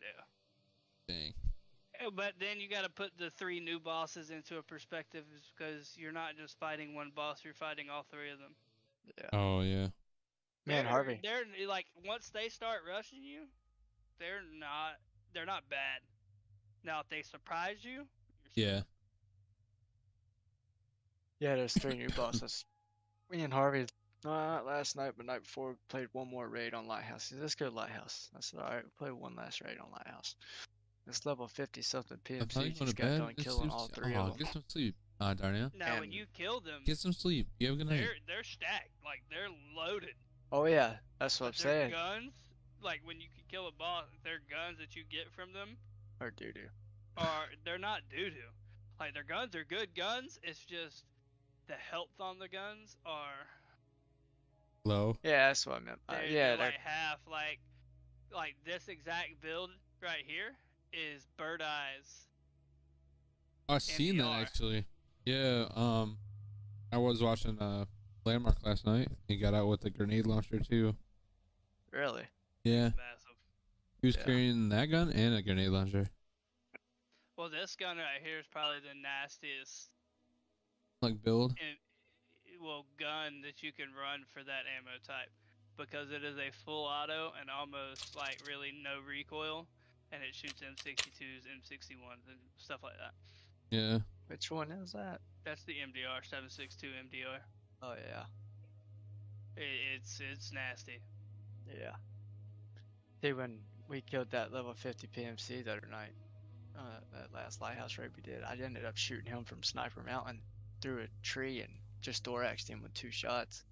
Yeah.
Dang.
But then you got to put the three new bosses into a perspective, because you're not just fighting one boss; you're fighting all three of them.
Yeah.
Oh yeah.
Man,
They're-
Harvey.
They're like once they start rushing you, they're not they're not bad. Now if they surprise you, you're
Yeah.
Yeah, there's three new *laughs* bosses. Me and Harvey, uh, not last night, but night before, played one more raid on Lighthouse. Said, Let's go to Lighthouse. I said, alright, play one last raid on Lighthouse. It's level 50 something
I
PMC just got done
Get
killing
some
all
s-
three
oh,
of them.
Get some sleep. Ah, Darnell.
Now when you kill them,
Get some sleep. You have a good night.
they're they're stacked. Like they're loaded.
Oh, yeah, that's what I'm
their
saying.
guns, like when you can kill a boss, their guns that you get from them
Or doo doo.
are they're not doo doo. Like their guns are good guns. It's just the health on the guns are
Low.
Yeah, that's what I meant. Uh,
they're,
yeah,
they're
they're,
like half like like this exact build right here is Birdeye's.
I've seen that actually. Yeah. Um, I was watching uh LVNDMARK last night. He got out with the grenade launcher too.
really.
Yeah.
Massive.
He was
Yeah.
carrying that gun and a grenade launcher.
Well, this gun right here is probably the nastiest
Like build.
in, well gun that you can run for that ammo type because it is a full auto and almost like really no recoil and it shoots M62s, M61s and stuff like that.
Yeah.
Which one is that?
That's the MDR 762 MDR.
Oh, yeah.
It, it's it's nasty.
Yeah. They when we killed that level 50 PMC the other night, uh, that last lighthouse raid we did, I ended up shooting him from Sniper Mountain through a tree and just thoraxed him with two shots.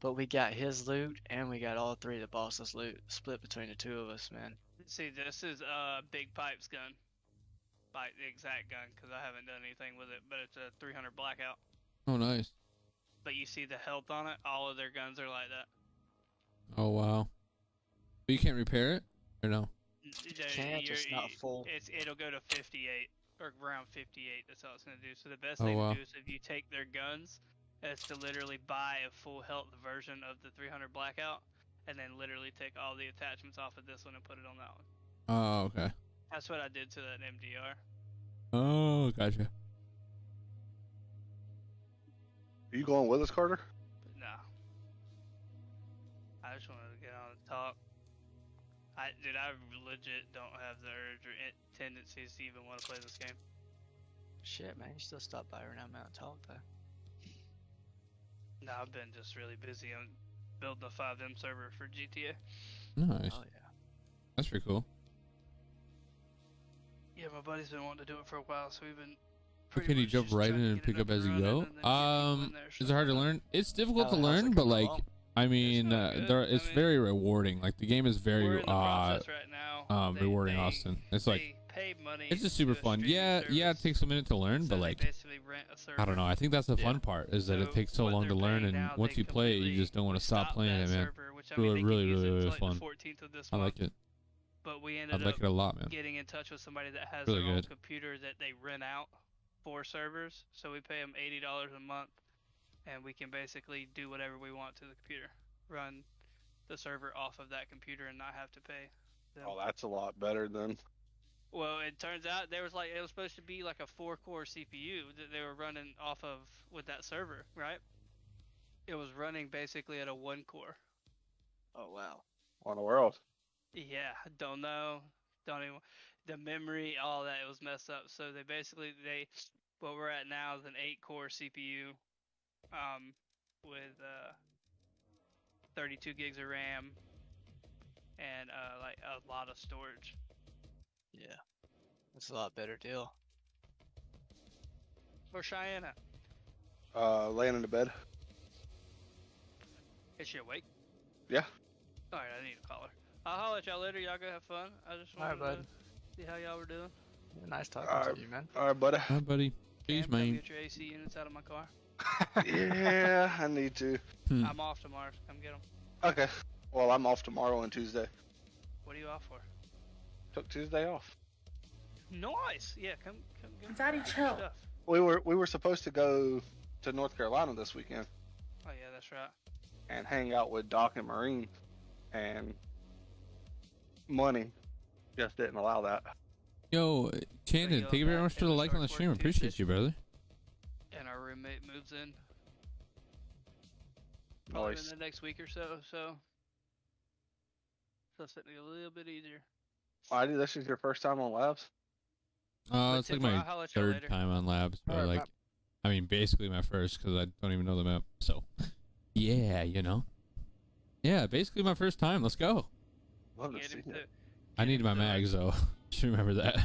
But we got his loot and we got all three of the boss's loot split between the two of us, man.
See, this is uh Big Pipe's gun, like the exact gun, because I haven't done anything with it. But it's a 300 blackout.
Oh, nice.
But you see the health on it. All of their guns are like that.
Oh wow. But you can't repair it or no?
N-
You
they-
can't,
you're-
just not full.
It's it'll go to 58 or around 58. That's all it's gonna do. So the best
Oh,
thing
wow.
to do is if you take their guns, is to literally buy a full health version of the 300 blackout, and then literally take all the attachments off of this one and put it on that one.
Oh, okay.
That's what I did to that MDR.
Oh, gotcha.
Are you going with us, Carter?
But no. I just wanted to get on and talk. I dude, I legit don't have the urge or in- tendencies to even want to play this game.
Shit, man, you still stop by every now and then and talk, though.
No, I've been just really busy on building a FiveM server for GTA.
Nice.
Oh, yeah.
That's pretty cool.
Yeah, my buddy's been wanting to do it for a while, so we've been.
But
pretty
can you jump
just
right in and pick up as you go?
running and then get
Um,
there,
is
stuff
it hard to learn? It's difficult
How-
to learn, but like,
along?
I mean, uh, there,
I
it's
mean-
very rewarding. Like the game is very uh,
right
um,
They-
rewarding,
they-
Austin. It's like
pay money.
it's just super fun. Yeah, yeah. It takes a minute to learn,
so
but like,
basically rent a server.
I don't know. I think that's the
Yeah.
fun part is that it takes so long to learn, and
now,
once you play it, you just don't want to stop playing it, man.
Server, which, I
Really,
mean,
really, really, really
like,
fun.
The 14th of this
I like it.
But we
I
ended
like it a lot, man.
getting in touch with somebody that has
Really
their own
good.
computer that they rent out for servers. So we pay them eighty dollars a month, and we can basically do whatever we want to the computer, run the server off of that computer, and not have to pay. Them.
Oh, that's a lot better than.
Well, it turns out there was like it was supposed to be like a four-core CPU that they were running off of with that server, right? It was running basically at a one-core.
Oh, wow.
On the world.
Yeah, don't know. Don't even the memory, all that it was messed up. So they basically they what we're at now is an eight core CPU, um, with uh 32 gigs of RAM and uh like a lot of storage.
Yeah. That's a lot better deal.
For Cheyenne,
Uh, laying in the bed.
Is she awake?
Yeah.
Alright, I need to call her. I'll holler at y'all later. Y'all go have fun. I just
All right,
wanted
bud.
to see how y'all were doing.
Nice talking
Alright.
to you, man.
All right, buddy.
Hi, buddy. Jeez,
Cam, come
man.
get your AC units out of my car.
Yeah, I need to.
Hmm.
I'm off tomorrow. So come get them.
Okay. Well, I'm off tomorrow and Tuesday.
What are you off for?
Took Tuesday off.
Nice. Yeah, come come get
Daddy,
your
chill.
stuff.
We were we were supposed to go to North Carolina this weekend
Oh yeah, that's right.
and hang out with Doc and Marine, and money just didn't allow that.
Yo, Chandon, thank you very much for the like on the stream. Appreciate you, brother.
And roommate moves in probably
Nice.
in the next week or so. So, so it's getting a little bit easier.
Why did this is your first time on labs?
Uh, it's like my
holler at y'all
third time on labs, but
Alright,
like,
map.
I mean, basically my first because I don't even know the map. So, *laughs* yeah, you know. Yeah, basically my first time. Let's go.
Love to see
him
it.
to-
I need my
to-
mags though. *laughs* Should remember that.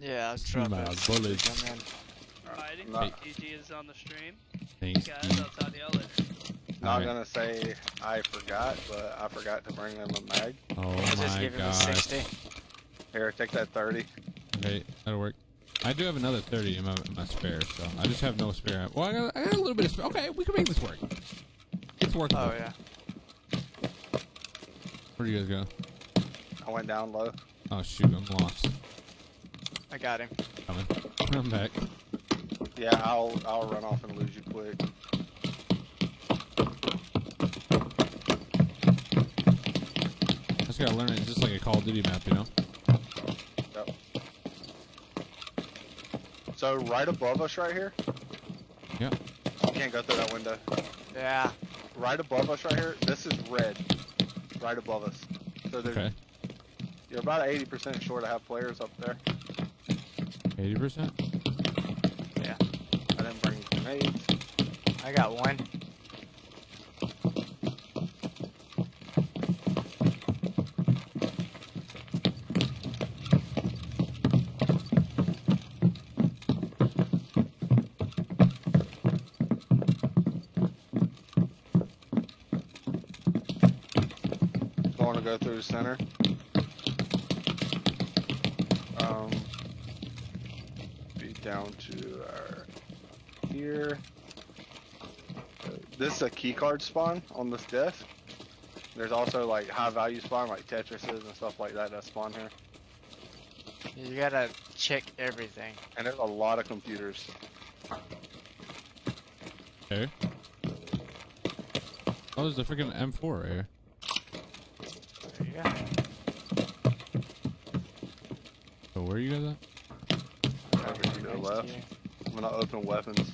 Yeah, *laughs* I'll
See
drop
my
it.
bullets.
Come in.
Not-
GG is on the stream.
Thanks.
Guys,
Steve.
I'll talk y'all later.
Not
Alright.
gonna say I forgot, but I forgot to bring them a mag.
Oh
Just
my
give him a 60.
Here, take that thirty.
Okay, that'll work. I do have another 30 in my, in my spare, so I just have no spare. Well, I got, I got a little bit of spare. Okay, we can make this work. It's working.
Oh, yeah.
Where do you guys go?
I went down low.
Oh shoot, I'm lost.
I got him.
Coming. *laughs* I'm back.
Yeah, I'll I'll run off and lose you quick.
I just gotta learn it. It's just like a Call of Duty map, you know?
Yep. So right above us, right here.
Yeah.
You can't go through that window.
Yeah.
Right above us, right here. This is red. Right above us. So there's
Okay.
you're about eighty percent sure to have players up there.
80%?
Yeah.
I
got one.
Going to go through the center. A key card spawn on this desk. There's also like high value spawn like Tetrises and stuff like that that spawn here.
You gotta check everything.
And there's a lot of computers.
Okay. Oh, there's a freaking M4 right here.
There you go.
So where are you guys at?
Over to the left.
you.
I'm gonna open weapons.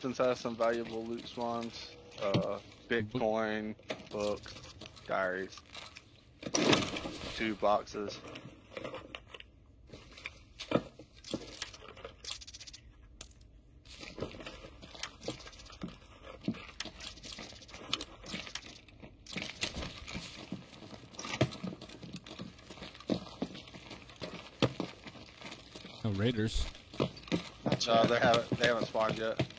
Weapons has some valuable loot spawns. Uh, Bitcoin, books, diaries. Two boxes.
No Raiders.
Uh, they haven't they haven't spawned yet.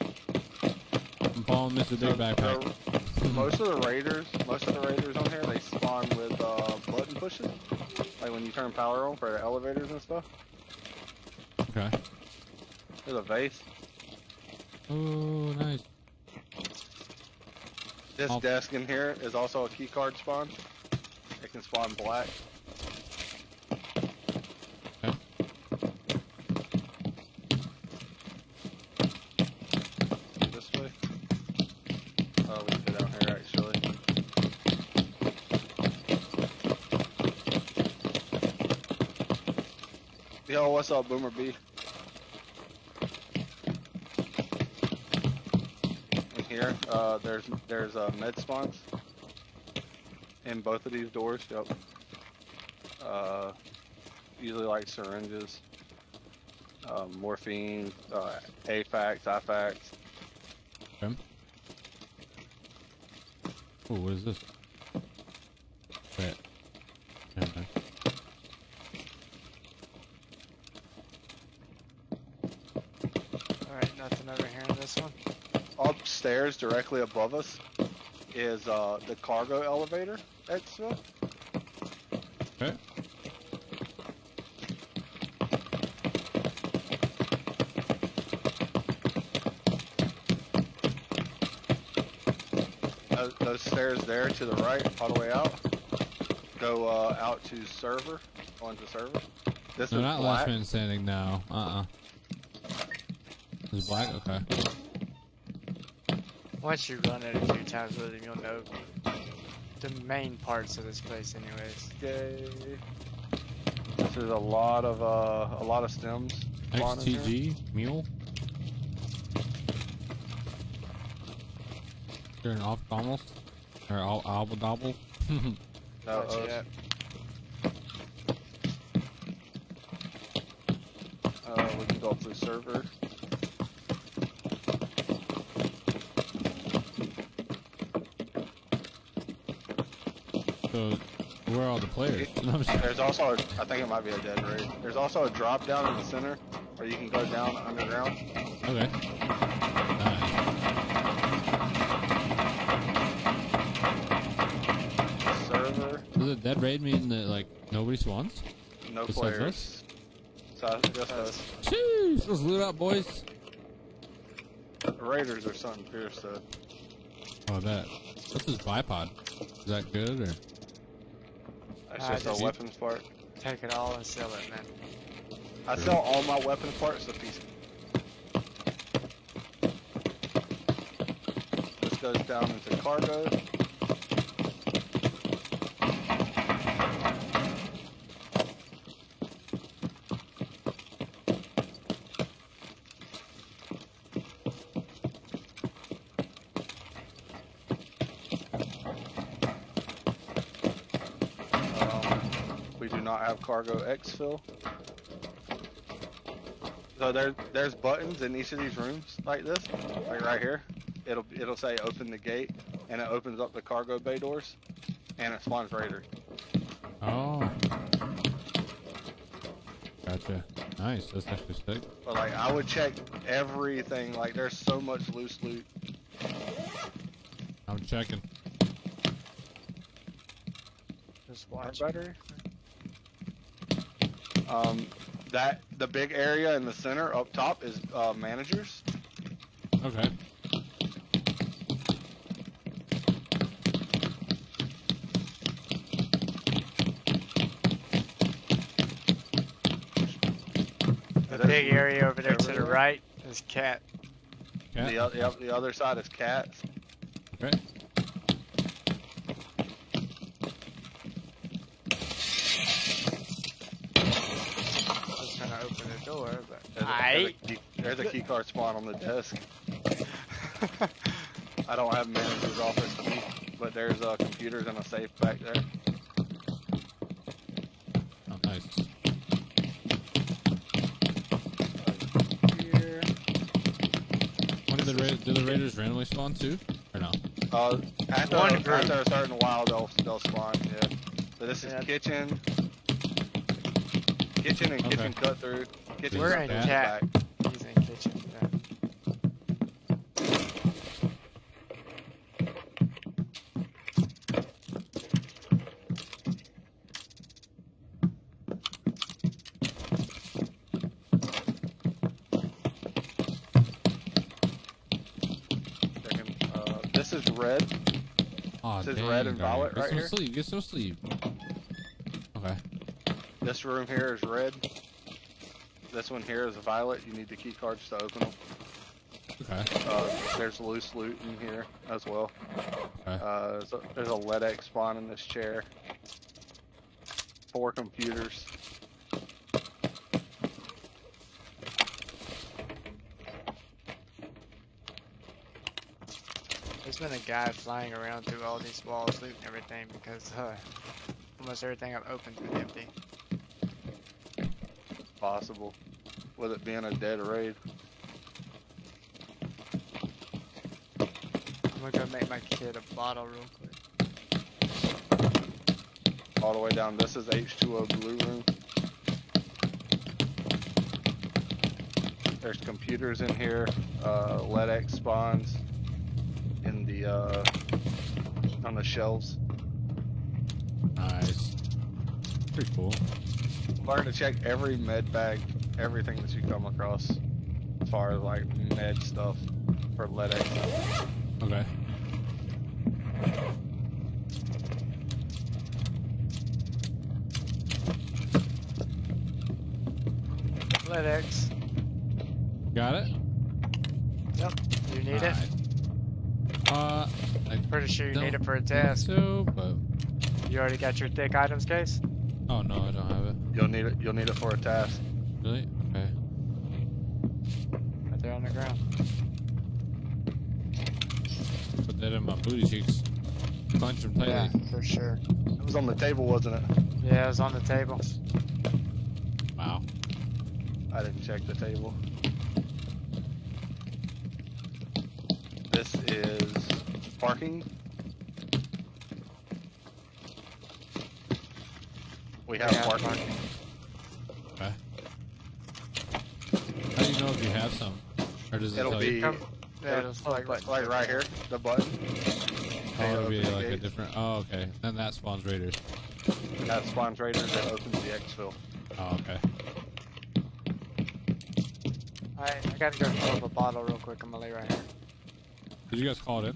I'm following Mr. Big Backpack.
Most of the raiders, most of the raiders on here, they spawn with uh, button pushes, like when you turn power on for elevators and stuff.
Okay.
There's a vase.
Oh, nice.
This
I'll-
desk in here is also a key card spawn. It can spawn black.
Okay.
This way. Oh, we can go down here actually. Yo, saw Boomer B? In here, uh, there's there's uh, med spawns in both of these doors. Yep. Uh, usually like syringes, uh, morphine, uh, AFAKs, IFAKs.
Okay. Oh, what is this? Wait. Never mind.
Directly above us is uh, the cargo elevator exit.
Okay.
Those, those stairs there to the right, all the way out, go uh, out to server, onto server. This
No,
is
not
black.
last man standing now. Uh-uh. Is black? Okay.
Once you run it a few times with him, you'll know the main parts of this place, anyways.
Yay. This is a lot of uh, a lot of stems. spawning here.
XTG? Mule? You're an off almost? Or al alba double? *laughs*
No, uh,
yet.
Uh, we can go through server.
So, where are all the players? *laughs* No,
There's also, a, I think it might be a dead raid. There's also a drop down in the center where you can go down underground.
okay. Nice.
Server,
Does a dead raid mean that, like, nobody spawns?
no
Besides
players. So just us.
Jeez, let's loot up, boys.
The Raiders are something fierce though.
Oh, I bet. What's this bipod? Is that good, or?
Just a weapons part.
Take it all and sell it, man.
I sell all my weapon parts to piece. This goes down into cargo. Um, we do not have cargo exfil. So there, there's buttons in each of these rooms like this, like right here. It'll it'll say open the gate, and it opens up the cargo bay doors, and it spawns raider.
Oh. Gotcha. Nice. That's actually sick.
But like I would check everything. Like there's so much loose loot.
I'm checking.
Just
Our
watch.
battery. Um, that the big area in the center up top is uh, managers.
Okay.
The big area over there to the right is cat.
Cat?
The, oth- the, the other side is cats.
Okay.
I was trying to open the door, but
There's a, there's,
I.
a key, there's a key card spawn on the desk. *laughs* I don't have manager's office key, but there's uh, computers and a safe back there.
Oh, nice.
Here.
When do the, do the raiders randomly spawn too? Or no?
Uh, after,
One
after
group.
a certain while, they'll they'll spawn. Yeah. So this is
Yeah.
kitchen, kitchen and
Okay.
kitchen cut through. Kitchen
We're
cut
in
through
cat.
back.
He's in kitchen. Yeah.
Uh, this is red.
Oh,
This is
dang,
red and
Garnet.
violet
Get
right
some
here.
sleep. Get some sleep. Okay.
This room here is red. This one here is a violet. You need the key cards to open them.
Okay.
Uh, there's loose loot in here as well.
Okay.
Uh, there's a, there's a LEDX spawn in this chair. Four computers.
There's been a guy flying around through all these walls looting everything because uh, almost everything I've opened's been empty.
Possible. With it being a dead raid.
I'm gonna go make my kid a bottle real quick.
All the way down. This is H2O blue room. There's computers in here. Uh, LEDX spawns. In the uh, on the shelves.
Nice. Pretty cool.
Learn to check every med bag, everything that you come across, as far as like med stuff for LEDX.
Okay.
LEDX.
Got it?
Yep. You need it?
Uh, I'm
Pretty sure you need it for a
think
task.
So, but
You already got your thick items case?
oh no,
You'll need it. You'll need it for a task.
Really? Okay.
Right there on the ground.
Put that in my booty cheeks. Clench them tightly.
Yeah, for sure.
It was on the table, wasn't it?
Yeah, it was on the table.
Wow.
I didn't check the table. This is parking. We have
Yeah,
parking.
parking.
Okay. How do you know if you have some? Or does it
It'll
tell
be
you?
Yeah,
it'll-
just
like, like right here, the button.
Oh, it'll be
Open the
like a different. Oh, okay. Then that spawns raiders.
That spawns raiders and opens the exfil.
Oh, okay.
Alright, I gotta go fill up a bottle real quick. I'm gonna lay right here.
Did you guys call it in?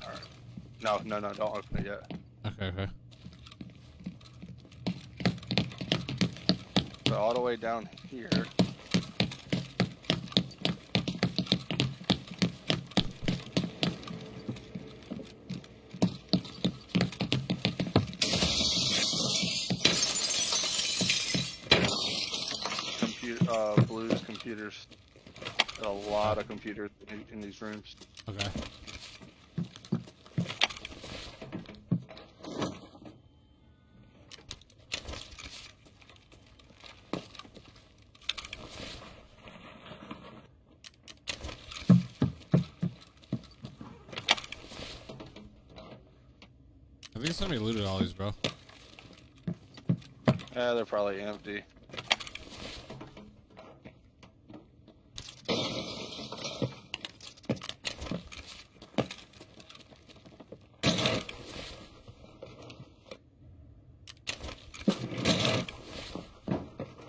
No, no, no, don't open it yet.
Okay, okay.
All the way down here. Computer, uh, Blue's computers. A lot of computers in, in these rooms.
Okay. I think somebody looted all these, bro.
Yeah, they're probably empty.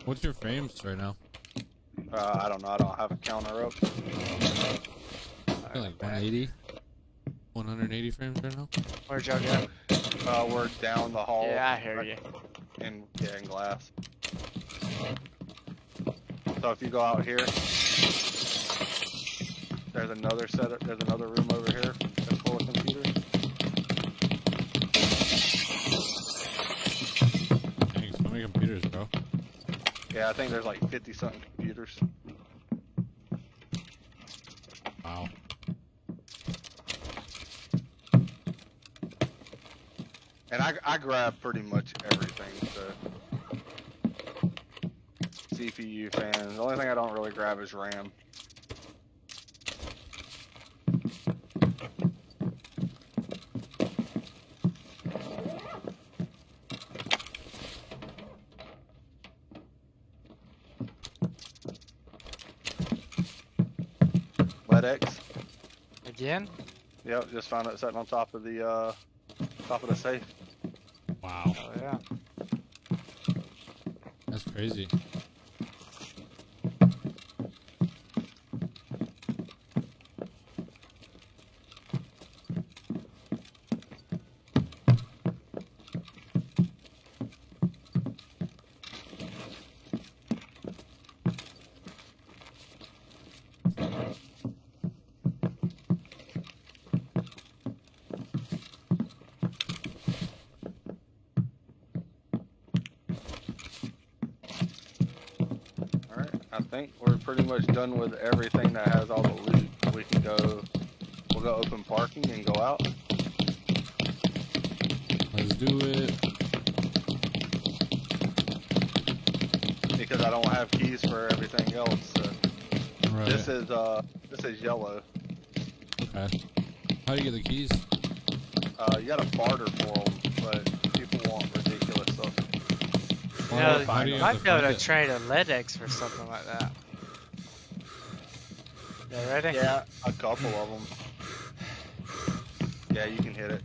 What's your frames right now?
Uh, I don't know. I don't have a counter up.
I feel like 180, 180 frames right now.
Where'd y'all go?
Uh, we're down the hall.
Yeah, I hear you.
In yeah, in glass. So if you go out here, there's another set. Of, there's another room over here that's full of computers.
Dang, so many computers, bro.
Yeah, I think there's like 50 something computers.
Wow.
And I, grab pretty much everything. So CPU fans. The only thing I don't really grab is RAM. LEDX.
Again?
Yep, just found it sitting on top of the uh, top of the safe.
Wow.
Oh yeah.
That's crazy.
Alright, I think we're pretty much done with everything that has all the loot. We can go, we'll go open parking and go out.
Let's do it.
Because I don't have keys for everything else. So.
Right.
This is, uh, this is yellow.
Okay. How do you get the keys?
Uh, you gotta barter for them, but people want ridiculous stuff.
Well,
Yeah,
how do you
you
have
might
to
be able to
it?
trade a LEDX for something like that. You ready?
Yeah, a couple of them. Yeah, you can hit it.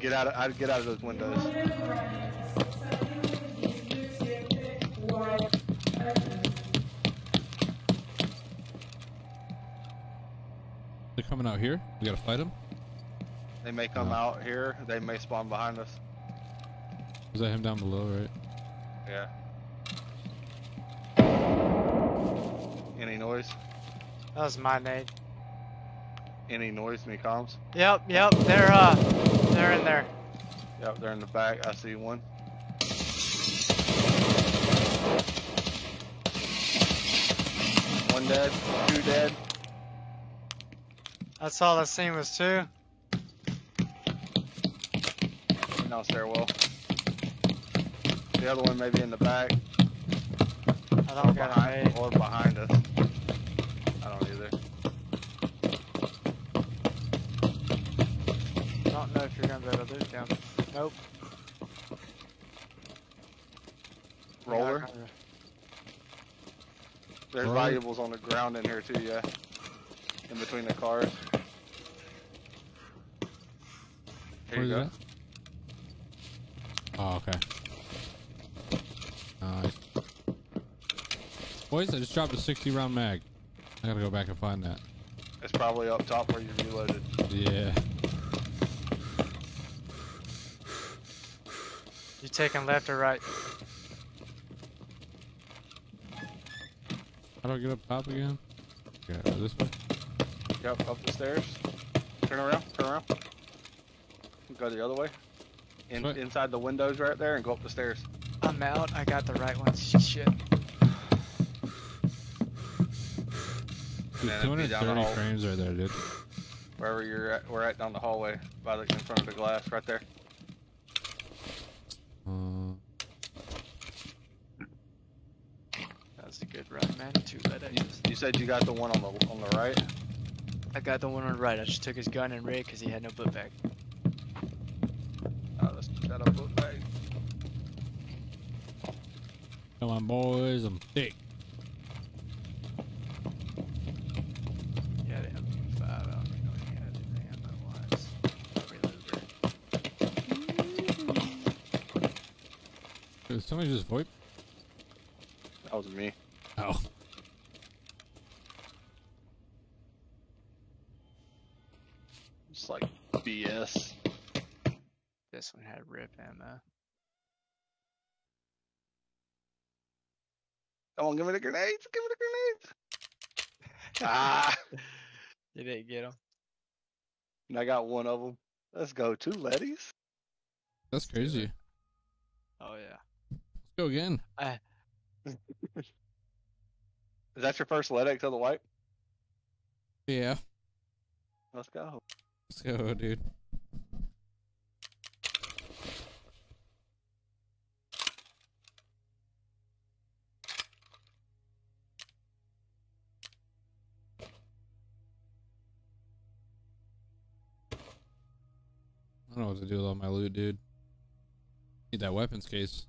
Get out of I'd get out of those windows.
They're coming out here. We gotta fight them.
They may come
Oh.
out here. They may spawn behind us.
Was that him down below, right?
Yeah. Any noise?
That was my nade.
Any noise? Any comms?
Yep, yep, they're uh, they're in there.
Yep, they're in the back. I see one. One dead. Two dead.
That's all I seen was two.
Down stairwell. The other one may be in the back.
I don't got
behind,
nade.
or behind us. Don't
know if you're gonna be able to loot them. Nope.
Roller.
gonna-
There's
Roller.
valuables on the ground in here too, yeah. In between the cars. Here
Where
you go.
that? Oh, okay. Nice. Boys, I just dropped a 60 round mag. I gotta go back and find that.
It's probably up top where you reloaded.
Yeah.
You taking left or right?
How do I get up top again? Yeah, this way?
Yep, up the stairs. Turn around, turn around. Go the other way. In,
What?
inside the windows right there and go up the stairs.
I'm out. I got the right one. Shit.
Dude,
And then it'd be down the
230 frames right there, dude.
Wherever you're at, we're at down the hallway by the in front of the glass right there.
Uh,
That was a good run, man. Two lead
You,
X's.
you said you got the one on the on the right.
I got the one on the right. I just took his gun and rig because he had no book bag.
Uh, let's put that up book bag.
come on, boys. I'm thick.
Yeah, the MP5. I don't even know what he had in the ammo wise. Reloader.
Did somebody just VoIP?
That was me.
Oh.
It's like BS.
This one had rip ammo.
Come on, give me the grenades. Give me the grenades. *laughs* ah, *laughs*
You didn't get them.
and I got one of them. Let's go. Two letties.
That's crazy.
Oh yeah.
Let's go again. *laughs*
Is that your first LEDX to the wipe?
Yeah.
Let's go.
Let's go, dude. Don't know what to do with all my loot, dude. Need that weapons case.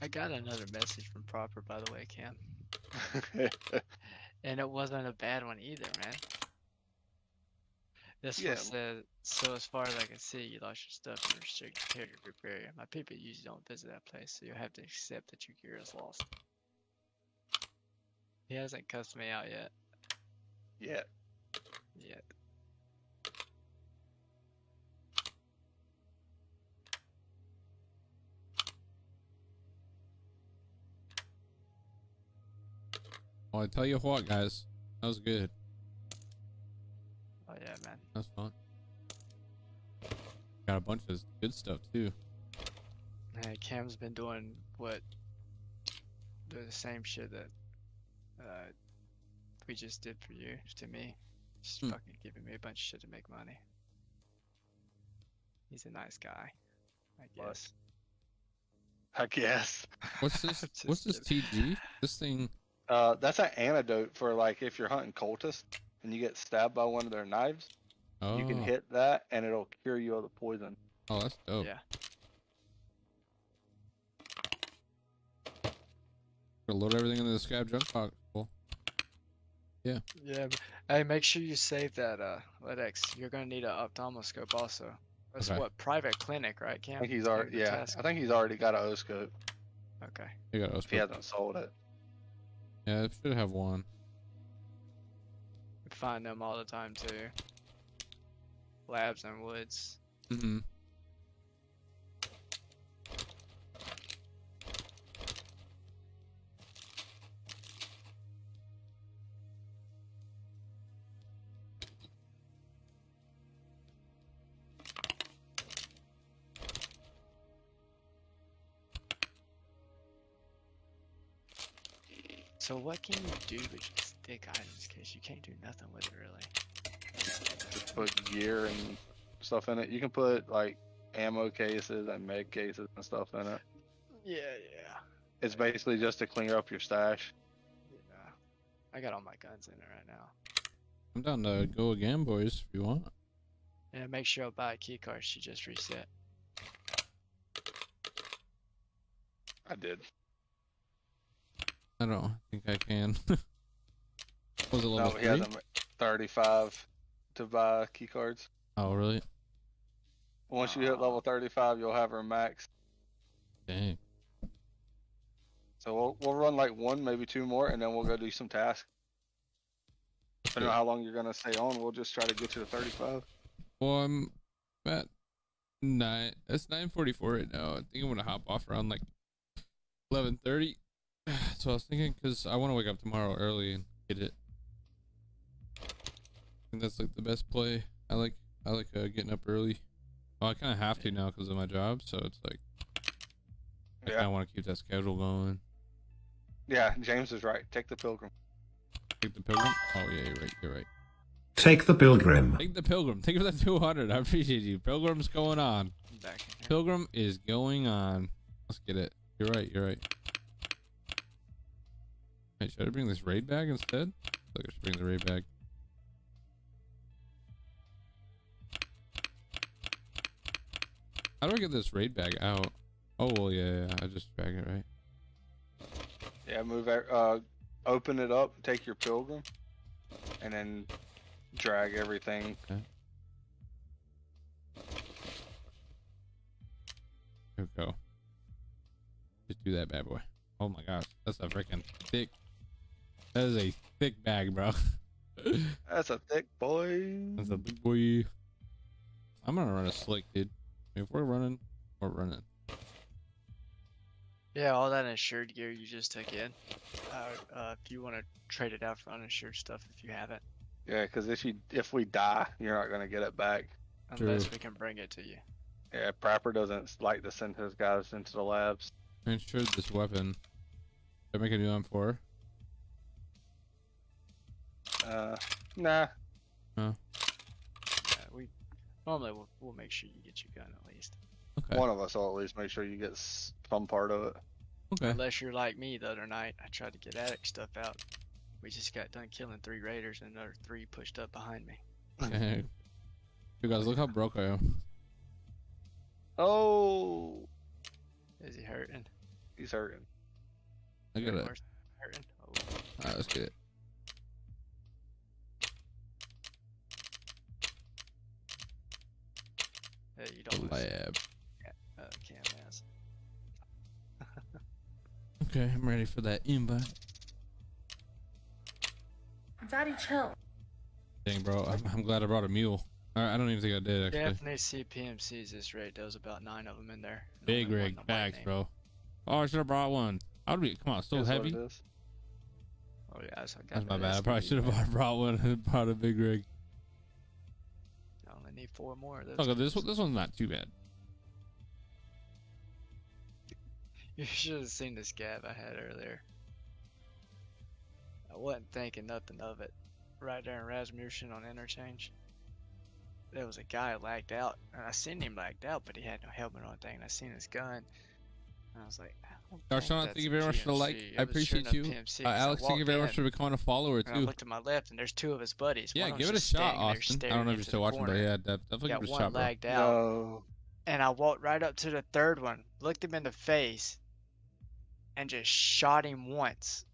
I got another message from Prapor, by the way, Cam. *laughs* And it wasn't a bad one either, man. This
Yeah.
one so as far as I can see, you lost your stuff in restricted carrier group area. My people usually don't visit that place, so you'll have to accept that your gear is lost. He hasn't cussed me out yet.
Yet.
Yet.
Well, I tell you what, guys, that was good.
Oh yeah, man.
That's fun. Got a bunch of good stuff too.
Man, Cam's been doing what the same shit that uh, we just did for you to me. Just
Hmm.
fucking giving me a bunch of shit to make money. He's a nice guy, I
What?
guess.
I guess.
What's this? *laughs* What's this. TG? This thing
Uh, that's an antidote for like if you're hunting cultists and you get stabbed by one of their knives,
Oh,
you can hit that and it'll cure you of the poison.
Oh, that's dope.
Yeah.
Gonna load everything into the scav junk box. Cool.
Yeah. but- Hey, make sure you save that uh LEDX. You're gonna need an ophthalmoscope also. That's
Okay.
what private clinic, right, Cam?
I think he's already yeah.
task?
I think he's already got a oscope
Okay.
You got
if he hasn't sold it.
Yeah, it should have one.
Find them all the time too. Labs and woods.
Mm-hmm.
So what can you do with just thick items? Cause you can't do nothing with it really.
Just put gear and stuff in it. You can put like ammo cases and med cases and stuff in it.
Yeah, yeah.
It's basically just to clean up your stash.
Yeah. I got all my guns in it right now.
I'm down to go again, boys, if you want.
Yeah, make sure I buy a key card. She just reset.
I did.
I don't think I can. *laughs* Was it level
he
three?
hasn't. 35 to buy key cards.
Oh, really?
Once you hit level 35, you'll have her max.
Dang.
So we'll we'll run like one, maybe two more, and then we'll go do some tasks. Depending on how long you're gonna stay on, we'll just try to get you to 35.
Well, I'm at nine. It's nine forty-four right now. I think I'm gonna hop off around like eleven thirty. *sighs* So I was thinking, cause I want to wake up tomorrow early and get it. I think that's like the best play. I like I like uh, getting up early. Well, I kind of have to now because of my job, so it's like I kind
Yeah,
of want to keep that schedule going.
yeah. James is right. Take the pilgrim.
Take the pilgrim. Oh yeah, you're right. You're right.
Take the pilgrim.
Take the pilgrim. Take the two hundred. I appreciate you. Pilgrim's going on.
Back.
Pilgrim is going on. Let's get it. You're right. You're right. Wait, should I bring this raid bag instead? Feel I should bring the raid bag. How do I get this raid bag out? Oh well, yeah, yeah. I just drag it right.
Yeah, move. e- Uh, open it up. Take your pilgrim, and then drag everything. Okay.
Here we go. Just do that bad boy. Oh my gosh, that's a freaking thick. That is a thick bag, bro. *laughs*
That's a thick boy.
That's a big boy. I'm gonna run a slick, dude. If we're running, we're running.
Yeah, all that insured gear you just took in. Uh, uh, if you want to trade it out for uninsured stuff, if you have it,
Yeah, because if you if we die, you're not gonna get it back.
unless
True.
we can bring it to you.
Yeah, Prapor doesn't like to send his guys into the labs.
Insured this weapon. Did I make a new M4?
Uh, nah.
Yeah, we normally we'll, we'll make sure you get your gun at least.
Okay.
One of us will at least make sure you get some part of it.
Okay.
Unless you're like me the other night, I tried to get addict stuff out. We just got done killing three raiders and another three pushed up behind me.
okay. You guys, look how broke I am.
Oh,
Is he hurting?
he's hurting.
I got it.
Hurting? Oh,
Alright, let's get it.
Hey, you don't lose.
lab.
Uh, Cam has. *laughs*
Okay, I'm ready for that invite.
Daddy, chill.
Dang, bro, I'm, I'm glad I brought a mule. Alright, I don't even think I did actually.
Definitely see PMCs this raid. There was about nine of them in there. and
Big rig,
on
bags, bro. Oh, I should have brought one. I'd be come on, so
Is
heavy.
Oh yeah, so I got
That's my bad. I probably should have *laughs* brought one and brought a big rig.
I need four more of those.
Okay, this one, this one's not too bad.
You should have seen the scav I had earlier. I wasn't thinking nothing of it. Right there in Rasmussen on interchange. There was a guy lagged out, and I seen him lagged out, but he had no helmet on thing. And I seen his gun, And I was like, I don't think
thank you very much for the like.
PMC.
I
It was sure
appreciate you.
enough PMC,
Uh,
'cause
Alex, thank you very
in,
much for becoming a follower
and I
too.
looked to my left, and there's two of his buddies.
Yeah, give it a shot, Austin. I don't know if you're still
the
watching, but
corner.
yeah, def- definitely
Got
give it a
one
shot, bro.
lagged out,
No.
and I walked right up to the third one, looked him in the face, and just shot him once.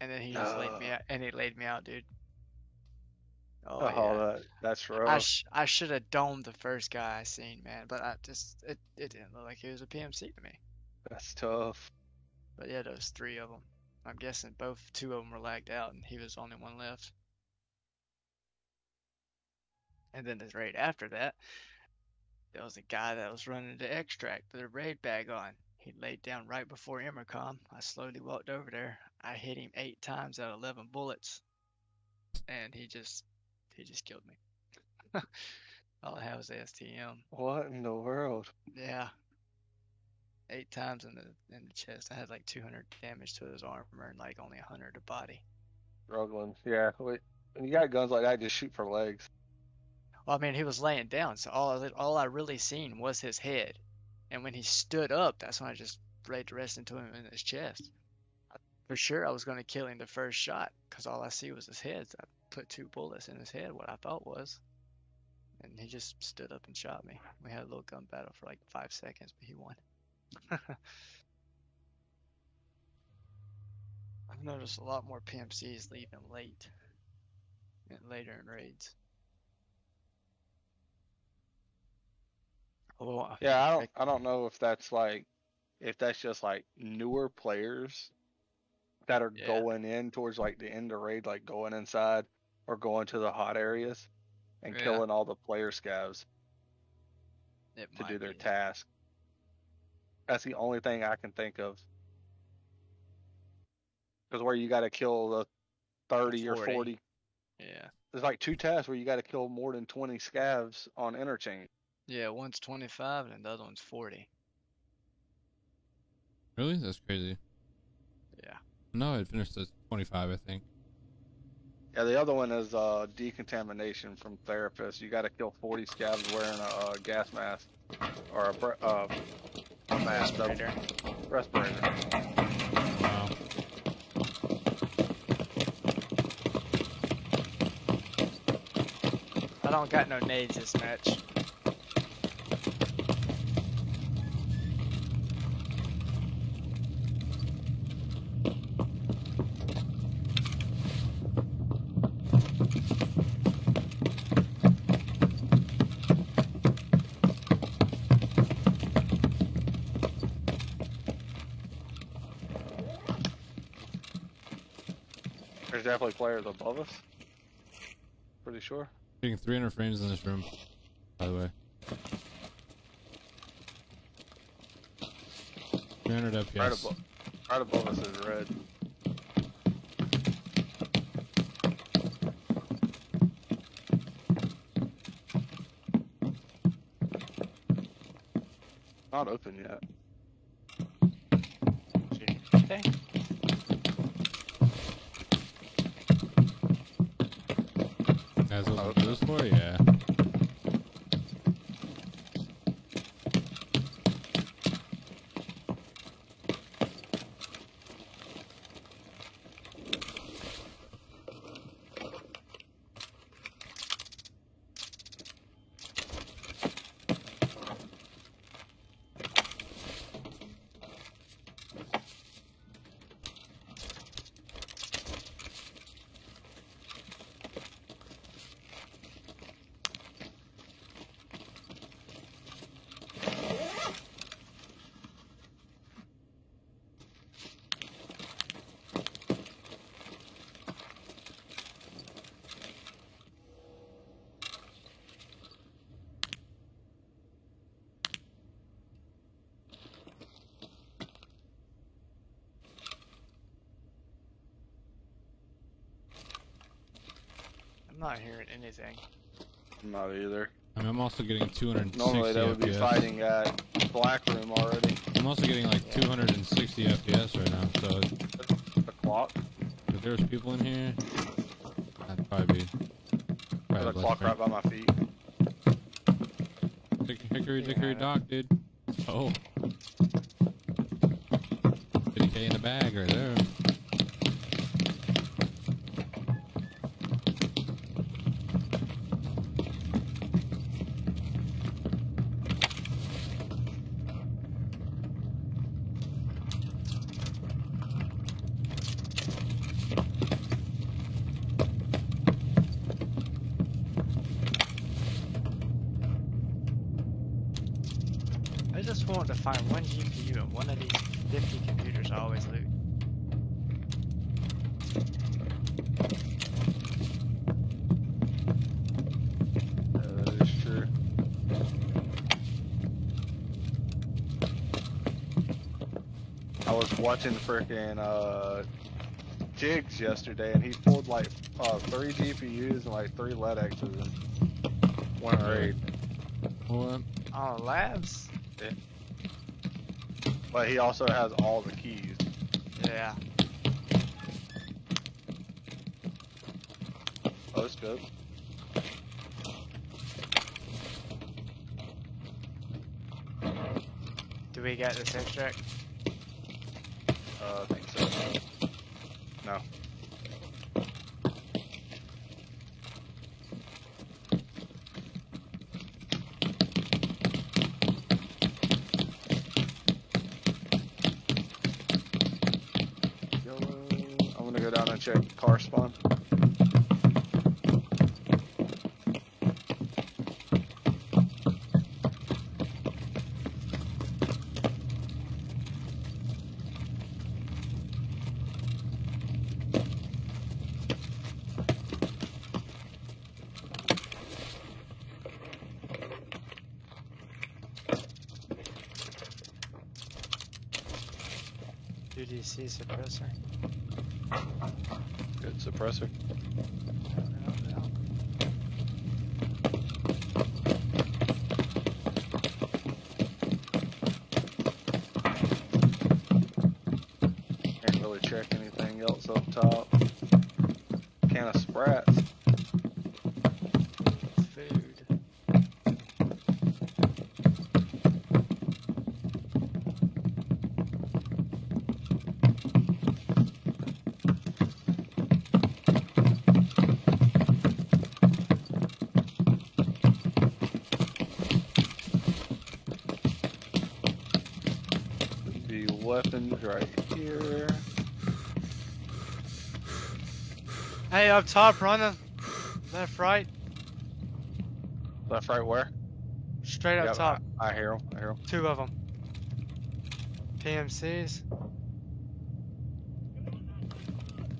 And then he just laid me
Uh.
out, and he laid me out, dude. Oh,
Oh,
yeah.
that, that's
I
rough.
sh- I should have domed the first guy I seen, man, but I just it, it didn't look like he was a PMC to me.
That's tough.
But yeah, those three of them. I'm guessing both two of them were lagged out, and he was the only one left. And then the raid after that, there was a guy that was running the extract with a raid bag on. He laid down right before Emercom. I slowly walked over there. I hit him eight times out of eleven bullets, and he just he just killed me. All I had was the STM.
What in the world?
Yeah. Eight times in the in the chest. I had like 200 damage to his armor and like only 100 to body.
Struggling. Yeah. Wait. When you got guns like that, just shoot for legs.
Well, I mean, he was laying down, so all I, all I really seen was his head. And when he stood up, that's when I just laid the rest into him in his chest. I- For sure, I was going to kill him the first shot, because all I see was his head. So put two bullets in his head, what I thought was. And he just stood up and shot me. We had a little gun battle for like five seconds, but he won. *laughs* I've noticed a lot more PMCs leaving late and later in raids. Although I
Yeah, I don't. I don't know if that's like, if that's just like newer players that are
Yeah.
going in towards like the end of raid, like going inside or going to the hot areas and
Yeah.
killing all the player scavs
it
to do their
be
task. That's the only thing I can think of. Because where you got to kill the 30 or
40.
40,
Yeah.
there's like two tasks where you got to kill more than 20 scavs on interchange.
Yeah, one's 25 and the other one's 40.
Really? That's crazy.
Yeah.
No, I finished at 25, I think.
Yeah, the other one is uh, decontamination from therapists. You got to kill 40 scavs wearing a, uh gas mask or a, uh, a mask,
Respirator.
respirator.
Wow.
I don't got no nades this match.
Definitely players above us. Pretty sure.
Getting 300 frames in this room, by the way. 300 FPS.
Right above, right above us is red. Not open yet.
Okay.
Guys, what this for? Yeah.
I'm not hearing anything.
Not either.
I mean, I'm also getting 260
Normally they would be
FPS.
fighting at Black Room already.
I'm also getting like 260 FPS right now, so
The clock.
if there's people in here, that'd probably be.
The
Probably less
clock right by my feet.
Hick- Hickory dickory
Yeah.
dock, dude. Oh, Okay, in the bag right there.
I just want to find one GPU and one of these 50 computers I always loot.
That is. I was watching freaking uh, Jigs yesterday, and he pulled like uh, three GPUs and like three LEDXs in one raid.
What?
Oh, labs?
But he also has all the keys.
Yeah.
Oh, that's good.
Do we get this extract?
Uh, I think so. No. Yellow. I'm gonna go down and check car spawn.
UDC suppressor.
Good suppressor. Can't really check anything else up top. Can of sprats.
Food.
The weapons right here.
Hey, up top, running. Left, right.
Left, right, where?
Straight up
Yep,
top.
I, I hear him. I hear him.
Two of them. PMCs.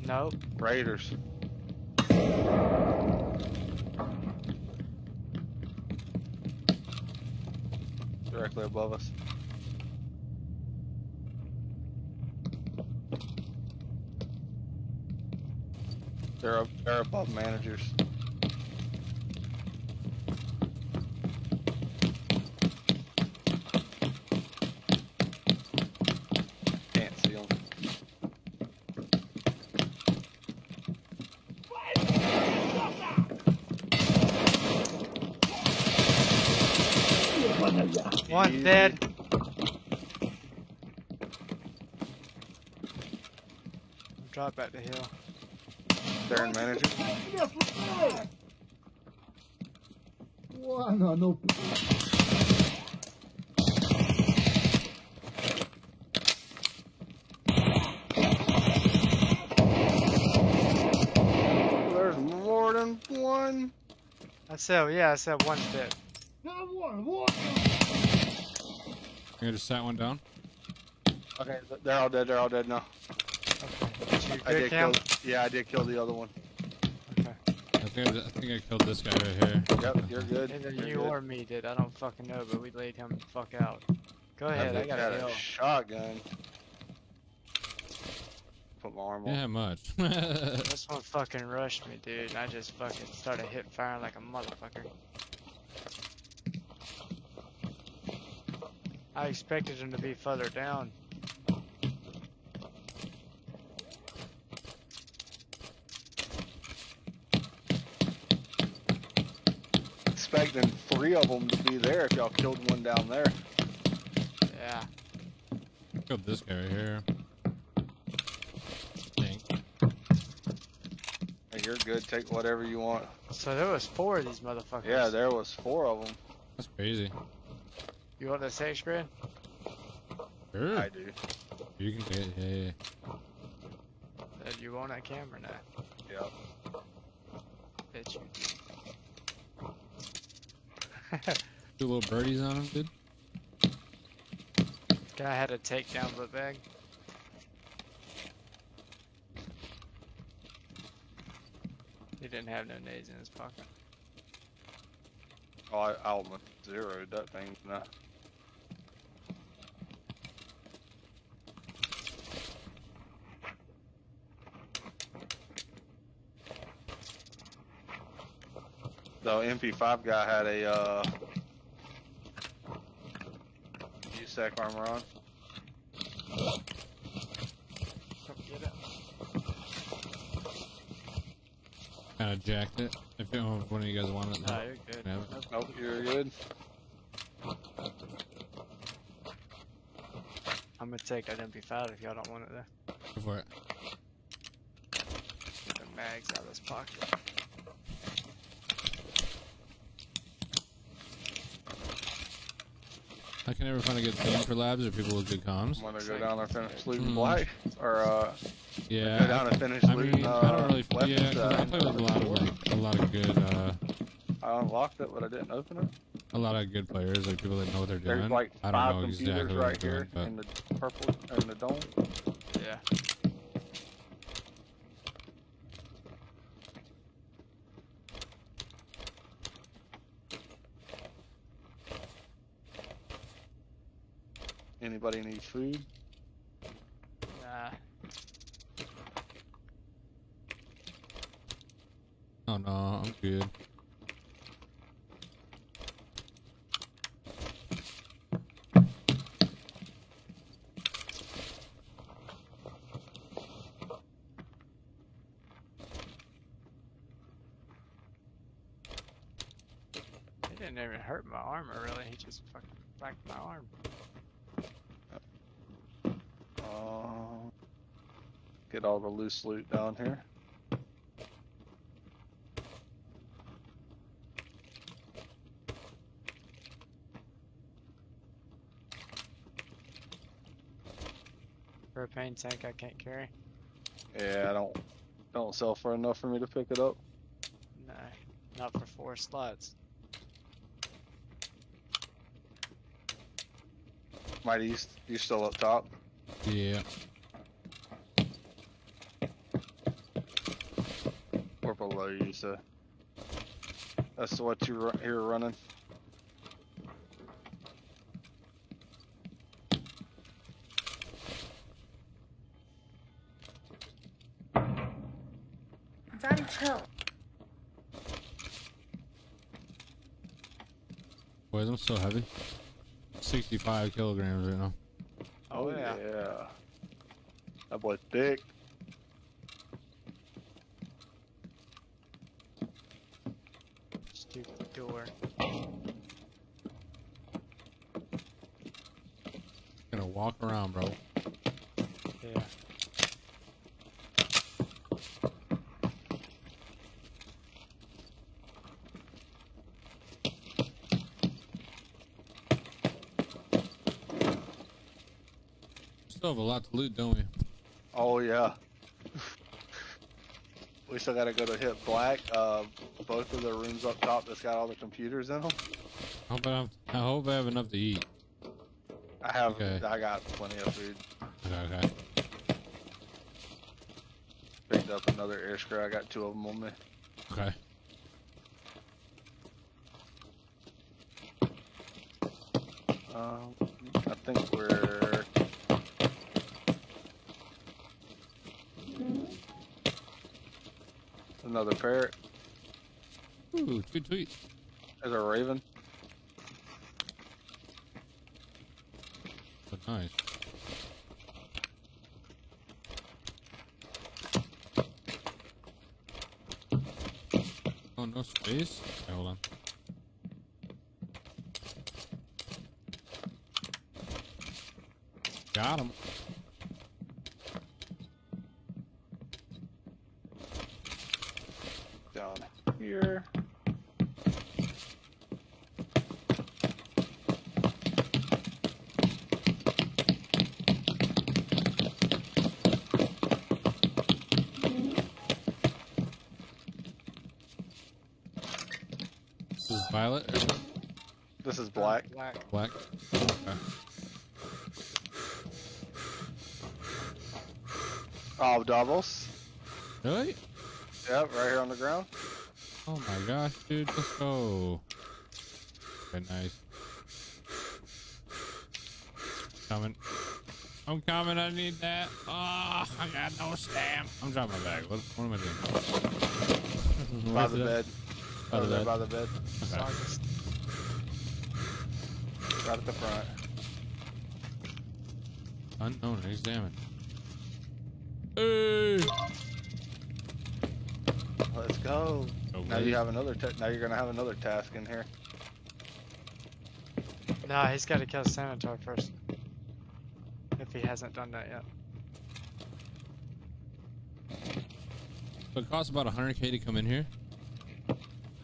Nope.
Raiders. Directly above us. They're above managers.
so, yeah, I said one
bit.
You just sat one down?
Okay, they're all dead, they're all dead now.
Okay.
I did kill, yeah, I did kill the other one.
Okay.
I think I, I, think I killed this guy right here.
Yep, you're good.
Either
you're
you
good.
or me did, I don't fucking know, but we laid him the fuck out. Go ahead, I,
I
got a
shotgun. Put my arm on.
Yeah, much. *laughs*
This one fucking rushed me, dude, and I just fucking started hip firing like a motherfucker. I expected him to be further down.
Expecting three of them to be there if y'all killed one down there.
Yeah.
killed this guy right here.
You're good. Take whatever you want.
So there was four of these motherfuckers.
Yeah, there was four of them.
That's crazy.
You want the six grand?
Sure.
I do.
You can get yeah, yeah.
Uh, you want that camera now?
Yep.
Bitch. *laughs*
Two little birdies on him, dude.
Guy had a takedown book bag. He didn't have no nades in his pocket.
Oh, I almost zeroed that thing. Nah. The MP5 guy had a uh, USAC armor on.
Come get it.
Kind of jacked it. If you- one of you guys want it,
Nah, you're good.
Yeah.
Nope.
Nope, you're good.
I'm gonna take that MP5 if y'all don't want it there.
go for it.
Get the mags out of his pocket.
I can never find a good theme for labs or people with good comms.
Want to go down there and finish looting
Mm.
black? Or, uh,
Yeah.
go down and finish
I
looting,
mean,
uh,
I don't really.
weapons,
Yeah, 'cause I
uh,
play with a lot of like, a lot of good, uh,
I unlocked it, but I didn't open it.
a lot of good players, like people that know what they're doing.
There's like
I
five
don't know
computers
exactly
right
they're
here
doing,
in the purple, in the dome.
Yeah.
Anybody need food?
Nah.
but oh no, I'm good.
He didn't even hurt my armor really. He just fucking whacked my arm.
Uh, get all the loose loot down here.
Propane tank I can't carry.
Yeah, I don't don't sell for enough for me to pick it up.
No. Not for four slots.
Mighty, you, you still up top?
Yeah.
Or below you, so. That's what you're here running.
I'm so heavy. 65 kilograms right now.
Oh, oh yeah.
Yeah. That boy's thick.
Stupid door.
Gonna walk around, bro. Still have a lot to loot, don't we?
Oh yeah. we still gotta go to hit black. Uh, both of the rooms up top that's got all the computers in them.
I hope I, have, I hope I have enough to eat.
I have.
Okay.
I got plenty of food.
Okay, okay.
Picked up another air screw. I got two of them on me.
Okay.
Um, I think we're. Another parrot.
Ooh, tweet, tweet.
There's a raven.
But nice. Oh, no space? Okay, hold on. Got him.
down here.
This is violet or something?
This is black.
Black.
black. Okay.
Oh, doubles.
Really?
Yep, right here on the ground.
Oh my gosh, dude, let's go. Okay, nice. Coming. I'm coming, I need that. Oh, I got no stamp. I'm dropping my bag. What, what am I doing?
By the bed.
By the
Over
bed.
By the bed.
Okay.
Right at the front.
Unknown, examine. Hey!
Let's go.
Go,
Now you have another. now you're gonna have another task in here.
Nah, he's got to kill Sanitar first. If he hasn't done that yet.
So it costs about 100k to come in here.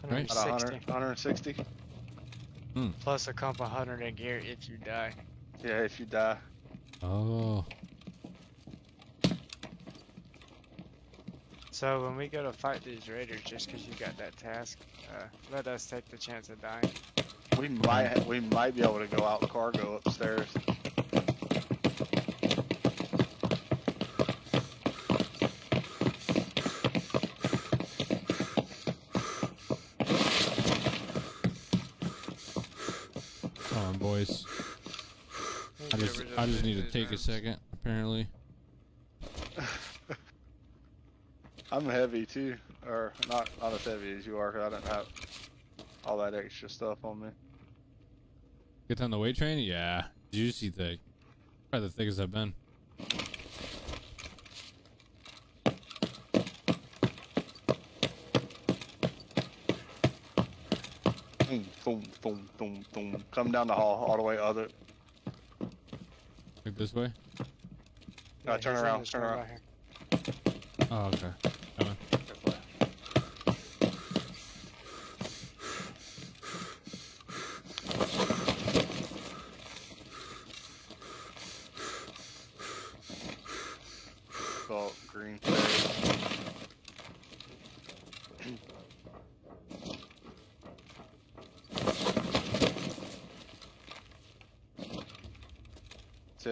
Right.
About
160.
100, 160. Hmm.
Plus a comp 100 in gear if you die.
Yeah, if you die.
Oh.
So when we go to fight these raiders, just because you got that task, uh, let us take the chance of dying.
We might we might be able to go out cargo upstairs.
Come on, boys. I just, I just need to take a second, apparently.
I'm heavy too, or not not as heavy as you are. 'cause I don't have all that extra stuff on me.
Get on the weight train? Yeah. Juicy thick. Probably the thickest I've been.
Boom, boom, boom, boom, boom. Come down the hall all the way other.
Like this way?
Uh, turn around, turn around.
right here.
Oh, okay. Coming.
Salt, green. berry. See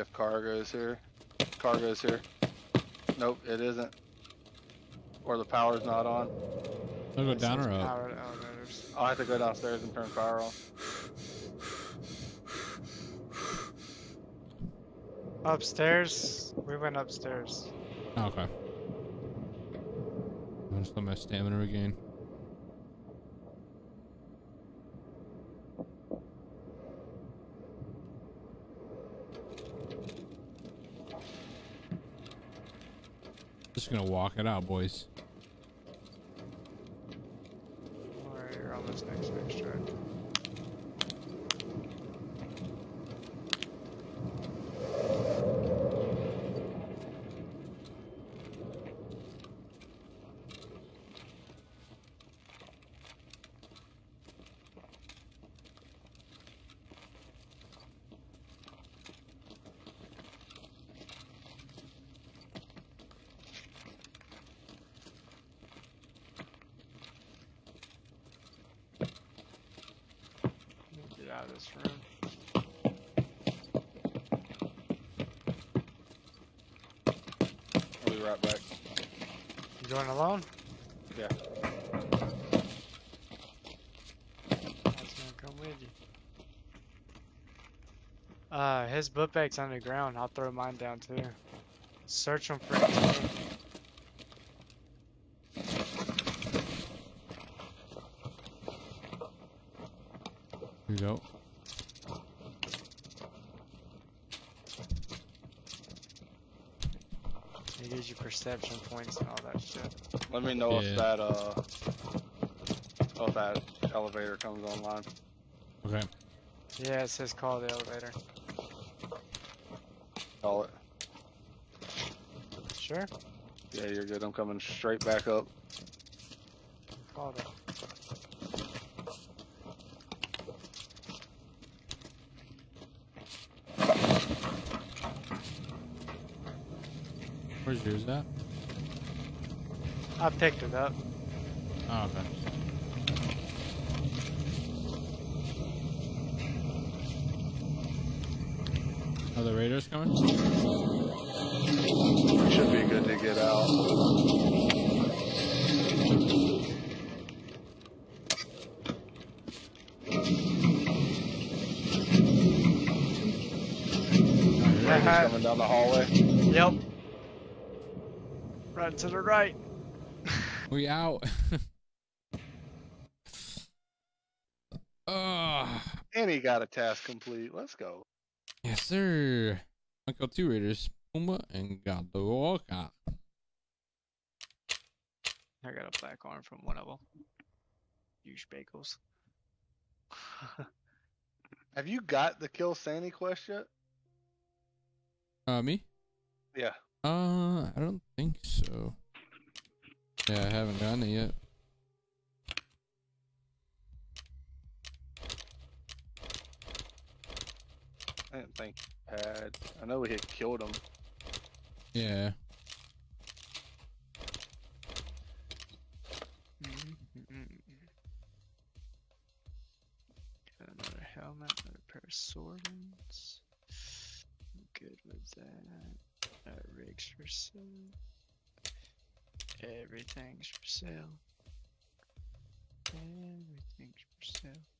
if cargo's here. Cargo's here. Nope, it isn't. Or the power's not on.
I'll go down or up?
powered elevators.
I'll have to go downstairs and turn power on.
Upstairs? We went upstairs.
Oh, okay. I'm just let my stamina regain. Just gonna walk it out, boys.
Alright, you're almost next to extract. Get out of this room.
I'll be right back.
You going alone?
Yeah.
I was gonna come with you. Uh, his book bag's underground. I'll throw mine down too. Search him for XP.
Here you go.
It gives you perception points and all that shit.
Let me know
Yeah.
if that uh if that elevator comes online.
Okay.
Yeah, it says call the elevator.
Call it.
Sure.
Yeah, you're good. I'm coming straight back up.
called it.
Where's yours at?
I picked it up.
Oh, okay. Are the raiders coming?
Should be good to get out. Raiders coming down the hallway.
Yep. Right to the right. *laughs*
We out. *laughs* Ah,
And he got a task complete. Let's go.
yes, sir. I killed two raiders, Puma and Gadoka.
I got a black arm from one of them. Huge bagels. *laughs*
Have you got the kill Sandy quest yet?
Uh, me?
Yeah.
Uh, I don't think so. Yeah, I haven't gotten it yet.
I didn't think you had. I know we had killed him.
Yeah.
Got another helmet, another pair of swords. I'm good with that. Uh, rigs for sale. Everything's for sale. Everything's for sale.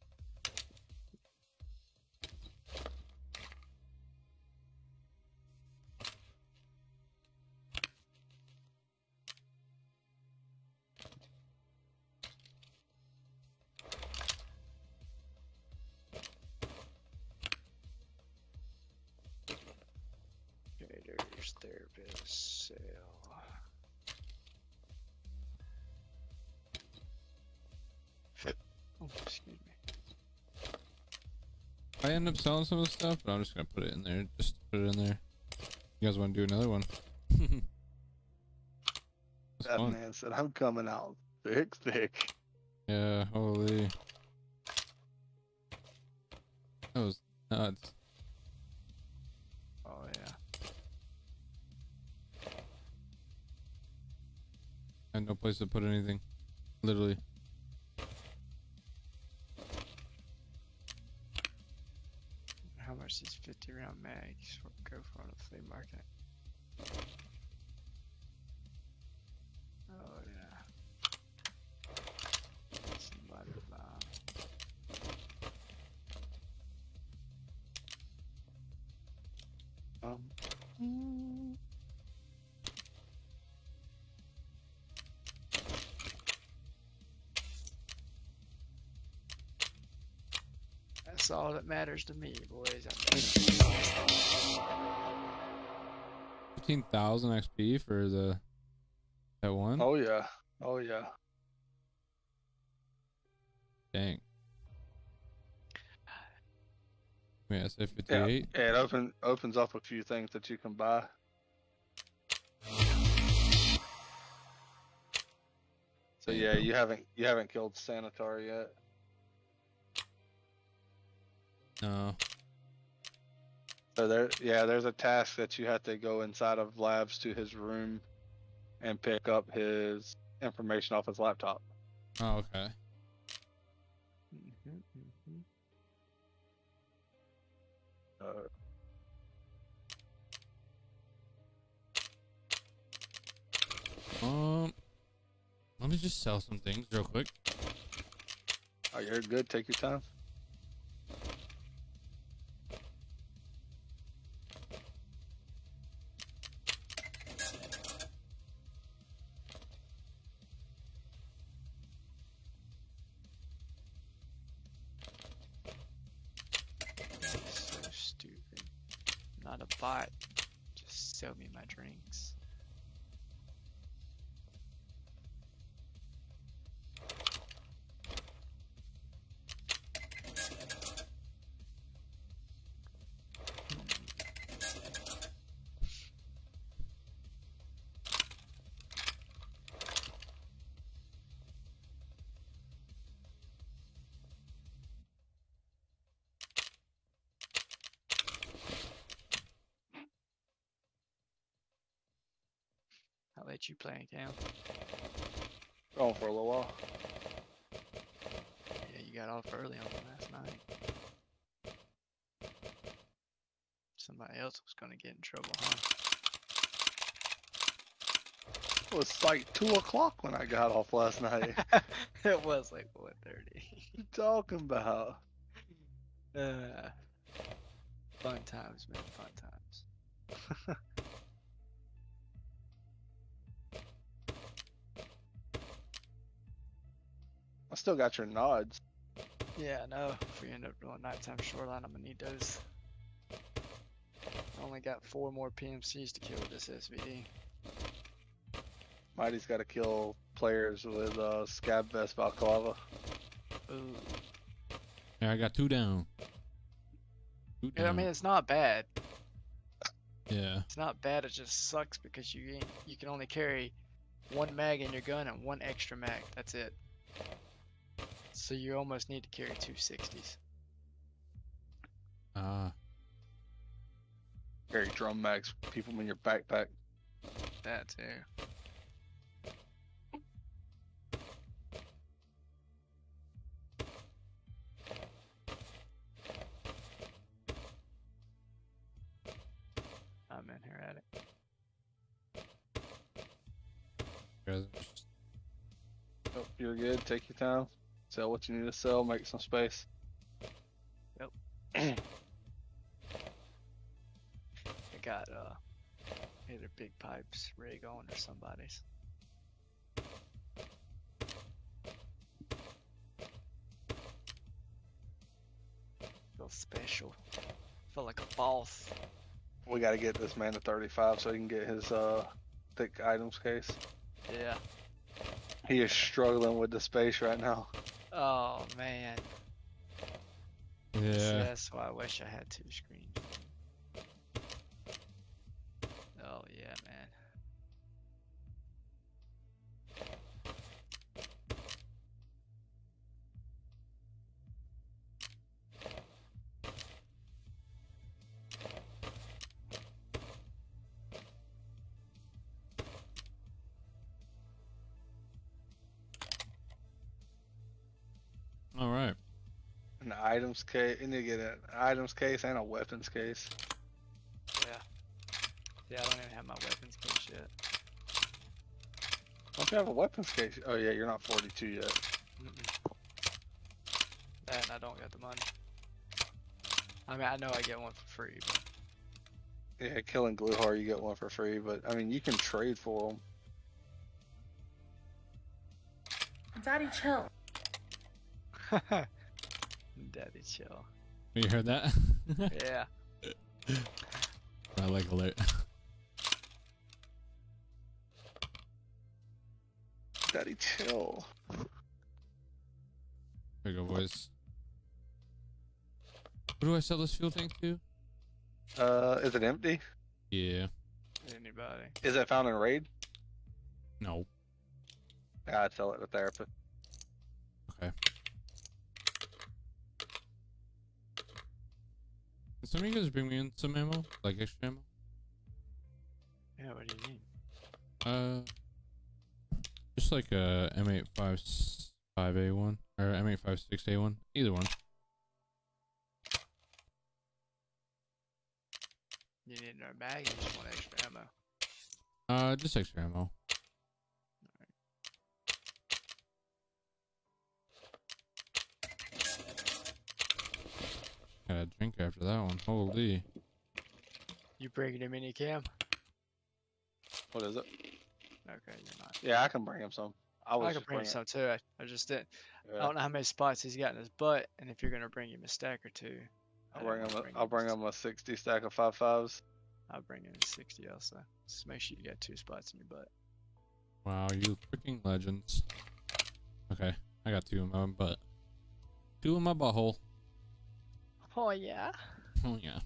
Therapist, sale. Oh, excuse me.
I end up selling some of the stuff, but I'm just gonna put it in there. Just put it in there. You guys want to do another one? *laughs*
That
fun.
man said, I'm coming out thick, thick.
Yeah, holy. That was nuts. No place to put anything. Literally.
How much these 50 round mags go for on a flea market? That's all that matters to me, boys.
Fifteen thousand XP for the that one.
oh yeah. Oh yeah.
Dang. Yeah, I say
Yeah. yeah it open, opens up a few things that you can buy. So yeah, you haven't you haven't killed Sanitar yet.
No.
So there, yeah, there's a task that you have to go inside of labs to his room and pick up his information off his laptop.
Oh, okay.
Uh,
Um, let me just sell some things real quick.
oh, you're good. Take your time.
Playing, Cam?
Going for a little while.
Yeah, you got off early on last night. Somebody else was gonna get in trouble, huh?
It was like two o'clock when I got off last night. *laughs*
it was like 1.30.
you talking about?
Uh, fun times, man. Fun
still got your nods.
Yeah, no. If we end up doing nighttime shoreline, I'm gonna need those. I only got four more PMCs to kill with this SVD.
Mighty's got to kill players with uh, scav vest balaclava.
Ooh.
Yeah, I got two down. Two
Yeah, I mean, it's not bad.
yeah.
It's not bad. It just sucks because you you can only carry one mag in your gun and one extra mag. That's it. So you almost need to carry two 60s.
Ah.
Carry drum mags, keep them in your backpack.
That too. I'm in here at it.
guys,
Oh, you're good. Take your time. Sell what you need to sell. Make some space.
Yep. *clears throat* I got uh either Big Pipe's rig on or somebody's. Feel special. Feel like a boss.
We got to get this man to 35 so he can get his uh thick items case.
Yeah.
He is struggling with the space right now.
Oh man.
Yeah.
that's why I wish I had two screens. Oh yeah, man.
Items case. You need to get an items case and a weapons case.
Yeah. Yeah, I don't even have my weapons case yet.
Don't you have a weapons case? Oh yeah, you're not 42 yet.
Mm-mm. That and I don't got the money. I mean, I know I get one for free, but
Yeah, killing Gluhar, you get one for free, but I mean, you can trade for them.
Daddy, chill. *laughs*
Daddy chill.
You heard that?
Yeah. *laughs*
I like alert.
Daddy, chill.
There you go, boys. Who do I sell this fuel tank to?
Uh, is it empty?
Yeah.
Anybody?
Is it found in raid?
No.
Yeah, I'd sell it to therapist.
Okay. Can some of you guys bring me in some ammo? Like extra ammo?
Yeah, what do you mean?
Uh, just like a M855A1 or M856A1, either one.
You need another mag and you just want extra ammo.
Uh, just extra ammo. Got a drink after that one. Holy.
You bringing him any cam?
What is it?
Okay, you're not.
Yeah, I can bring him some. I was
I can bring him some too. I, I just didn't. I don't know how many spots he's got in his butt, and if you're gonna bring him a stack or two. I
I'll
don't
bring
wanna
him. A, I'll bring him a 60 stack of five fives.
I'll bring him a 60 also. Just make sure you got two spots in your butt.
Wow, you freaking legends. Okay, I got two in my butt. Two in my butthole.
Oh yeah.
Oh yeah.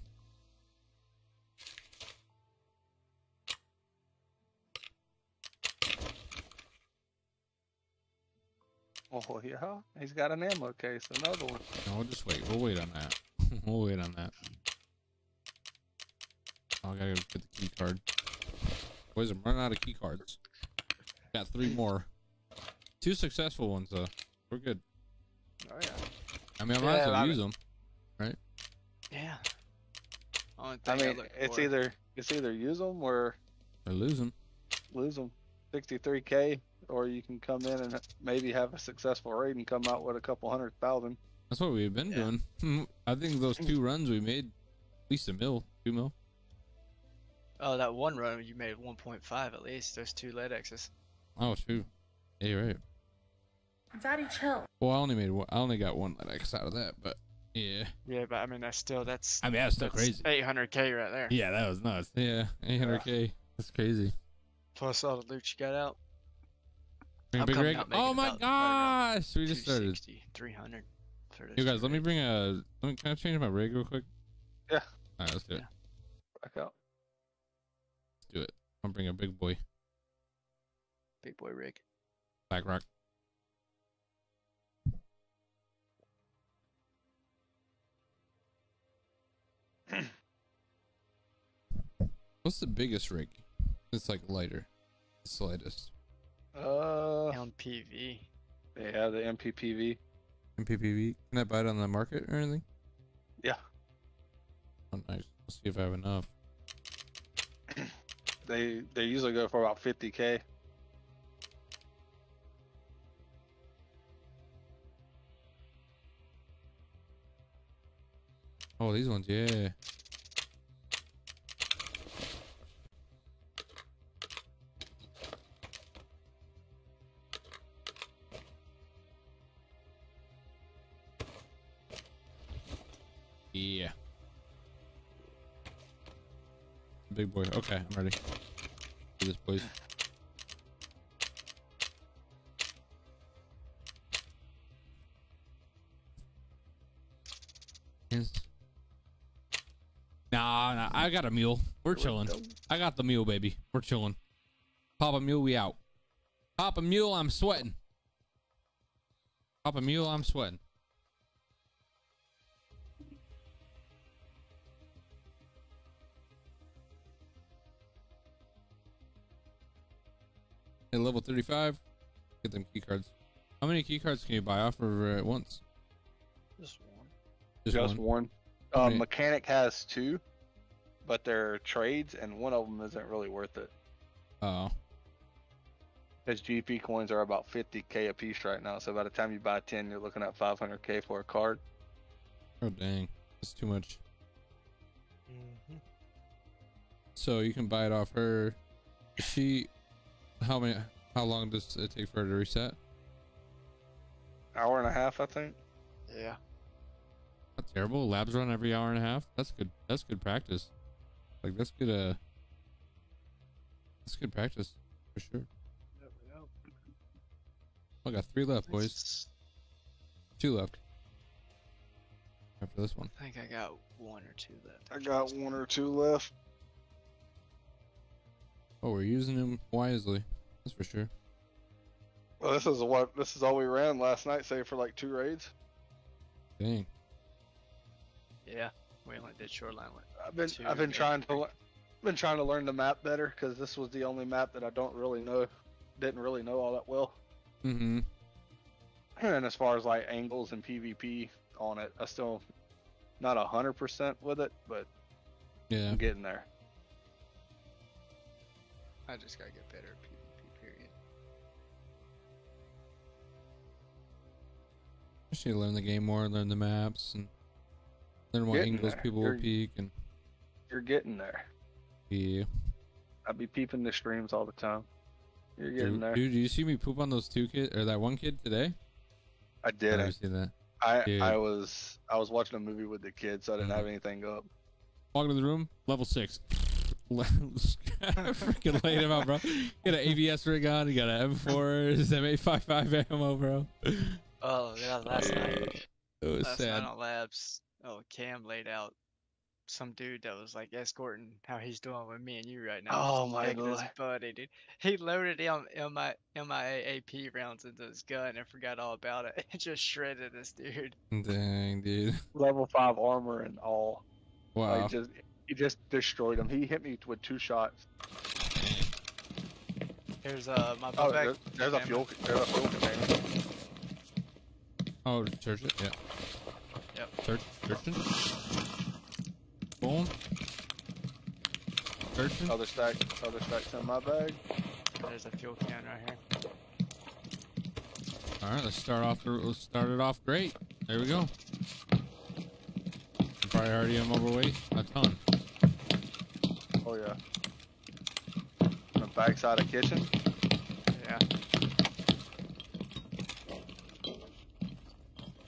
Oh yeah, he's got an ammo case. Another one.
No, we'll just wait. We'll wait on that. *laughs* we'll wait on that. Oh, I gotta get the key card. Boys, I'm running out of key cards. Got three more. Two successful ones though. We're good.
Oh yeah.
I mean, I might as well use
mean-
them.
Yeah. Only
I mean,
look
it's
for-
either it's either use them or
Or lose them.
lose them. 63k, or you can come in and maybe have a successful raid and come out with a couple hundred thousand.
That's what we've been
Yeah.
doing. *laughs* I think those two runs we made, at least a mil, two mil.
Oh, that one run you made 1.5 at least. Those two LEDX's.
Oh shoot. Yeah, you're right.
Daddy, chill.
Well, I only made one. I only got one X out of that, but yeah.
Yeah, but I mean that's still that's
I mean, that's still
that's
crazy.
800k right there.
Yeah, that was nuts. Yeah, 800k. That's crazy.
Plus all the loot you got out.
Bring a
I'm
big rig.
out
Oh my
about- right around
gosh, we just started.
260, 300. For
You guys,
two
let me bring a. Let me, can I change my rig real quick?
Yeah.
All right, let's do it.
Yeah.
Back out.
Let's do it. I'm gonna bring a big boy,
big boy rig.
Black Rock. What's the biggest rig? It's like lighter. The slightest.
Uh,
MPV.
yeah, the MPPV.
MPPV. Can I buy it on the market or anything?
Yeah,
Oh, nice. Let's see if I have enough. *clears throat*
they they usually go for about 50k.
Oh, these ones, yeah. Yeah. Big boy. Okay, I'm ready. Do this, please. Nah, nah, I got a mule. We're chilling. I got the mule, baby. We're chilling. Papa mule, we out. Papa mule, I'm sweating. Papa mule, I'm sweating. At level 35, get them key cards. How many key cards can you buy off of uh, at once?
Just one.
Just,
Just
one.
one.
How
Uh, mechanic has two, but they're trades, and one of them isn't really worth it.
Oh,
His GP coins are about 50k a piece right now, so by the time you buy 10, you're looking at 500k for a card.
oh dang, that's too much.
Mm-hmm.
So you can buy it off her. She, how many? How long does it take for her to reset?
Hour and a half, I think.
Yeah.
Not terrible. Labs run every hour and a half. That's good. That's good practice. Like that's good. Uh, that's good practice for sure. I got three left, boys.
Nice.
Two left. After this one.
I think I got one or two left.
I got one or two left.
Oh, we're using them wisely. That's for sure.
Well, this is what this is all we ran last night, save for like two raids.
Dang.
Yeah. We only did shoreline one.
I've been
Two
I've been
good.
trying to le- been trying to learn the map better because this was the only map that I don't really know, didn't really know all that well.
Mm-hmm.
And as far as like angles and PvP on it, I still not a hundred percent with it, but
Yeah.
I'm getting there.
I just gotta get better at PvP. Period.
Just need to learn the game more, learn the maps, and learn what
Getting
angles
there.
people will
You're-
peek and
You're getting there.
yeah.
I be peeping the streams all the time. You're getting
Dude,
there.
dude, did you see me poop on those two kids or that one kid today?
I
I
did
I
it.
see that.
I
Dude.
I was I was watching a movie with the kids, so I didn't
Mhm.
have anything up.
Walk into the room, level six. *laughs* Freaking laid him out, bro. You got an AVS rig on, you got an M4, M855 ammo, bro.
Oh, yeah, last night.
It was
Last
sad.
night on labs. Oh, Cam laid out some dude that was like escorting how he's doing with me and you right now.
Oh, my
taking his buddy, dude. He loaded M- MI- MIA AP rounds into his gun and forgot all about it. *laughs* It just shredded this dude.
Dang, dude.
Level five armor and all.
Wow.
Like just he just destroyed him. He hit me with two shots.
Here's uh my
Oh,
book bag.
there, there's a fuel. There's a fuel container.
Oh, search it. Yeah.
Yep.
Search. Searching. Boom. Searching.
Other stack. Other stacks in my bag.
There's a fuel can right here.
All right, let's start off. The, let's start it off great. There we go. I'm probably already am overweight a ton.
Oh yeah. On the backside of kitchen.
Yeah.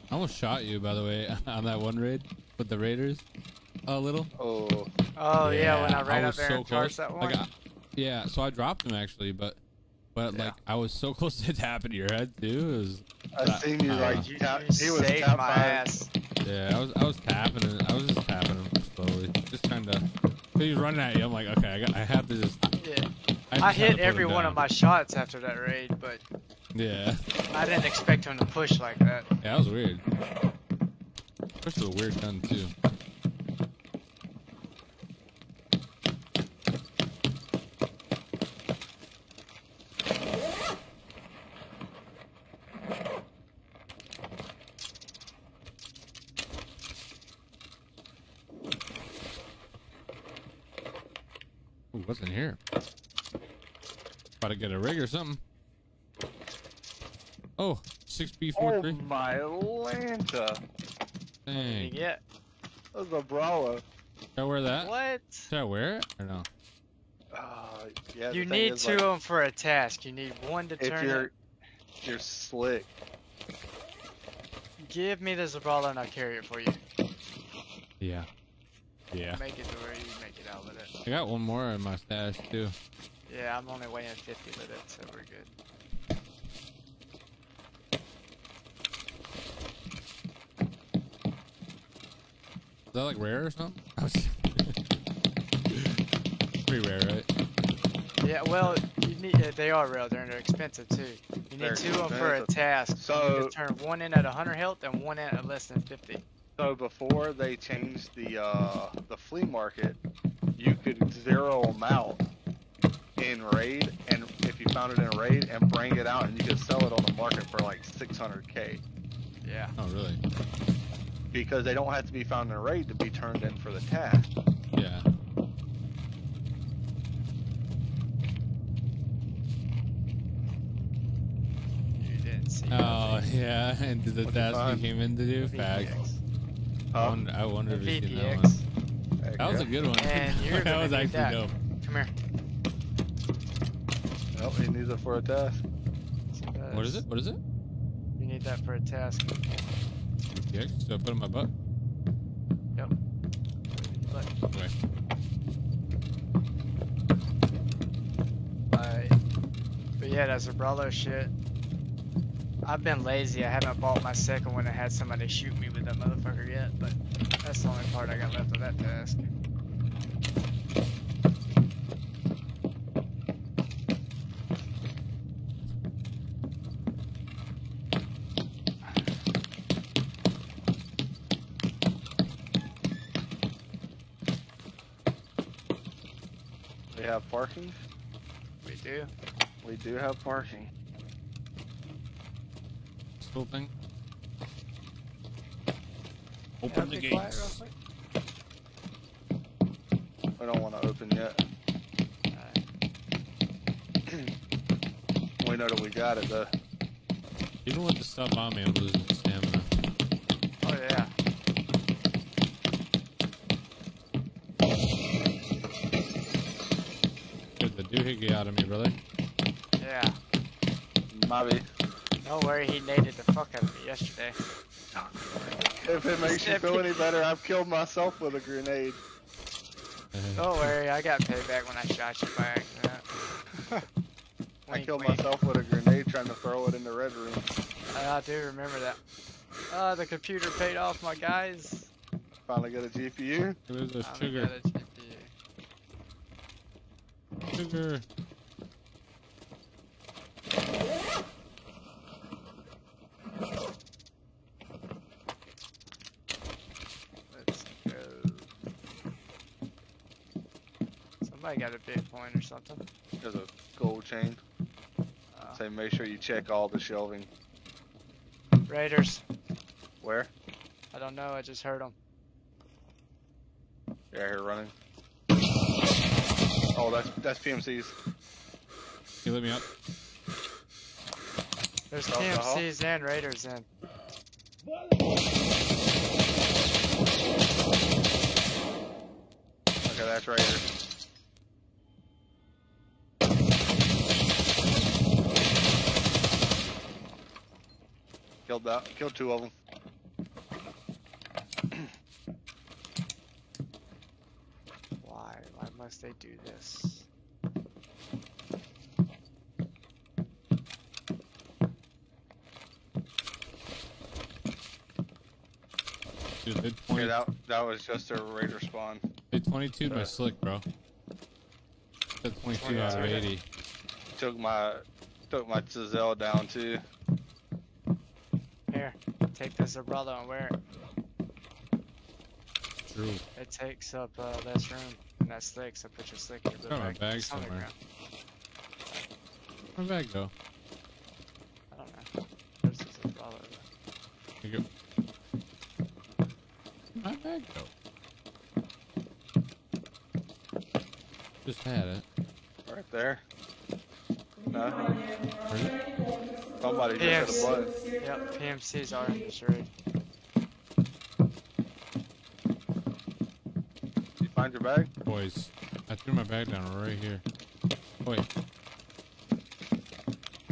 I almost shot you, by the way, *laughs* on that one raid with the raiders. A little.
Oh.
Oh yeah, when I ran up there
so
and charged
close.
that one.
Like, I- yeah, so I dropped him actually, but but
Yeah.
like I was so *laughs* close to tapping your head too. It was
I
That-
seen you
uh,
like
you,
tap. He was
saved
tap
my ass.
yeah, I was I was tapping it. I was just tapping him slowly, just kind of. He was running at you. I'm like, okay, I got, I have to just.
Yeah.
I,
I hit every one of my shots after that raid, but
Yeah,
I didn't expect him to push like that.
yeah, that was weird. Push was a weird gun too. Ooh, what's in here? About to get a rig or something. Oh, 6B43.
Oh my Lanta.
Dang.
Yeah.
That was a Brawler.
Should I wear that?
What?
Should I wear it or no?
Uh, yeah.
You need
is,
two
like,
of them for a task. You need one to
If
turn
you're
it.
you're slick.
Give me the Zabralo and I'll carry it for you.
Yeah. Yeah.
Make it to where you make it out with it.
I got one more in my stash too.
Yeah, I'm only weighing 50 with it, so we're good.
Is that like rare or something? *laughs* *laughs* Pretty rare, right?
Yeah, well, you need. Uh, they are real. They're, they're expensive too. You need
They're
two of them for a
expensive.
task. you
So-
need to turn one in at 100 health and one in at less than 50.
So before they changed the uh, the flea market, you could zero them out in raid, and if you found it in a raid, and bring it out, and you could sell it on the market for like 600k
Yeah.
Oh, really?
because they don't have to be found in a raid to be turned in for the task.
Yeah.
You didn't see.
Oh, yeah. *laughs* And did the task you
find?
came in to do? Facts.
VPX.
I
Huh?
wonder, I wonder if you seen that one. That was a good one.
And *laughs* you're
that was actually
that.
dope.
Come here.
Nope, he needs it for a task.
What is it? What is it?
You need that for a task.
VPX? So I put it in my butt?
But,
Okay.
Alright. But yeah, that's a Brawler shit. I've been lazy. I haven't bought my second one and had somebody shoot me with that motherfucker yet, but that's the only part I got left of that task.
We have parking.
We do.
We do have parking.
This little.
Yeah,
Open the
be quiet real
gates.
We don't want to open yet. *clears throat* we know that we got it though.
Even with the stuff on me, I'm losing Get out of me, brother.
Yeah.
Maybe.
Don't worry, he naded the fuck out of me yesterday.
If it makes you feel any better, I've killed myself with a grenade. *laughs*
Don't worry, I got payback when I shot you by accident. *laughs*
I killed
wink.
myself with a grenade trying to throw it in the red room.
I do remember that. Uh, the computer paid off, my guys.
Finally got a GPU.
There's a
Finally
sugar.
got a GPU.
Sugar.
Let's go. Somebody got a big point or something.
There's a gold chain. Uh. Say make sure you check all the shelving.
Raiders.
Where?
I don't know. I just heard them.
Out here running. Oh, that's that's PMCs.
You let me up.
There's
South Tahoe?
PMCs and Raiders in.
Okay, that's right here. Killed that. Killed two of them.
Why? Why they do this?
Dude, they
Yeah, that that was just a raider spawn.
they 22 my slick, bro. Said 22 out of 80.
Took my took my Gzhel down too.
Here, take this umbrella and wear it.
True.
It takes up uh, less room in that slick, so put your slick in your
Got my
bag.
bag
It's on the
somewhere. Where'd my bag go?
I don't know. There's this umbrella.
Here you go. Where'd my bag go? Just had it.
Right there. No,
Where's it?
somebody just hit
Yes.
a button.
Yep, PMCs are in this raid.
You find your bag?
Boys, I threw my bag down right here. Wait.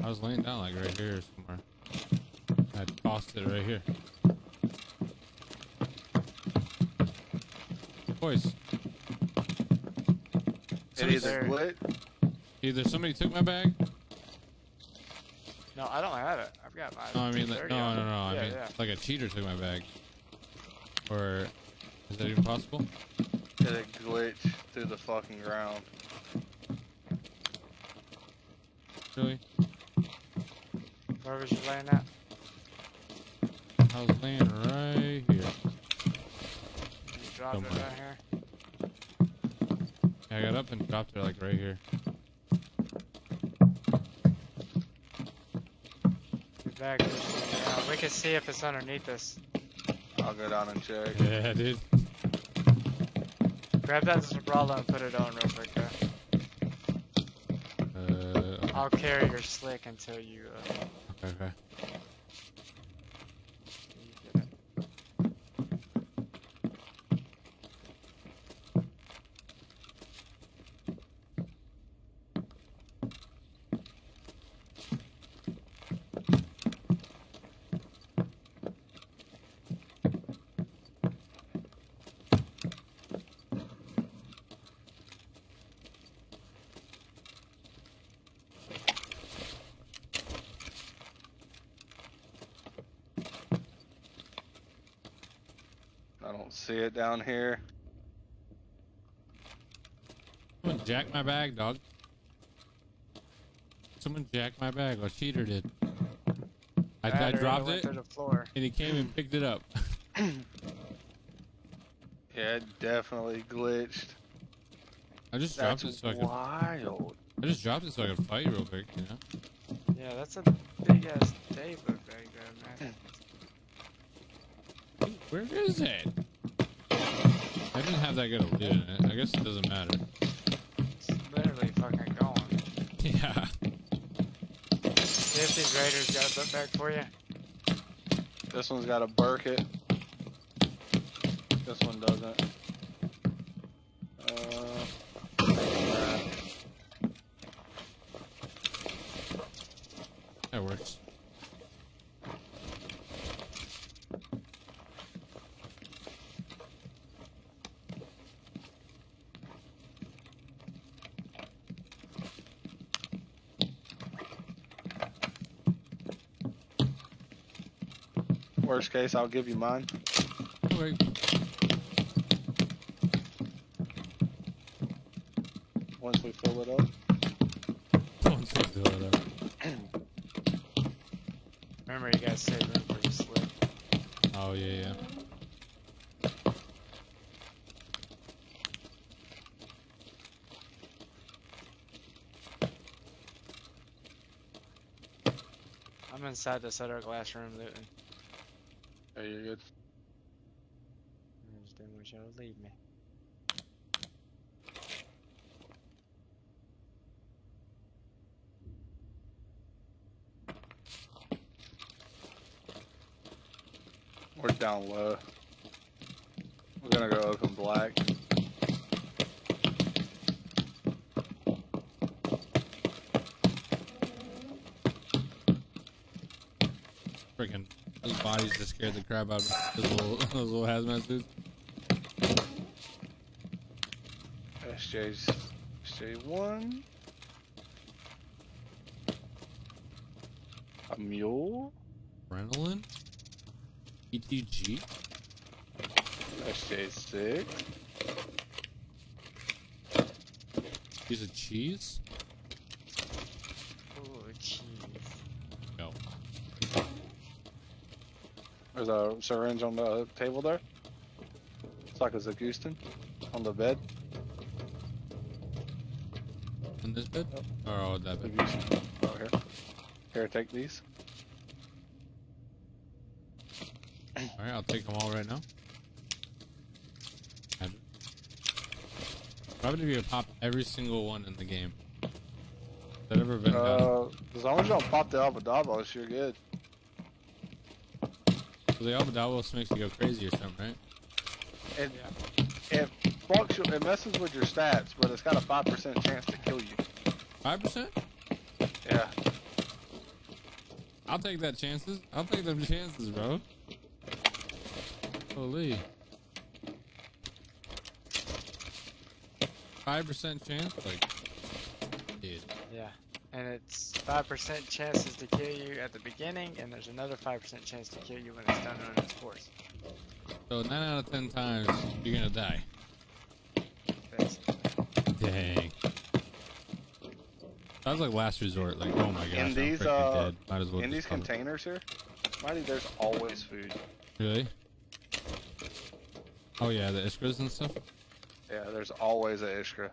I was laying down like right here somewhere. I tossed it right here. Boys. Somebody-
either split.
Either somebody took my bag.
No, I don't have it. I've got my.
No, I mean, like,
230
no,
on
no,
it.
no. I
Yeah,
mean,
yeah.
like a cheater took my bag. Or is that even possible?
Did It glitched through the fucking ground.
Really?
Where was you laying at?
I was laying right here.
You dropped it right here.
I got up and dropped it like right here.
Your bag. Yeah, uh, we can see if it's underneath us.
I'll go down and check.
Yeah, dude.
Grab that umbrella and put it on real quick. Uh,
Uh,
I'll carry your slick until you. Uh,
okay, okay.
you get it.
I don't see it down here.
Someone jacked my bag, dog. Someone jacked my bag. A cheater did. I, I dropped it,
through the floor.
and he came and picked it up. *laughs*
Yeah, it definitely glitched.
I just
That's
dropped it so I could.
wild.
I just dropped it so I could fight real quick, you know.
Yeah, that's a big ass Dave book bag there, man.
Where is it? I didn't have that good a lid in it. I guess it doesn't matter.
It's literally fucking gone.
Yeah.
See if these raiders got a book bag for you.
This one's got a Berkut. This one doesn't. Uh,
That works.
Worst case, I'll give you mine.
Okay.
Once we fill it up.
Once we fill it up. *clears throat*
Remember, you guys save room for your slick.
Oh yeah, yeah.
I'm inside this other glass room looting.
Yeah, you're good.
I just didn't want y'all to leave me.
We're down low. We're gonna go open black.
Freaking those bodies just scared the crap out of. Those little, *laughs* those little hazmat suits.
SJ's SJ1. A mule.
Adrenaline. ETG.
SJ6.
Piece of cheese.
Oh, jeez.
No.
There's a syringe on the table there. It's like a Zagustin on the bed.
In this bed? Or oh, that bed.
Zagustin. Oh, here. Here, take these.
Alright, I'll take them all right now. Have it. What happened if you pop every single one in the game? That ever been done?
Uh, as long as you don't pop the Obdolbos, you're good.
So the makes you go crazy or something, right?
It, it fluctuates, it messes with your stats, but it's got a 5% chance to kill you.
5%?
Yeah.
I'll take that chances. I'll take them chances, bro. Holy. 5% chance? Like, dude.
Yeah. And it's 5% chances to kill you at the beginning, and there's another 5% chance to kill you when it's done on its course.
So 9 out of 10 times, you're gonna die.
Basically.
Dang. That was like last resort. Like, oh my gosh,
in
I'm
these, uh,
dead. Might as well
in these
call it.
containers here, Mighty, there's always food.
Really? Oh yeah, the Iskras and stuff?
Yeah, there's always a Ishka.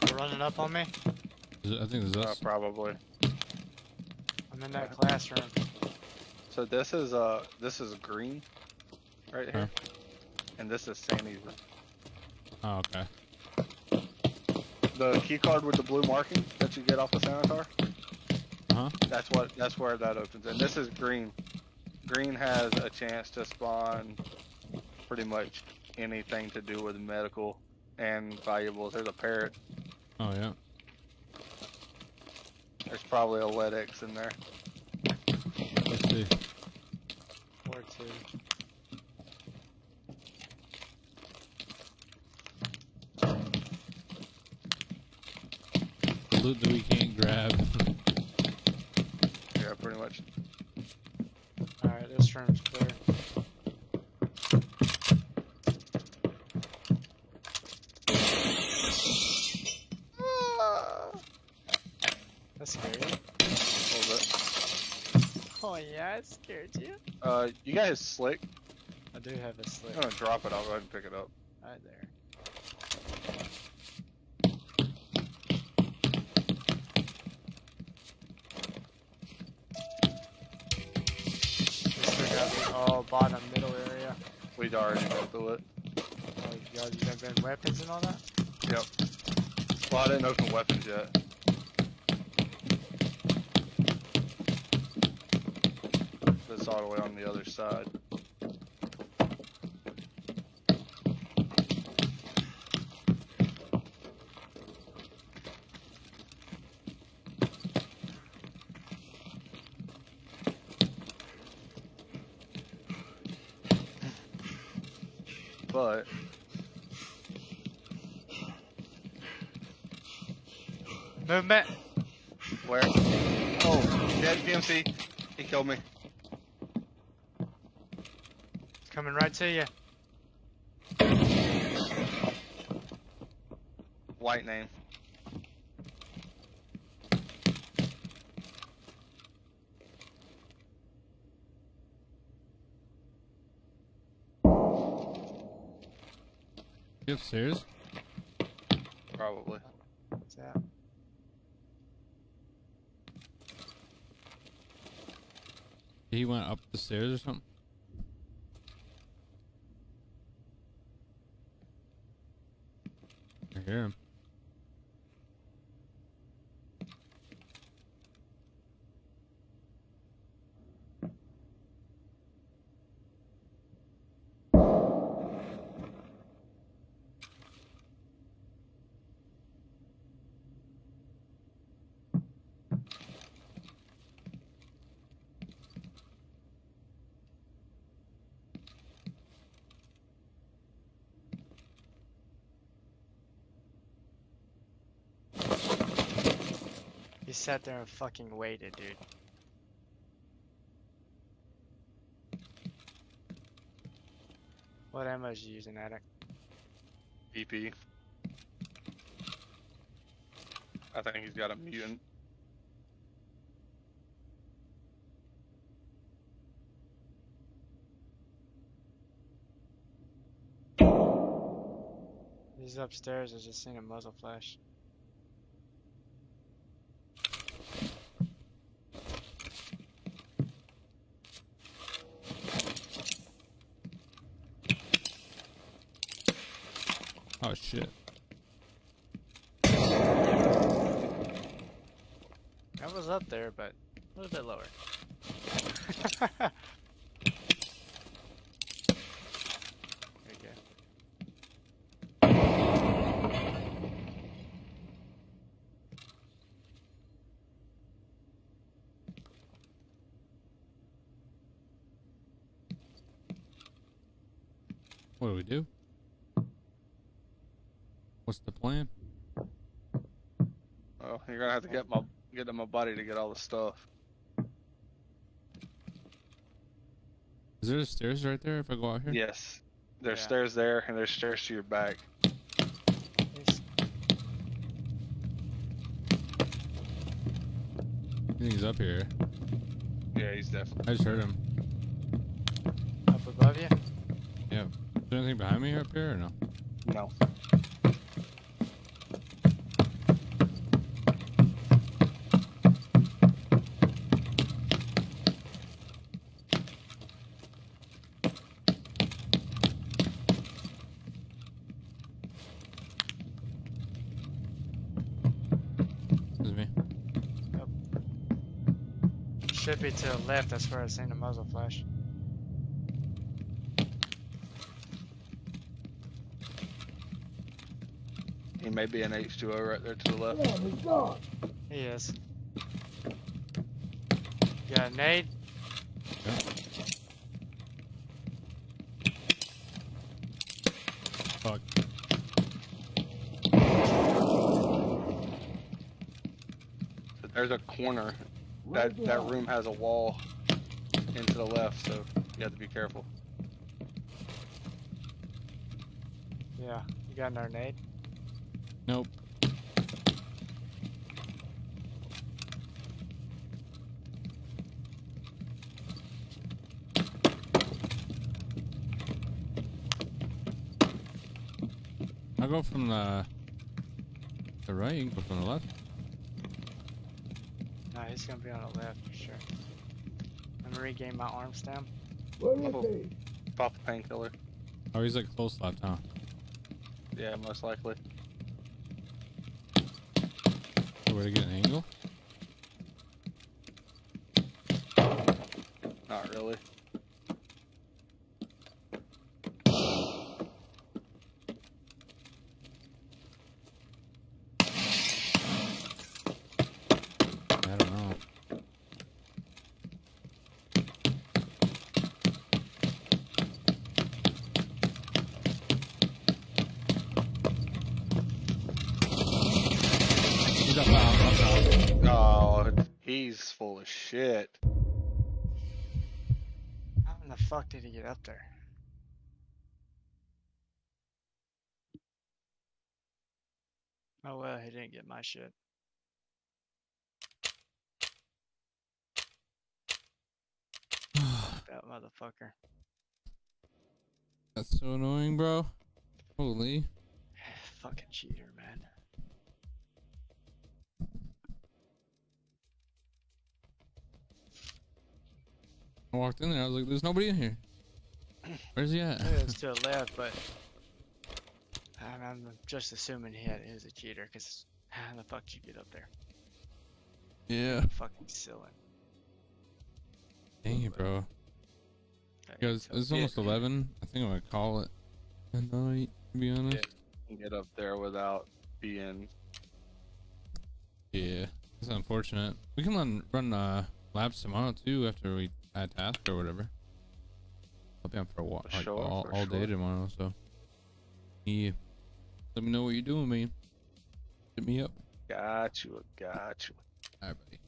They're running up on me.
Is it- I think there's
Uh, probably.
I'm in that classroom.
So this is uh this is green, right here, and this is Sandy's.
Oh, okay.
The key card with the blue marking that you get off the Sanitar.
Uh-huh.
That's what. That's where that opens. And this is green. Green has a chance to spawn pretty much anything to do with medical and valuables. There's a parrot.
Oh yeah.
There's probably a LEDX in there.
Let's see.
Or two.
Loot that we can't grab.
Yeah, pretty much.
Alright, this room's clear. That's scary.
A little bit.
Oh yeah, it scared you.
Uh, you guys slick.
I do have a slick.
I'm gonna drop it. I'll go ahead and pick it up.
right there. This still got the all bottom middle area.
We'd already been through it.
Oh, y'all you done been weapons and all that?
Yep. Well, I didn't open weapons yet. doorway on the other side. But
movement.
Where? Oh, dead PMC. He killed me
coming right to you.
White name.
You upstairs?
Probably.
What's that?
He went up the stairs or something? I hear him.
He sat there and fucking waited, dude. What ammo is you using, Attic?
EP. I think he's got a mutant.
He's upstairs. I just seen a muzzle flash.
Oh shit.
I was up there, but a little bit lower. there you go.
What do we do? What's the plan?
Oh, you're gonna have to get my get to my buddy to get all the stuff.
Is there stairs right there if I go out here?
Yes. There's
Yeah.
stairs there, and there's stairs to your back.
He's-
I think he's up here.
Yeah, he's definitely.
I just heard him.
up above you.
Yeah. Is there anything behind me up here or no?
No.
This is me.
Should be to the left. That's where I seen the muzzle flash.
He may be an H2O right there to the left.
He is. Got a nade.
Fuck.
There's a corner. That that room has a wall into the left, so you have to be careful.
Yeah. You got an nade.
Nope. I'll go from the the right, you can go from the left.
No, gonna be on the left for sure. I'm gonna regain my arm stem.
Pop a painkiller.
Oh, he's like close left, huh?
Yeah, most likely.
Oh, Where to get an angle?
Not really.
I don't know.
Oh, he's full of shit.
How in the fuck did he get up there? Oh well, he didn't get my shit. that motherfucker.
That's so annoying, bro. Holy. Like, "There's nobody in here. Where's he at?"
It was *laughs* to the left, but I'm, I'm just assuming he had he was a cheater because *sighs* how the fuck did you get up there?
yeah.
Fucking silly.
Dang it, bro.
Okay,
Guys,
so
it's
yeah,
almost 11. I think I'm gonna call it a night. To be honest.
Get up there without being.
Yeah, it's unfortunate. We can run run uh, labs tomorrow too after we add task or whatever. I'll be on for a while, like
sure,
all, all day
sure.
tomorrow. So, yeah, let me know what you're doing, man. Hit me up.
Got you, got you.
All right, buddy.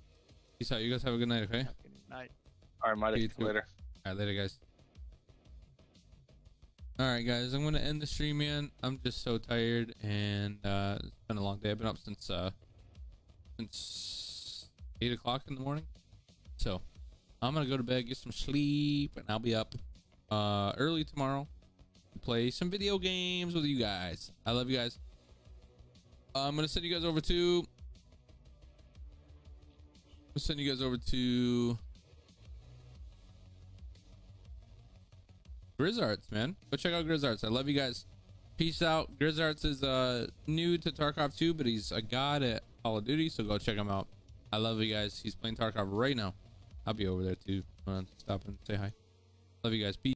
Peace out. You guys have a good night. Okay.
fucking night.
All right,
You
later.
All right, later, guys. All right, guys. I'm gonna end the stream, man. I'm just so tired, and uh, it's been a long day. I've been up since uh, since eight o'clock in the morning. So I'm gonna go to bed, get some sleep, and I'll be up uh, early tomorrow to play some video games with you guys. I love you guys. I'm gonna send you guys over to. I'll send you guys over to Grizzards, man. Go check out Grizzards. I love you guys. Peace out. Grizzards is uh new to Tarkov too, but he's a god at Call of Duty, so go check him out. I love you guys. He's playing Tarkov right now. I'll be over there too. Stop and say hi. Love you guys. Peace.